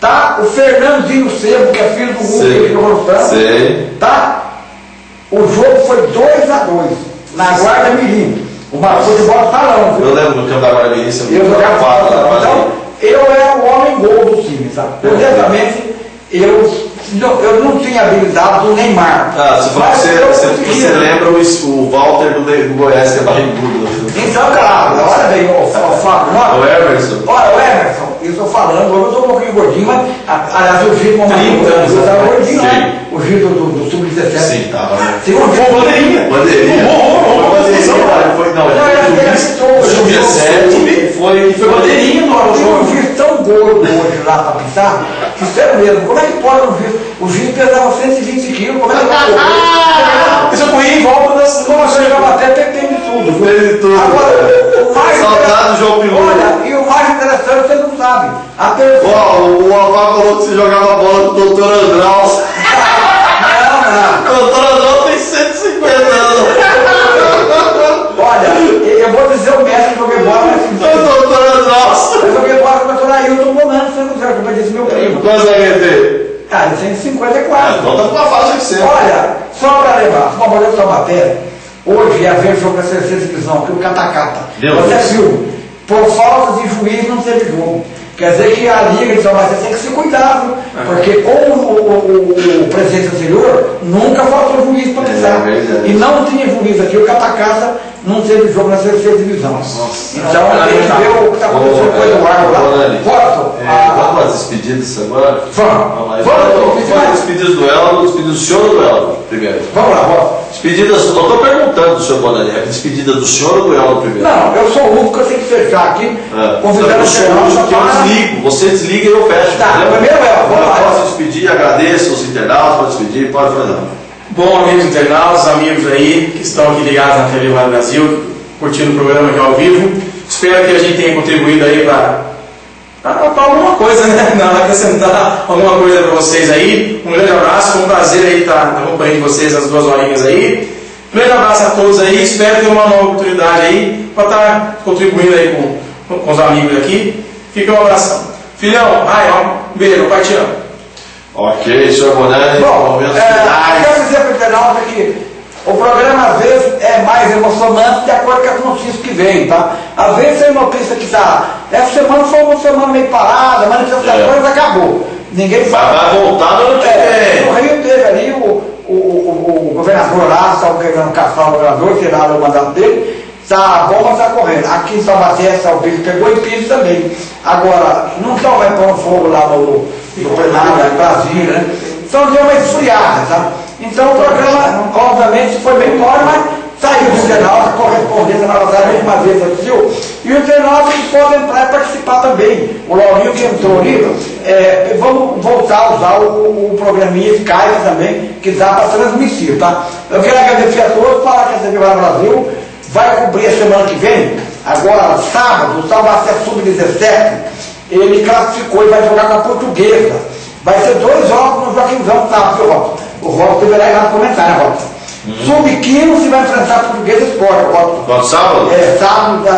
tá? O Fernandinho Sebo, que é filho do Hugo, que jogou no Sei. tá? O jogo foi 2 a 2 na Guarda Mirim. Uma futebol viu? Eu lembro do campo da Guarda Mirim, você Eu jogava quadra. Então, eu era o homem gol do time, sabe? Honestamente, eu não, eu não tinha habilidade do Neymar. Ah, você Mas você, eu você, você lembra o, o Walter do, do Goiás, que é barrigudo. Então, claro, olha bem, o, o Fábio, O Emerson. olha, o Emerson, eu estou falando, hoje eu estou um pouquinho gordinho, mas aliás, o 30 anos eu estava gordinho, né? O Gil do, do, do Sub-17. Sim, tava, né? Segundo dia, Bandeirinha. Bandeirinha. Ô, Bandeirinha, foi, não, Não, ele ele foi era sub- sub- sub-17. foi. Foi bandeirinha no Tem um jogo. juiz tão gordo hoje lá para pisar, que sério mesmo, como é que pode um juiz? O juiz pesava 120 quilos, como é que vai correr? Isso eu corri em volta das. Como você jogava até tem, tem de tudo. Tem de tudo. Agora, o mais Saudade do João Piludo. Olha, e o mais interessante, você não sabe. A pessoa. Ó, o, o Avá falou que você jogava bola com o doutor Andrão. Não, O doutor Andrão tem 150 anos. não. Olha, eu vou dizer o mestre que eu joguei bola, O doutor Andrão. eu joguei bola com o doutor Ailton Bonano, sabe, como eu disse meu primo. Quantos anos tem? Ah, ele tem 54. Então tá com uma faixa que você. Olha, só para levar, uma mulher de Taubaté, hoje ia ver o jogo da terceira divisão, que o Catacata. Meu Você viu, por falta de juiz não teve jogo. Quer dizer que a Liga de Taubaté tem que se cuidar, viu? porque com o, o, o- presidente anterior, nunca faltou juiz para pisar. É verdade. e não tinha juiz aqui, o Catacata não teve jogo na terceira divisão. então Nossa. tem que ver o que está acontecendo com o Eduardo lá. Ô, Dani, Foto. É, a- vamos as despedidas agora? Vamos. Vamos lá. Vamos, Vamos as despedidas do Eldo, despedidas do senhor ou do Eldo primeiro? Vamos lá, vamos. Despedidas, eu estou perguntando do senhor Bonani, é despedida do senhor ou do Eldo primeiro? Não, eu sou o único que eu tenho que fechar aqui, É. convidando Então, o senhor, que eu desligo, você desliga e eu fecho. Tá, primeiro é, vamos Eu lá. posso despedir, agradeço os internautas, pode despedir, pode fazer. Bom, amigos internautas, amigos aí que estão aqui ligados na TV Rádio Brasil, curtindo o programa aqui ao vivo. Espero que a gente tenha contribuído aí para alguma coisa, né? Não, acrescentar alguma coisa para vocês aí. Um grande abraço, foi um prazer aí estar acompanhando vocês as duas horinhas aí. Um grande abraço a todos aí, espero ter uma nova oportunidade aí para estar contribuindo aí com, com os amigos aqui. Fica um abração. Filhão, ai, um beijo, pai te. Ok, senhor Bonani, Bom, momentos é, finais. quero dizer para o internauta que o programa às vezes é mais emocionante de acordo com as notícias que vêm, tá? Às vezes tem notícia que está. Essa semana foi uma semana meio parada, manifestações acabou. Ninguém sabe. vai voltar no ano É, no vem. Rio teve ali o, o, o, o governador lá, estava querendo caçar o governador, tiraram o mandato dele. Tá bom, mas está correndo. Aqui em Taubaté, Salvador pegou e Pires também. Agora, não estão vai pôr fogo lá no, plenário, lá em Brasília, né? Então deu uma esfriada, tá? Então o programa, obviamente, foi bem embora, mas saiu do internauta, correspondendo na verdade uma vez assistiu. E o internauta que pode entrar e participar também. O Laurinho que entrou ali, é, vamos voltar a usar o, o programinha Skype também, que dá para transmitir, tá? Eu quero agradecer a todos, falar que a Vai Brasil vai cobrir a semana que vem, agora sábado, o Taubaté Sub-17, ele classificou e vai jogar com a portuguesa. Vai ser dois jogos no Joaquimzão, tá, viu, Robson? O Robson deverá ir lá no comentário, Robson. Sub-15 vai enfrentar a portuguesa Esporte, Robson. Quando sábado? É, sábado da-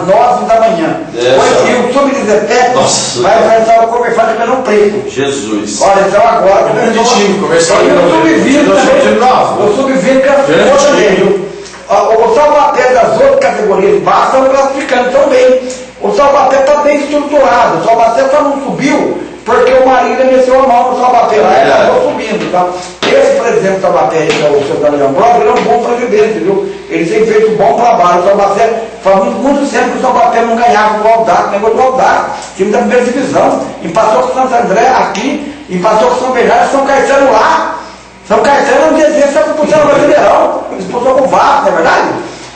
às 9 da manhã. É, Pois e o Sub-17 Nossa. vai enfrentar o Conversar de Ribeirão Preto. Jesus. Olha, então agora. Um grande time, Conversar de o Ribeirão Preto. Sub-20 Nós somos time também. novo. O Sub-20 classificou também. viu? O Taubaté das outras categorias baixo estão classificando também. O Taubaté está bem estruturado. O Taubaté só não subiu porque o Marília meteu a mão no Taubaté lá e É. acabou subindo. Tá? Esse presidente do Taubaté, que é o seu Daniel Brother, ele é um bom presidente, viu? Ele tem feito um bom trabalho. O Taubaté faz muito, muito tempo que o Taubaté não ganhava com o Aldac, negócio do Aldac, time da primeira divisão. Empatou com o Santo André aqui, empatou com o São Bernardo, São Caetano lá. São Caetano um dia desse está disputando o Brasileirão, disputou com o Vasco, não é verdade?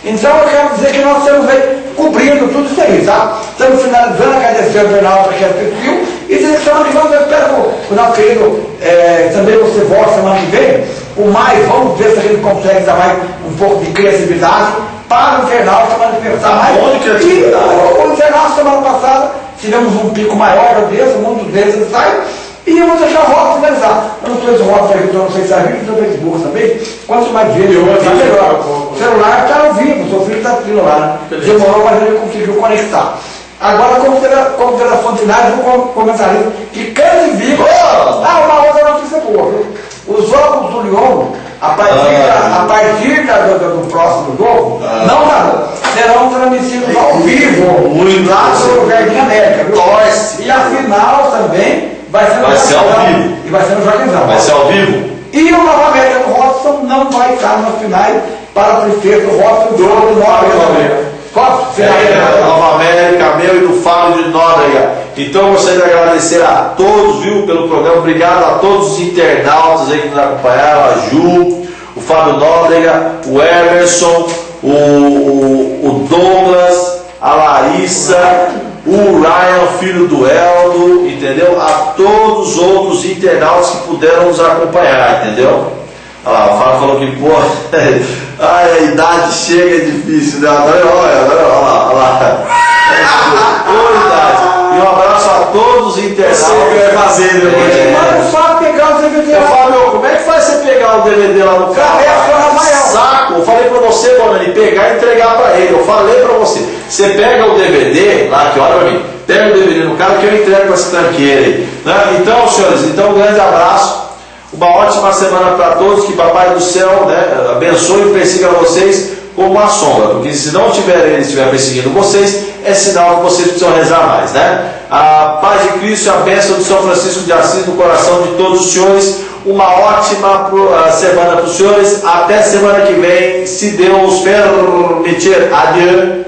Então eu quero dizer que nós estamos aí cobrindo tudo isso aí, tá? Estamos finalizando, agradecer ao Bernardo que assistiu e dizer que semana que vem eu espero que o nosso querido eh, também você volte semana que vem. O mais, vamos ver se a gente consegue dar mais um pouco de criatividade para o internauta se manifestar mais. Onde criatividade? E o internauta semana passada tivemos um pico maior, eu desço, muitos deles ele sai. E eu vou deixar o Rob finalizar. Eu não estou aí, então não sei se é vivo, no Facebook também. Quanto mais vezes, Eu vou tá melhor. eu vou- O celular está ao vivo, seu filho está assistindo lá. né? Demorou, mas ele conseguiu conectar. Agora, considera- consideração finais do com- comentarista que cante vivo. Ah, uma outra notícia boa, viu? Os jogos do Lyon, a partir, Ah. da- a partir da- do, do próximo jogo, Ah. não, não, serão transmitidos ao vivo Muito lá no Jardim América. Viu? Torce. E a final também vai ser Vai ser ao vivo. E vai ser no Joaquimzão. Vai ser ao vivo? E o Nova América do Robson não vai estar nas finais para tristeza do Robson do jogo do Nova América. É. Nova meu e do Fábio de Nóbrega. Então eu gostaria de agradecer a todos, viu, pelo programa. Obrigado a todos os internautas aí que nos acompanharam, a Ju, o Fábio Nóbrega, o Emerson, o, o, o Douglas, a Larissa, o Ryan, filho do Eldo, entendeu? A todos os outros internautas que puderam nos acompanhar, entendeu? Olha lá, o Fábio falou que, pô, ai, a idade chega é difícil, né? Olha, olha, olha lá, olha lá. Um abraço a todos os internautas. vai fazer depois. É. Manda o Fábio pegar o DVD Eu lá. falo, meu, como é que faz você pegar o DVD lá no carro? Rafael. Saco, eu falei pra você, Bonani, pegar e entregar pra ele. Eu falei pra você. Você pega o DVD lá, que olha pra mim, pega o DVD no carro que eu entrego com essa tranqueira aí. Né? Então, senhores, então um grande abraço. Uma ótima semana para todos, que Papai do Céu né, abençoe e persiga vocês como uma sombra, porque se não tiver ele estiver perseguindo vocês, é sinal que vocês precisam rezar mais, né? A paz de Cristo e a bênção de São Francisco de Assis no coração de todos os senhores. Uma ótima ah, semana para os senhores. Até semana que vem, se Deus permitir. Adieu.